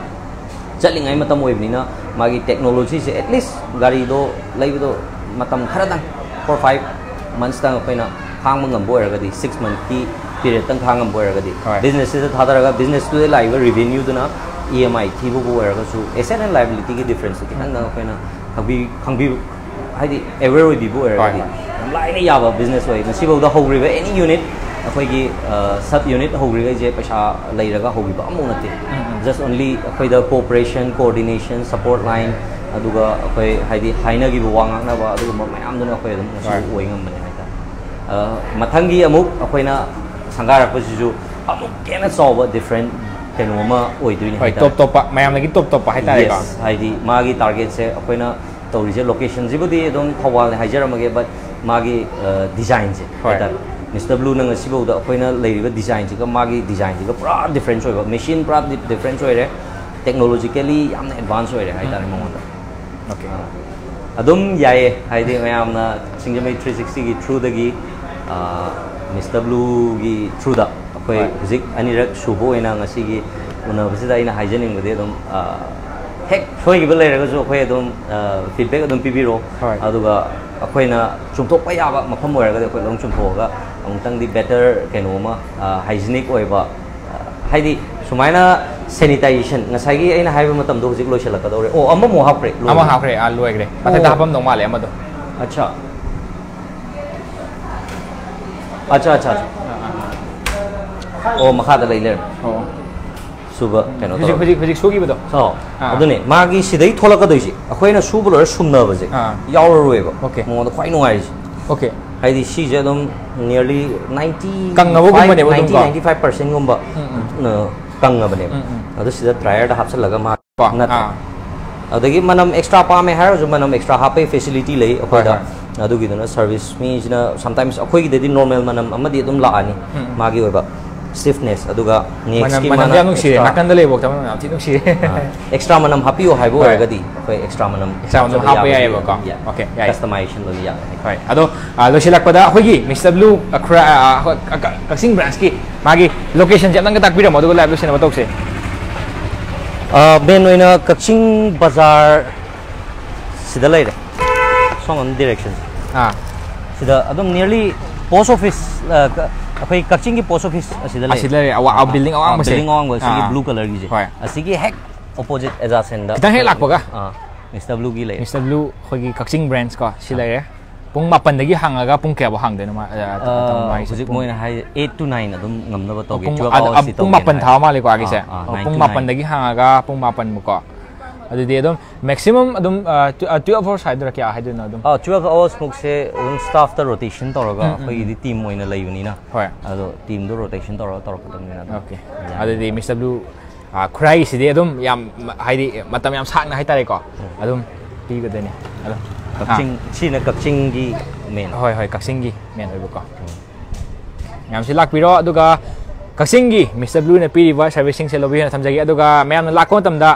ꯆꯠꯂꯤꯉꯩ ꯃꯇꯝ ꯑꯣꯏꯕꯅꯤꯅ मागी टेक्नोलॉजी से एटलीस्ट गाड़ी दो लाइव दो मतम खरा दंग फोर फाइव मंथ्स तंग अपने खांग मंगम बोए बोयरगदी सिक्स मंथ की पीरियड तंग खांग मंगम बोए बोयरगदी बिज़नेस से था थादरगा बिज़नेस तो दे लाइव रिवेन्यू तो ना ईएमआई थी वो बोए रगा सो ऐसे ना लाइबिलिटी की डिफरेंस की तंग अपना खबी खंबी हाइदी एवरेज भी बोए ओइबी बोयरगदी लाइन यावा बिज़नेस ओइ नसिबो द होग्रिबे एनी यूनिट ꯍꯧꯈꯤꯕ ꯑꯃꯐꯥꯎ ꯅꯠꯇꯦ ꯖꯁ ꯑꯣꯟꯂꯤ ꯑꯩꯈꯣꯏꯗ ꯀooperation coordination support line ꯑꯗꯨꯒ ꯑꯩꯈꯣꯏ ꯍꯥꯏꯗꯤ ꯍꯥꯏꯅꯈꯤꯕ ꯋꯥ ꯉꯥꯡꯅꯕ ꯑꯗꯨꯒꯨꯝꯕ ꯃꯌꯥꯝꯗꯨꯅ ꯑꯩꯈꯣꯏ ꯑꯗꯨꯝ ꯉꯁꯤ ꯍꯣꯏ. ꯑꯣꯏ ꯉꯝꯕꯅꯦ ꯍꯥꯏꯇꯥꯔꯦ ꯑ, ꯃꯊꯪꯒꯤ ꯑꯃꯨꯛ ꯑꯩꯈꯣꯏꯅ ꯁꯪꯒꯥꯔꯛꯄꯁꯤꯁꯨ ꯑꯃꯨꯛ ꯍꯦꯟꯅ ꯆꯥꯎꯕ ꯗꯤꯐ꯭ꯔꯦꯟ ꯀꯩꯅꯣ ꯑꯃ ꯑꯣꯏꯗꯣꯏꯅꯤ ꯍꯣꯏ ꯍꯥꯏꯇꯥꯔꯦ ꯇꯣꯞ ꯇꯣꯞꯄ ꯃꯌꯥꯝꯗꯒꯤ ꯇꯣꯞ ꯇꯣꯞꯄ ꯍꯥꯏꯇꯥꯔꯦꯀꯣ Yes, ꯍꯥꯏꯗꯤ ꯃꯥꯒꯤ ꯇꯥꯔꯒꯦꯠꯁꯦ ꯑꯩꯈꯣꯏꯅ ꯇꯧꯔꯤꯁꯦ ꯂꯣꯀꯦꯁꯟꯁꯤꯕꯨꯗꯤ ꯑꯗꯨꯝ ꯊꯧꯕꯥꯜꯅꯦ ꯍꯥꯏꯖꯔꯝꯃꯒꯦ ꯕꯠ ꯃꯥꯒꯤ ꯗꯤꯖꯥꯏꯟꯁꯦ मिस्टर ब्लू नंग डिज़ाइन जिगा मागी डिज़ाइन जिगा पुरा डिफरेंस होइबा मशीन पुरा डिफरेंस होइरे टेक्नोलॉजिकली यामना एडवांस होइरे हाइ अदम याए हाइदे मयामना सिंगमे 360 गी थ्रू दगी मिस्टर ब्लू गी थ्रू द अखोइ हुजिक अनिरक सुबो एना ngasi gi ꯍꯦꯛ ꯁꯣꯏꯈꯤꯕ ꯂꯩꯔꯒꯁꯨ ꯑꯩꯈꯣꯏ ꯑꯗꯨꯝ ꯐꯤꯗꯕꯦꯛ ꯑꯗꯨꯝ ꯄꯤꯕꯤꯔꯛꯑꯣ ꯍꯣꯏ. ꯑꯗꯨꯒ ꯑꯩꯈꯣꯏꯅ ꯆꯨꯝꯊꯣꯛꯄ ꯌꯥꯕ ꯃꯐꯝ ꯑꯣꯏꯔꯒꯗꯤ ꯑꯩꯈꯣꯏ ꯑꯗꯨꯝ ꯆꯨꯝꯊꯣꯛꯑꯒ ꯑꯃꯨꯛꯇꯪꯗꯤ ꯕꯦꯇꯔ ꯀꯩꯅꯣ ꯑꯃ ꯍꯥꯏꯖꯤꯅꯤꯛ ꯑꯣꯏꯕ ꯑ, ꯍꯥꯏꯗꯤ ꯁꯨꯃꯥꯏꯅ ꯁꯦꯅꯤꯇꯥꯏꯖꯦꯁꯟ ꯉꯁꯥꯏꯒꯤ ꯑꯩꯅ ꯍꯥꯏꯕ ꯃꯇꯝꯗꯣ ꯍꯧꯖꯤꯛ ꯂꯣꯏꯁꯤꯜꯂꯛꯀꯗꯧꯔꯦ ꯑꯣ ꯑꯃꯃꯨꯛ ꯍꯥꯞꯈ꯭ꯔꯦ ꯑꯃ ꯍꯥꯞꯈ꯭ꯔꯦ ꯑꯥ ꯂꯣꯏꯈ꯭ꯔꯦ ꯃꯊꯛꯇ ꯍꯥꯞꯐꯝꯗꯧ ꯃꯥꯜꯂꯦ ꯑꯃꯗꯣ ꯑꯠꯆꯥ ꯑꯠꯆꯥ ꯑꯠꯆꯥ ꯑꯣ ꯃꯈꯥꯗ ꯂꯩ ꯂꯩꯔꯝꯃꯦ ꯑꯣ ꯁꯨꯕ ꯀꯩꯅꯣ ꯍꯧꯖꯤꯛ ꯇꯧꯔ ꯍꯧꯖꯤꯛ ꯍꯧꯖꯤꯛ ꯁꯨꯈꯤꯕꯗꯣ ꯑꯣ ꯑꯥ. ꯑꯗꯨꯅꯦ ꯃꯥꯒꯤ ꯁꯤꯗꯩ ꯊꯣꯛꯂꯛꯀꯗꯣꯏꯁꯦ ꯑꯩꯈꯣꯏꯅ ꯁꯨꯕ ꯂꯣꯏꯔ ꯁꯨꯝꯅꯕꯁꯦ ꯑꯥ. ꯌꯥꯎꯔꯔꯣꯏꯕ Okay. ꯃꯉꯣꯟꯗ ꯈ꯭ꯋꯥꯏ ꯅꯨꯡꯉꯥꯏꯔꯤꯁꯦ ꯑꯣꯀꯦ ꯍꯥꯏꯗꯤ ꯁꯤꯁꯦ ꯑꯗꯨꯝ ꯅꯤꯌꯔꯂꯤ ꯅꯥꯏꯟꯇꯤ ꯀꯪꯉꯕꯒꯨꯝꯕꯅꯦꯕ ꯑꯗꯨꯝ ꯀꯣ? ꯅꯥꯏꯟꯇꯤ ꯐꯥꯏꯚ ꯄꯥꯔꯁꯦꯟꯒꯨꯝꯕ ꯀꯪꯉꯕꯅꯦꯕ ꯎꯝ, ꯎꯝ. ꯑꯗꯨ ꯁꯤꯗ ꯗ꯭ꯔꯥꯏꯌꯔꯗ ꯍꯥꯞꯆꯤꯜꯂꯒ ꯃꯥ ꯀꯣ ꯅꯠꯇ꯭ꯔꯦ ꯑꯥ ꯑꯗꯒꯤ ꯃꯅꯝ ꯑꯦꯛꯁꯇ꯭ꯔꯥ ꯄꯥꯝꯃꯦ ꯍꯥꯏꯔꯁꯨ ꯃꯅꯝ ꯑꯦꯛꯁꯇ꯭ꯔꯥ ꯍꯥꯞꯄꯒꯤ ꯐꯦꯁꯤꯂꯤꯇꯤ ꯂꯩ ꯑꯩꯈꯣꯏꯗ ꯑꯗꯨꯒꯤꯗꯨꯅ ꯁꯔꯚꯤꯁ ꯃꯤꯁꯤꯅ ꯁꯝꯇꯥꯏꯝꯁ ꯑꯩꯈꯣꯏꯒꯤꯗꯗꯤ ꯅꯣꯔꯃꯦꯜ ꯃꯅꯝ ꯑꯃꯗꯤ ꯑꯗꯨꯝ ꯂꯥꯛꯑꯅꯤ ꯃꯥꯒꯤ ꯑꯣꯏꯕ stiffness aduga ni extreme manam yang nungsi nakan dale bok tamam nam ti nungsi extra manam happy o haibo agadi khoi extra manam extra manam happy ai bok okay yeah customization lo ya khoi ado lo silak pada khoi gi mr blue akra kaksing branch ki magi location jatang ka takbira modu live lo sinama tok se ben oina kaksing bazar sida lai re song on direction ah sida adum nearly post office अखोई कक्षिंग की post office असिदा ले असिदा ले आ building आ बसे building आ बसे की blue colour की जे असि की हेक ऑपोजिट एजासेंडा कितन हेक लापगा आ मिस्टर ब्लू की ले मिस्टर ब्लू खोगी कक्षिंग ब्रांड्स का सि ले pung mapan dagi hangaga pung kya bo hangde ma hujik moina hai 8 to 9 adum ngamna ba togi pung mapan thaw ma le ko agi se pung mapan dagi hangaga pung mapan mu ko ꯑꯗꯨꯗꯤ ꯑꯗꯨꯝ maximum ꯑꯗꯨꯝ twelve hours ꯍꯥꯏꯗꯣꯏꯔꯥ ꯀꯌꯥ ꯍꯥꯏꯗꯣꯏꯅꯣ ꯑꯗꯨꯝ ꯑꯥ 12 hours ꯃꯨꯛꯁꯦ ꯑꯗꯨꯝ ꯁ꯭ꯇꯥꯐꯇ rotation ꯇꯧꯔꯒ ꯑꯩꯈꯣꯏꯒꯤꯗꯤ ꯇꯤꯝ ꯑꯣꯏꯅ ꯂꯩꯕꯅꯤꯅ ꯍꯣꯏ ꯑꯗꯣ ꯇꯤꯝꯗꯣ ꯔꯣꯇꯦꯁꯟ ꯇꯧꯔꯒ ꯇꯧꯔꯛꯀꯗꯕꯅꯤꯅ ꯑꯗꯨꯝ ꯑꯣꯀꯦ ꯌꯥꯏ. ꯑꯗꯨꯗꯤ ꯃꯤꯁꯇꯔ ꯕ꯭ꯂꯨ ꯈꯨꯔꯥꯏꯒꯤꯁꯤꯗꯤ ꯑꯗꯨꯝ ꯌꯥꯝ ꯃ- ꯍꯥꯏꯗꯤ ꯃꯇꯝ ꯌꯥꯝ ꯁꯥꯡꯅ ꯍꯥꯏꯇꯥꯔꯦꯀꯣ ꯑꯗꯨꯝ ꯄꯤꯒꯗꯣꯏꯅꯤ ꯑꯗꯨꯝ ꯀꯛꯆꯤꯡ ꯁꯤꯅ ꯀꯛꯆꯤꯡꯒꯤ ꯃꯦꯟ ꯍꯣꯏ ꯍꯣꯏ ꯀꯛꯆꯤꯡꯒꯤ ꯃꯦꯟ ꯑꯣꯏꯕꯀꯣ ꯃꯌꯥꯝꯁꯤ ꯂꯥꯛꯄꯤꯔꯣ ꯑꯗꯨꯒ ꯀꯛꯆꯤꯡꯒꯤ ꯃꯤꯁꯇꯔ ꯕ꯭ꯂꯨꯅ ꯄꯤꯔꯤꯕ ꯁꯥꯔꯚꯤꯁꯁꯤꯡꯁꯦ ꯂꯧꯕꯤꯌꯨꯅ ꯊꯝꯖꯒꯦ ꯑꯗꯨꯒ ꯃꯌꯥꯝꯅ ꯂꯥꯛꯄ ꯃꯇꯝꯗ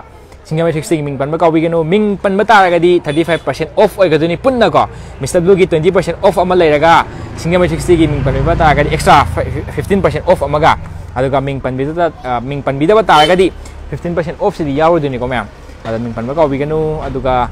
ꯁꯤꯡꯒꯃꯦꯇ꯭ꯔꯤꯛꯁꯇꯒꯤ ꯃꯤꯡ ꯄꯟꯕ ꯀꯥꯎꯕꯤꯒꯅꯨ ꯃꯤꯡ ꯄꯟꯕ ꯇꯥꯔꯒꯗꯤ thirty five percent of ꯑꯣꯏꯒꯗꯣꯏꯅꯤ ꯄꯨꯟꯅꯀꯣ mister ꯕ꯭ꯂꯨꯒꯤ twenty percent of ꯑꯃ ꯂꯩꯔꯒ ꯁꯤꯡꯒꯃꯦꯇ꯭ꯔꯤꯛꯁꯇꯒꯤ ꯃꯤꯡ ꯄꯟꯕꯤꯕ ꯇꯥꯔꯒꯗꯤ ꯑꯦꯛꯁꯇ꯭ꯔꯥ ꯐꯤꯐꯇꯤꯟ ꯄꯥꯔꯁꯦꯟ ꯑꯣꯐ ꯑꯃꯒ ꯑꯗꯨꯒ ꯃꯤꯡ ꯄꯟꯕꯤꯗꯕ ꯃꯤꯡ ꯄꯟꯕꯤꯗꯕ ꯇꯥꯔꯒꯗꯤ ꯐꯤꯐꯇꯤꯟ ꯄꯥꯔꯁꯦꯟ ꯑꯣꯐꯁꯤꯗꯤ ꯌꯥꯎꯔꯣꯏꯗꯣꯏꯅꯤꯀꯣ ꯃꯌꯥꯝ ꯑꯗ ꯃꯤꯡ ꯄꯟꯕ ꯀꯥꯎꯕꯤꯒꯅꯨ ꯑꯗꯨꯒ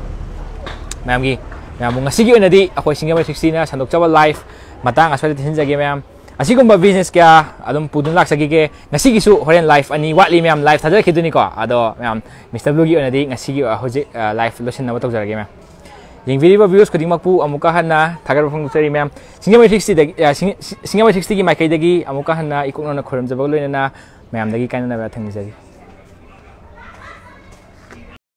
ꯃꯌꯥꯝꯒꯤ ꯃꯌꯥꯝꯕꯨ ꯉꯁꯤꯒꯤ ꯑꯣꯏꯅꯗꯤ ꯑꯩꯈꯣꯏ ꯁꯤꯡꯒꯃꯩ ꯁꯤꯛꯁꯇꯤꯅ ꯁꯟꯗꯣꯛꯆꯕ ꯂꯥꯏꯐ ꯃꯇꯥꯡ ꯑꯁ꯭ꯋꯥꯏꯗ ꯊꯤꯟꯖꯒꯦ ꯃꯌꯥꯝ ꯑꯁꯤꯒꯨꯝꯕ ꯕꯤꯖꯤꯅꯦꯁ ꯀꯌꯥ ꯑꯗꯨꯝ ꯄꯨꯗꯨꯅ ꯂꯥꯛꯆꯈꯤꯒꯦ ꯉꯁꯤꯒꯤꯁꯨ ꯍꯣꯔꯦꯟ ꯂꯥꯏꯐ ꯑꯅꯤ ꯋꯥꯠꯂꯤ ꯃꯌꯥꯝ ꯂꯥꯏꯐ ꯊꯥꯖꯔꯛꯈꯤꯗꯣꯏꯅꯤꯀꯣ ꯑꯗꯣ ꯃꯌꯥꯝ ꯃꯤꯁꯇꯔ ꯕ꯭ꯂꯨꯒꯤ ꯑꯣꯏꯅꯗꯤ ꯉꯁꯤꯒꯤ ꯑ, ꯍꯧꯖꯤꯛ ꯂꯥꯏꯐ ꯂꯣꯏꯁꯤꯟꯅꯕ ꯇꯧꯖꯔꯒꯦ ꯃꯌꯥꯝ ꯌꯦꯡꯕꯤꯔꯤꯕ ꯚꯤꯌꯨꯁ ꯈꯨꯗꯤꯡꯃꯛꯄꯨ ꯑꯃꯨꯛꯀ ꯍꯟꯅ ꯊꯥꯒꯠꯄ ꯐꯣꯡꯗꯣꯛꯆꯔꯤ ꯃꯌꯥꯝ ꯁꯤꯡꯒꯃꯩ ꯁꯤꯛꯁꯇꯤꯗꯒꯤ ꯁꯤꯡꯒꯃꯩ ꯁꯤꯛꯁꯇꯤꯒꯤ ꯃꯥꯏꯀꯩꯗꯒꯤ ꯑꯃꯨꯛꯀ ꯍꯟꯅ ꯏꯀꯣꯛꯅꯅ ꯈꯣꯏꯔꯝꯖꯕꯒ ꯂꯣꯏꯅꯅ ꯃꯌꯥꯝꯗꯒꯤ ꯀꯥꯏꯅꯅꯕ ꯊꯝꯖꯒꯦ